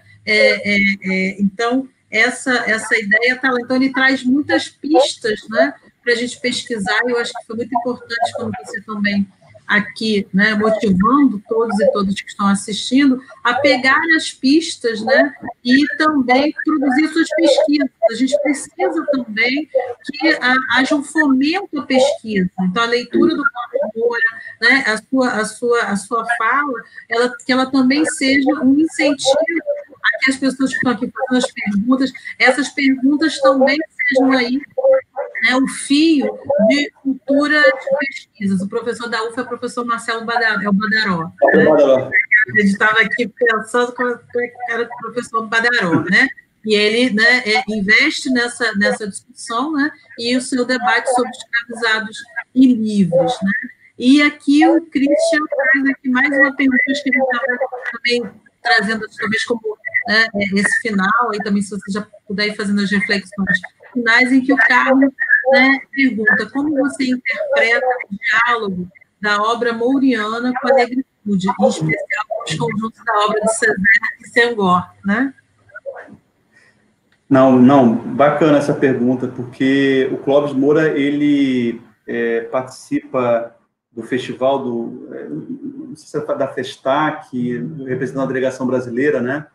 então, essa, essa ideia está lá. Então, ele traz muitas pistas né, para a gente pesquisar, e eu acho que foi muito importante quando você também aqui, né, motivando todos e todas que estão assistindo a pegar as pistas, né, e também produzir suas pesquisas. A gente precisa também que a, haja um fomento à pesquisa. Então, a leitura do Paulo Moura, né, a sua, a sua, a sua fala, ela, que ela também seja um incentivo que as pessoas que estão aqui fazendo as perguntas, essas perguntas também sejam aí né, o fio de cultura de pesquisas. O professor da UFA é o professor Marcelo Badaró. É o Badaró, né? Gente estava aqui pensando como era o professor Badaró, né? E ele né, é, investe nessa, nessa discussão, né? E o seu debate sobre escravizados e livres, né? E aqui o Christian traz aqui mais uma pergunta que ele estava também trazendo talvez como né, esse final, aí também se você já puder ir fazendo as reflexões finais, em que o Carlos né, pergunta como você interpreta o diálogo da obra mouriana com a negritude, em especial com os conjuntos da obra de César e Senghor, né? Não, não, bacana essa pergunta, porque o Clóvis Moura, ele é, participa do festival do, é, não sei se é da Festac, representando a delegação brasileira, né?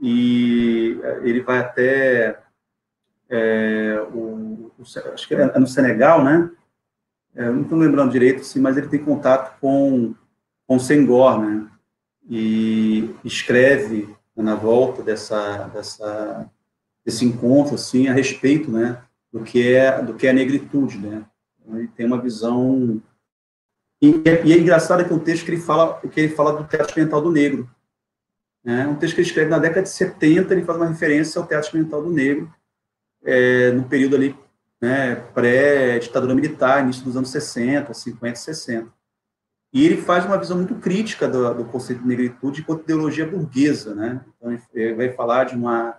e eh, ele vai até é, o, o, acho que é no Senegal, né? É, não estou lembrando direito, sim, mas ele tem contato com com Senghor, né? E escreve na volta dessa dessa desse encontro assim a respeito, né? Do que é do que é a negritude, né? Então, ele tem uma visão e é, e é engraçado que é um texto que ele fala que ele fala do teatro mental do negro, né? Um texto que ele escreve na década de 70, ele faz uma referência ao teatro mental do negro, é, no período ali né, pré-ditadura militar, início dos anos 60, 50, 60. E ele faz uma visão muito crítica do, do conceito de negritude enquanto ideologia burguesa, né? Então, ele vai falar de uma,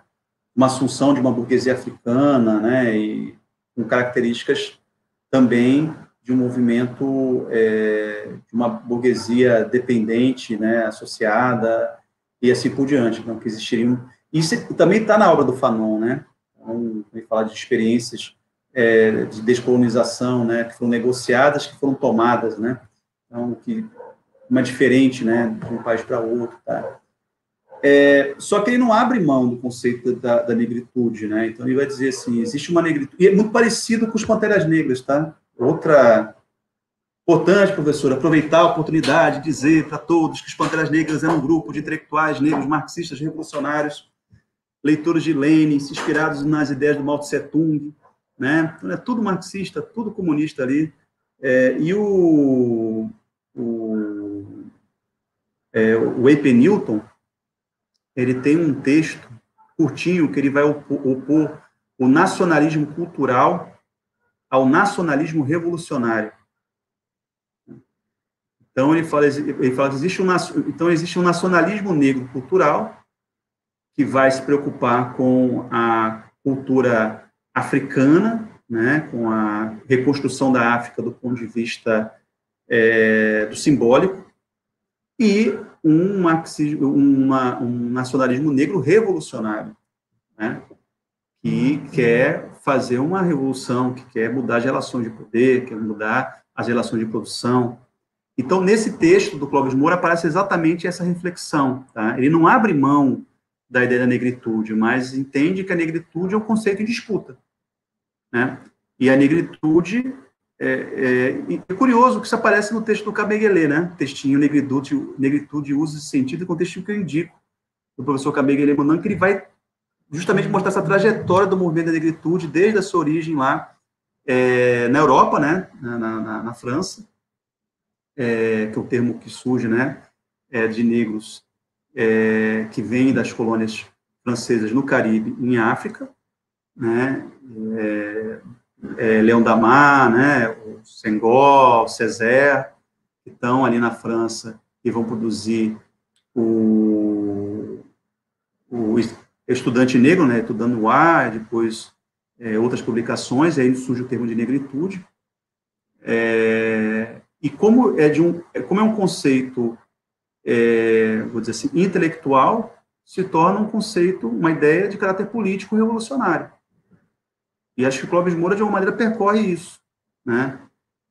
uma assunção de uma burguesia africana, né? E com características também de um movimento é, de uma burguesia dependente, né? Associada e assim por diante. Então, que existiriam... Isso também está na obra do Fanon, né? Então, ele fala de experiências é, de descolonização, né? Que foram negociadas, que foram tomadas, né? Então, que uma diferente, né, de um país para outro, tá? É, só que ele não abre mão do conceito da, da, negritude, né? Então ele vai dizer assim, existe uma negritude e é muito parecido com os panteras negras, tá? Outra importante, professor, aproveitar a oportunidade de dizer para todos que os panteras negras eram um grupo de intelectuais negros marxistas revolucionários, leitores de Lenin, inspirados nas ideias do Mao Tse Tung, né? Então é tudo marxista, tudo comunista ali. É, e o o, é, o E.P. Newton, ele tem um texto curtinho que ele vai opor, opor o nacionalismo cultural ao nacionalismo revolucionário. Então ele fala, ele fala que existe um, então existe um nacionalismo negro cultural que vai se preocupar com a cultura africana, né, com a reconstrução da África do ponto de vista é, do simbólico, e um, uma, um nacionalismo negro revolucionário, né? que quer fazer uma revolução, que quer mudar as relações de poder, quer mudar as relações de produção. Então, nesse texto do Clóvis Moura aparece exatamente essa reflexão. Tá? Ele não abre mão da ideia da negritude, mas entende que a negritude é um conceito em disputa. Né? E a negritude é, é, é, curioso que isso aparece no texto do Cabeguelê, né? Textinho Negritude, Negritude, Uso e Sentido, com o textinho que eu indico, do professor Cabeguelê Monan, que ele vai justamente mostrar essa trajetória do movimento da negritude desde a sua origem lá é, na Europa, né? Na, na, na França, é, que é o termo que surge, né? É, de negros é, que vêm das colônias francesas no Caribe, em África, né? é, Leão da Mar, né, o Senghor, o que estão ali na França e vão produzir o, o Estudante Negro, né, Estudando ar, depois é, outras publicações, e aí surge o termo de negritude. É, e como é, de um, como é um conceito, é, vou dizer assim, intelectual, se torna um conceito, uma ideia de caráter político revolucionário. E acho que Clóvis Moura, de alguma maneira, percorre isso, né?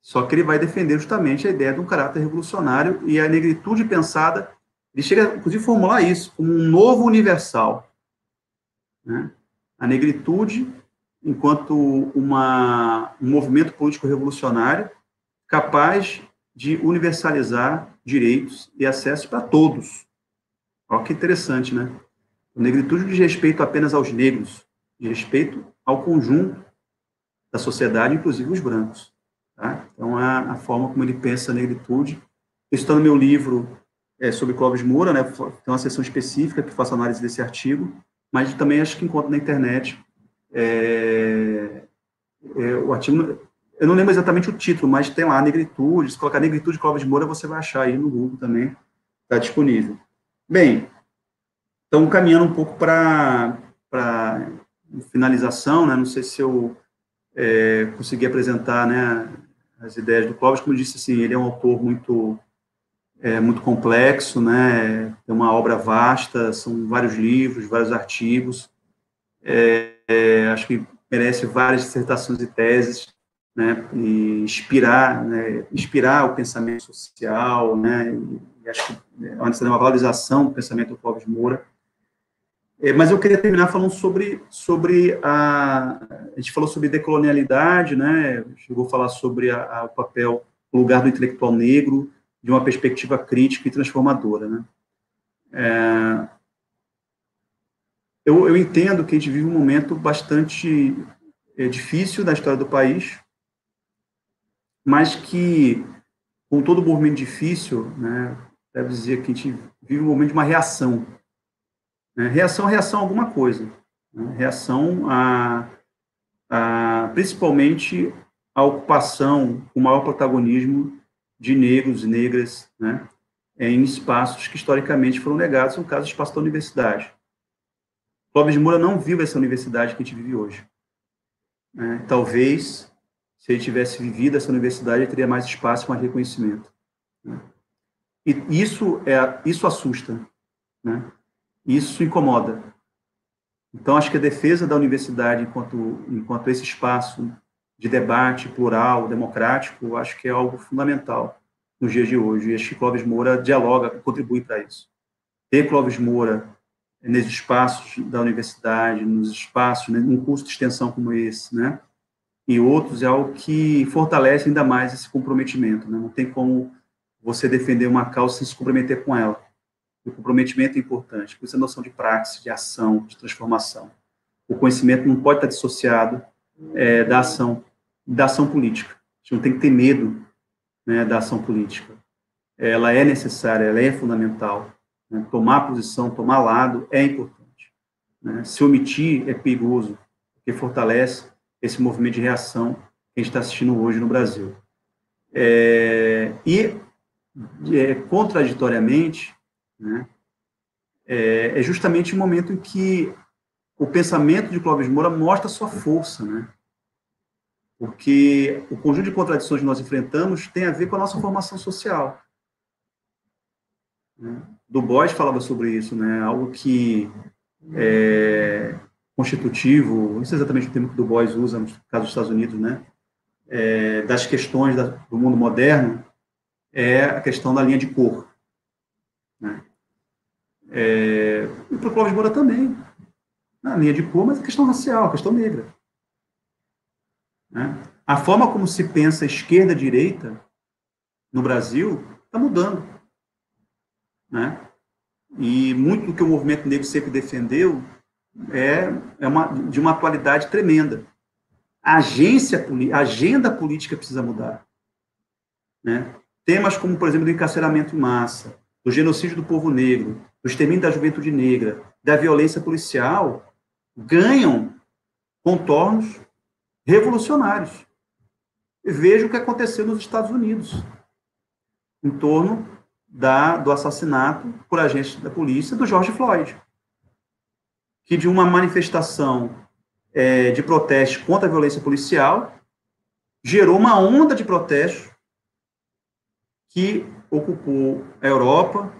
Só que ele vai defender justamente a ideia de um caráter revolucionário e a negritude pensada, ele chega, inclusive, a formular isso como um novo universal. Né? A negritude, enquanto uma, um movimento político revolucionário capaz de universalizar direitos e acessos para todos. Olha que interessante, né? A negritude diz respeito apenas aos negros, de respeito ao conjunto da sociedade, inclusive os brancos. Tá? Então, a, a, forma como ele pensa a negritude. Isso está no meu livro é, sobre Clóvis Moura, né? tem uma seção específica que faço análise desse artigo, mas também acho que encontro na internet é, é, o artigo. Eu não lembro exatamente o título, mas tem lá negritude. Se colocar negritude Clóvis Moura, você vai achar aí no Google também, está disponível. Bem, então caminhando um pouco para finalização, né, não sei se eu é, consegui apresentar né, as ideias do Clóvis, como eu disse, assim, ele é um autor muito, é, muito complexo, né, tem uma obra vasta, são vários livros, vários artigos, é, é acho que merece várias dissertações e teses, né, e inspirar, né, inspirar o pensamento social, né, e acho que antes de uma valorização do pensamento do Clóvis Moura, é, mas eu queria terminar falando sobre, sobre a. A gente falou sobre decolonialidade, né? Chegou a falar sobre a, a, o papel, o lugar do intelectual negro, de uma perspectiva crítica e transformadora, né? É, eu, eu entendo que a gente vive um momento bastante é, difícil da história do país, mas que, com todo movimento difícil, né, deve dizer que a gente vive um momento de uma reação né? Reação, reação a alguma coisa. Né? Reação a, a, principalmente, a ocupação, o maior protagonismo de negros e negras, né, em espaços que historicamente foram negados, no caso, o espaço da universidade. Clóvis Moura não viu essa universidade que a gente vive hoje. Né? Talvez, se ele tivesse vivido essa universidade, ele teria mais espaço, mais reconhecimento. Né? E isso, é, isso assusta, né? isso incomoda. Então, acho que a defesa da universidade enquanto, enquanto esse espaço de debate plural, democrático, acho que é algo fundamental nos dias de hoje. E acho que Clóvis Moura dialoga, contribui para isso. Ter Clóvis Moura nesses espaços da universidade, nos espaços, né, num curso de extensão como esse, né? E outros é algo que fortalece ainda mais esse comprometimento, né? Não tem como você defender uma causa sem se comprometer com ela. O comprometimento é importante, por isso a noção de praxe, de ação, de transformação. O conhecimento não pode estar dissociado é, da ação, da ação política. A gente não tem que ter medo né, da ação política. Ela é necessária, ela é fundamental. Né? Tomar posição, tomar lado é importante. Né? Se omitir é perigoso, porque fortalece esse movimento de reação que a gente está assistindo hoje no Brasil. É, e, é, contraditoriamente, né, é, é, justamente o momento em que o pensamento de Clóvis Moura mostra sua força, né? Porque o conjunto de contradições que nós enfrentamos tem a ver com a nossa formação social. Né? Du Bois falava sobre isso, né? Algo que é constitutivo, não sei exatamente o termo que Du Bois usa no caso dos Estados Unidos, né? É, das questões da, do mundo moderno é a questão da linha de cor. Né? É, e para o Clóvis Moura também. A linha de cor, mas a questão racial, a questão negra. Né? A forma como se pensa esquerda-direita no Brasil está mudando. Né? E muito do que o movimento negro sempre defendeu é, é uma, de uma atualidade tremenda. A, agência, a agenda política precisa mudar. Né? Temas como, por exemplo, do encarceramento em massa, do genocídio do povo negro, do extermínio da juventude negra, da violência policial, ganham contornos revolucionários. Veja o que aconteceu nos Estados Unidos, em torno da, do assassinato por agentes da polícia do George Floyd, que de uma manifestação é, de protesto contra a violência policial gerou uma onda de protesto que ocupou a Europa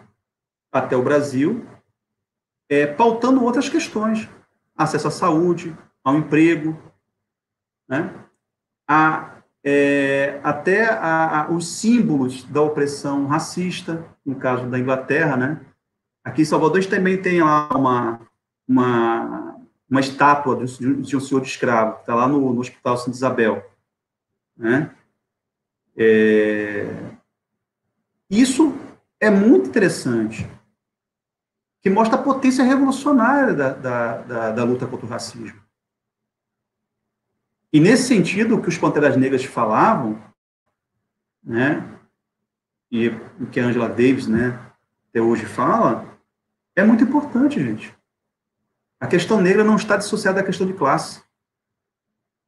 até o Brasil, é, pautando outras questões, acesso à saúde, ao emprego, né? a, é, até a, a, os símbolos da opressão racista, no caso da Inglaterra, né? Aqui em Salvador também tem lá uma, uma, uma estátua de, de um senhor de escravo, está lá no, no Hospital Santa Isabel, né? É, isso é muito interessante, que mostra a potência revolucionária da, da, da, da luta contra o racismo. E nesse sentido, o que os Panteras Negras falavam, né, e o que a Angela Davis, né, até hoje fala, é muito importante, gente. A questão negra não está dissociada da questão de classe.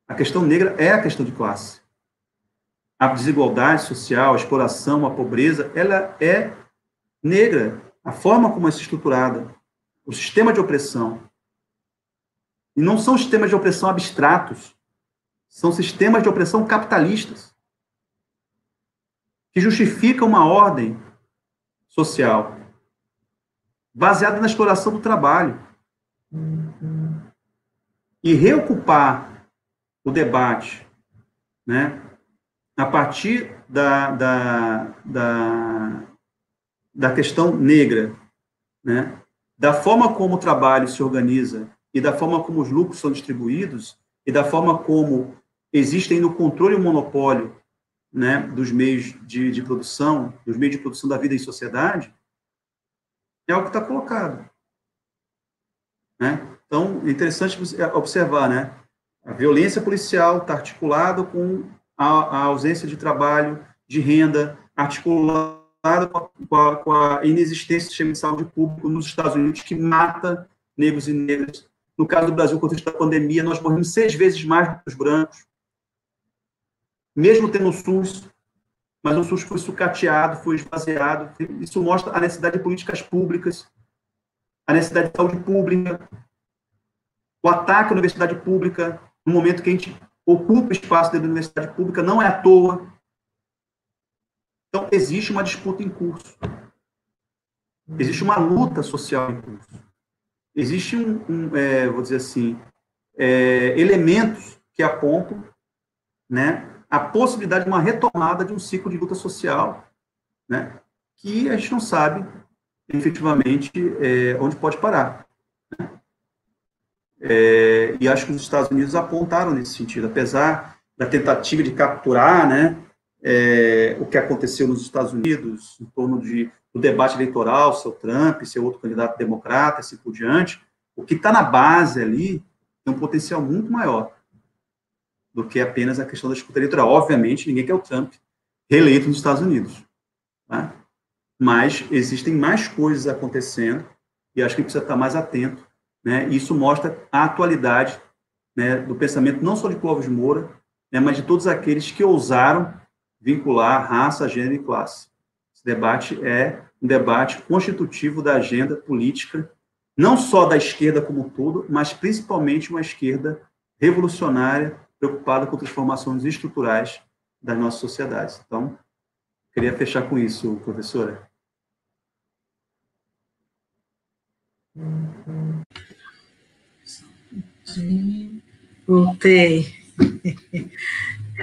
A questão negra é a questão de classe. A desigualdade social, a exploração, a pobreza, ela é negra. A forma como é estruturada, o sistema de opressão. E não são sistemas de opressão abstratos, são sistemas de opressão capitalistas que justificam uma ordem social baseada na exploração do trabalho. E reocupar o debate né, a partir da, da, da, da questão negra, né, da forma como o trabalho se organiza e da forma como os lucros são distribuídos e da forma como existem no controle e monopólio né, dos meios de, de, produção, dos meios de produção da vida em sociedade, é o que está colocado. Né? Então, é interessante observar, né? A violência policial está articulada com a, a, ausência de trabalho, de renda, articulada com a, com a inexistência do sistema de saúde público nos Estados Unidos, que mata negros e negras. No caso do Brasil, no contexto da pandemia, nós morremos seis vezes mais do que os brancos mesmo tendo o SUS, mas o SUS foi sucateado, foi esvaziado. Isso mostra a necessidade de políticas públicas, a necessidade de saúde pública, o ataque à universidade pública, no momento que a gente ocupa espaço dentro da universidade pública, não é à toa. Então, existe uma disputa em curso. Existe uma luta social em curso. Existe um, um é, vou dizer assim, é, elementos que apontam né, a possibilidade de uma retomada de um ciclo de luta social, né, que a gente não sabe efetivamente é, onde pode parar. Né? É, e acho que os Estados Unidos apontaram nesse sentido, apesar da tentativa de capturar né, é, o que aconteceu nos Estados Unidos em torno de, do debate eleitoral, seu Trump, seu outro candidato democrata, assim por diante, o que está na base ali tem um potencial muito maior do que apenas a questão da disputa eleitoral. Obviamente, ninguém quer o Trump reeleito nos Estados Unidos. Tá? Mas existem mais coisas acontecendo e acho que precisa estar mais atento. Né? Isso mostra a atualidade né, do pensamento não só de Clóvis Moura, né, mas de todos aqueles que ousaram vincular raça, gênero e classe. Esse debate é um debate constitutivo da agenda política, não só da esquerda como um todo, mas principalmente uma esquerda revolucionária, preocupada com transformações estruturais das nossas sociedades. Então, queria fechar com isso, professora. Voltei.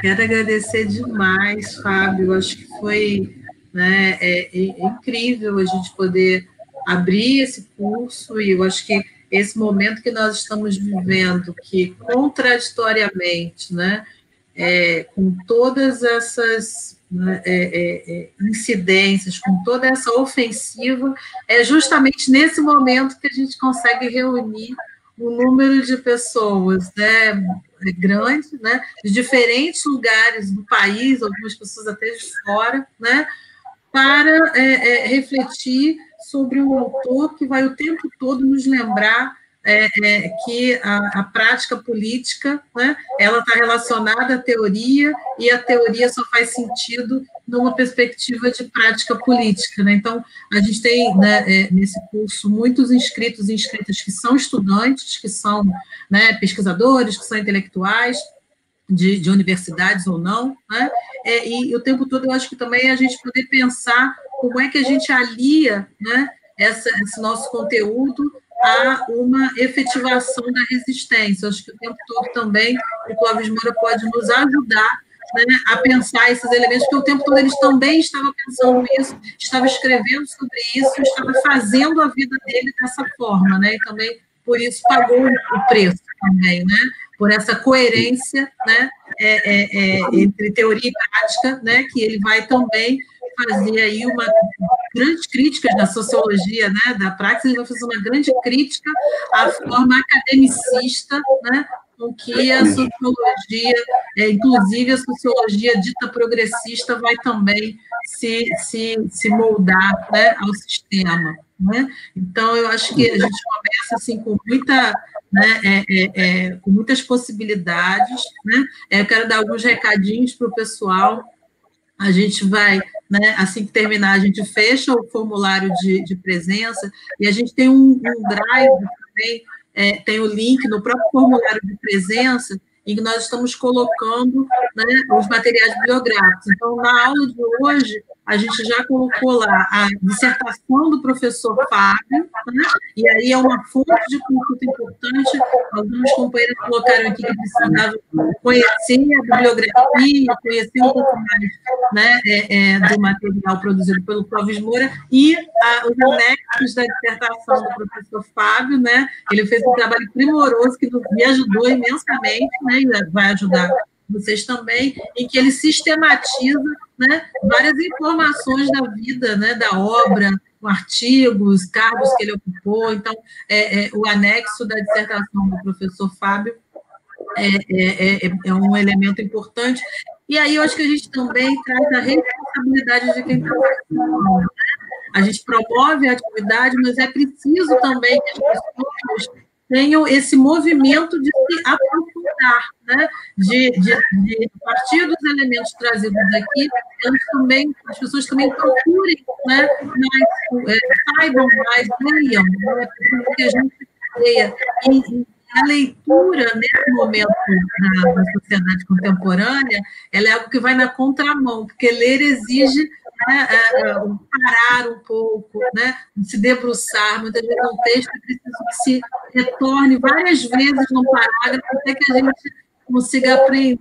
Quero agradecer demais, Fábio. Acho que foi né, é, é incrível a gente poder abrir esse curso e eu acho que esse momento que nós estamos vivendo, que contraditoriamente, né, é, com todas essas né, é, é, é, incidências, com toda essa ofensiva, é justamente nesse momento que a gente consegue reunir um número de pessoas né, grande, né, de diferentes lugares do país, algumas pessoas até de fora, né, para é, é, refletir sobre um autor que vai o tempo todo nos lembrar é, é, que a, a, prática política né, ela está relacionada à teoria e a teoria só faz sentido numa perspectiva de prática política. Né? Então, a gente tem né, é, nesse curso muitos inscritos e inscritas que são estudantes, que são né, pesquisadores, que são intelectuais, de, de, universidades ou não, né? É, e, e, o tempo todo eu acho que também é a gente poder pensar como é que a gente alia né, essa, esse nosso conteúdo a uma efetivação da resistência. Acho que o tempo todo também o Clóvis Moura pode nos ajudar né, a pensar esses elementos, porque o tempo todo eles também estavam pensando isso, estava escrevendo sobre isso, estava fazendo a vida dele dessa forma, né, e também por isso pagou o preço também, né, por essa coerência, né, é, é, é, entre teoria e prática, né, que ele vai também fazer aí uma grande crítica na sociologia, né, da prática, ele vai fazer uma grande crítica à forma academicista, né, com que a sociologia, é, inclusive a sociologia dita progressista, vai também se, se, se moldar né, ao sistema. Né? Então, eu acho que a gente começa assim com muita né, é, é, é, com muitas possibilidades. Né? É, eu quero dar alguns recadinhos para o pessoal. A gente vai, né, assim que terminar, a gente fecha o formulário de, de presença e a gente tem um, um drive também, é, tem o link no próprio formulário de presença em que nós estamos colocando né, os materiais biográficos. Então, na aula de hoje, a gente já colocou lá a dissertação do professor Fábio, né? e aí é uma fonte de consulta importante. Alguns companheiros colocaram aqui que precisavam conhecer a bibliografia, conhecer um pouco mais né, é, é, do material produzido pelo Clóvis Moura e a, os anexos da dissertação do professor Fábio. Né? Ele fez um trabalho primoroso que me ajudou imensamente né, e vai ajudar vocês também, em que ele sistematiza né, várias informações da vida, né, da obra, artigos, cargos que ele ocupou. Então, é, é, o anexo da dissertação do professor Fábio é, é, é, é, um elemento importante. E aí eu acho que a gente também traz a responsabilidade de quem está. Né? A gente promove a atividade, mas é preciso também que as pessoas tenham esse movimento de se aprofundar, né? de, de, de, partir dos elementos trazidos aqui, também, as pessoas também procurem, né, mais, é, saibam mais, leiam, né, porque a gente leia. E, a leitura, nesse momento na, na, sociedade contemporânea, ela é algo que vai na contramão, porque ler exige né, é, é, parar um pouco, né, se debruçar. Muitas vezes um texto é preciso que se retorne várias vezes num parágrafo até que a gente consiga aprender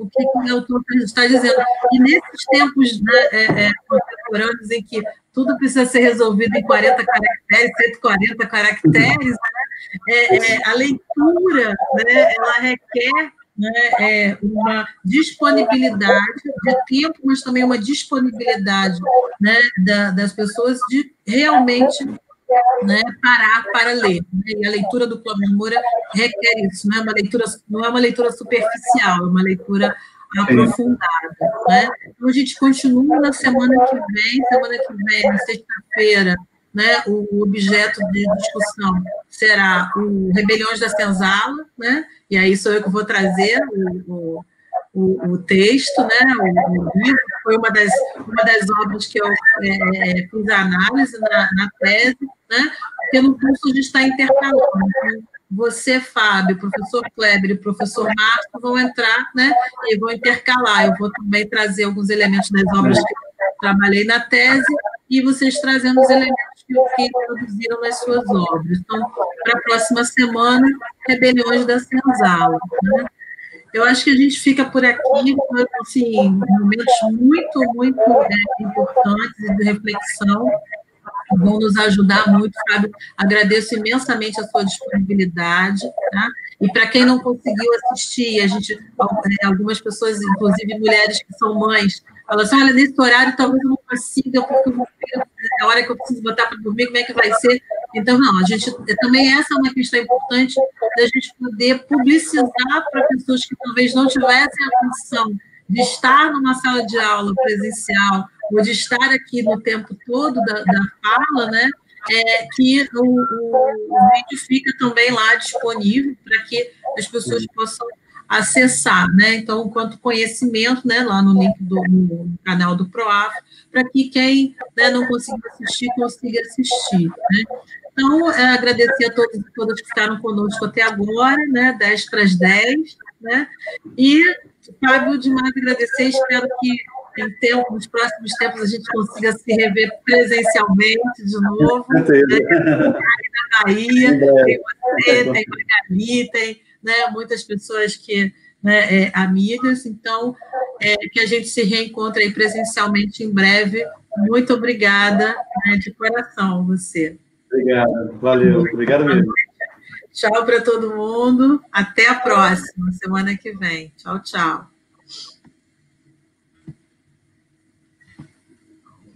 o que, que o autor está dizendo. E nesses tempos né, é, é, contemporâneos em que tudo precisa ser resolvido em 40 caracteres, 140 caracteres, né, é, é, a leitura né, ela requer né, é, uma disponibilidade de tempo, mas também uma disponibilidade né, da, das pessoas de realmente né, parar para ler. Né? E a leitura do Clóvis Moura requer isso, não é uma leitura, não é uma leitura superficial, é uma leitura aprofundada. Né? Então, a gente continua na semana que vem, semana que vem, sexta-feira, né, o objeto de discussão será o Rebeliões da Senzala, né, e aí sou eu que vou trazer o, o, o texto, né, o, livro, foi uma das, uma das obras que eu é, é fiz a análise na, na tese, né, porque no curso a gente está intercalando, então, você, Fábio, professor Kleber e professor Márcio vão entrar, né, e vão intercalar, eu vou também trazer alguns elementos das obras que eu trabalhei na tese, e vocês trazendo os elementos que, que produziram nas suas obras. Então, para a próxima semana, Rebeliões da Senzala. Né? Eu acho que a gente fica por aqui, assim, momentos muito, muito é, importantes de reflexão, vão nos ajudar muito, Fábio. Agradeço imensamente a sua disponibilidade, tá? E para quem não conseguiu assistir, a gente, é, algumas pessoas, inclusive mulheres que são mães, falam assim: olha, nesse horário talvez eu não consiga, porque é a hora que eu preciso botar para dormir, como é que vai ser? Então, não, a gente também essa é uma questão importante da gente poder publicizar para pessoas que talvez não tivessem a condição de estar numa sala de aula presencial ou de estar aqui no tempo todo da, da fala, né? é, que o, o, o, vídeo fica também lá disponível para que as pessoas possam acessar, né? Então, quanto conhecimento, né, lá no link do no canal do ProAF, para que quem né, não conseguiu assistir, consiga assistir, né? Então, é, agradecer a todos e todas que ficaram conosco até agora, né, 10 para as 10, né? E, Fábio, demais agradecer, espero que em tempo, nos próximos tempos a gente consiga se rever presencialmente de novo. Né? Na Bahia, tem você, tem Magali, tem né, muitas pessoas que né, é, amigas, então é, que a gente se reencontre presencialmente em breve. Muito obrigada né, de coração você. Obrigado, valeu, obrigado mesmo. Tchau para todo mundo, até a próxima, semana que vem. Tchau, tchau.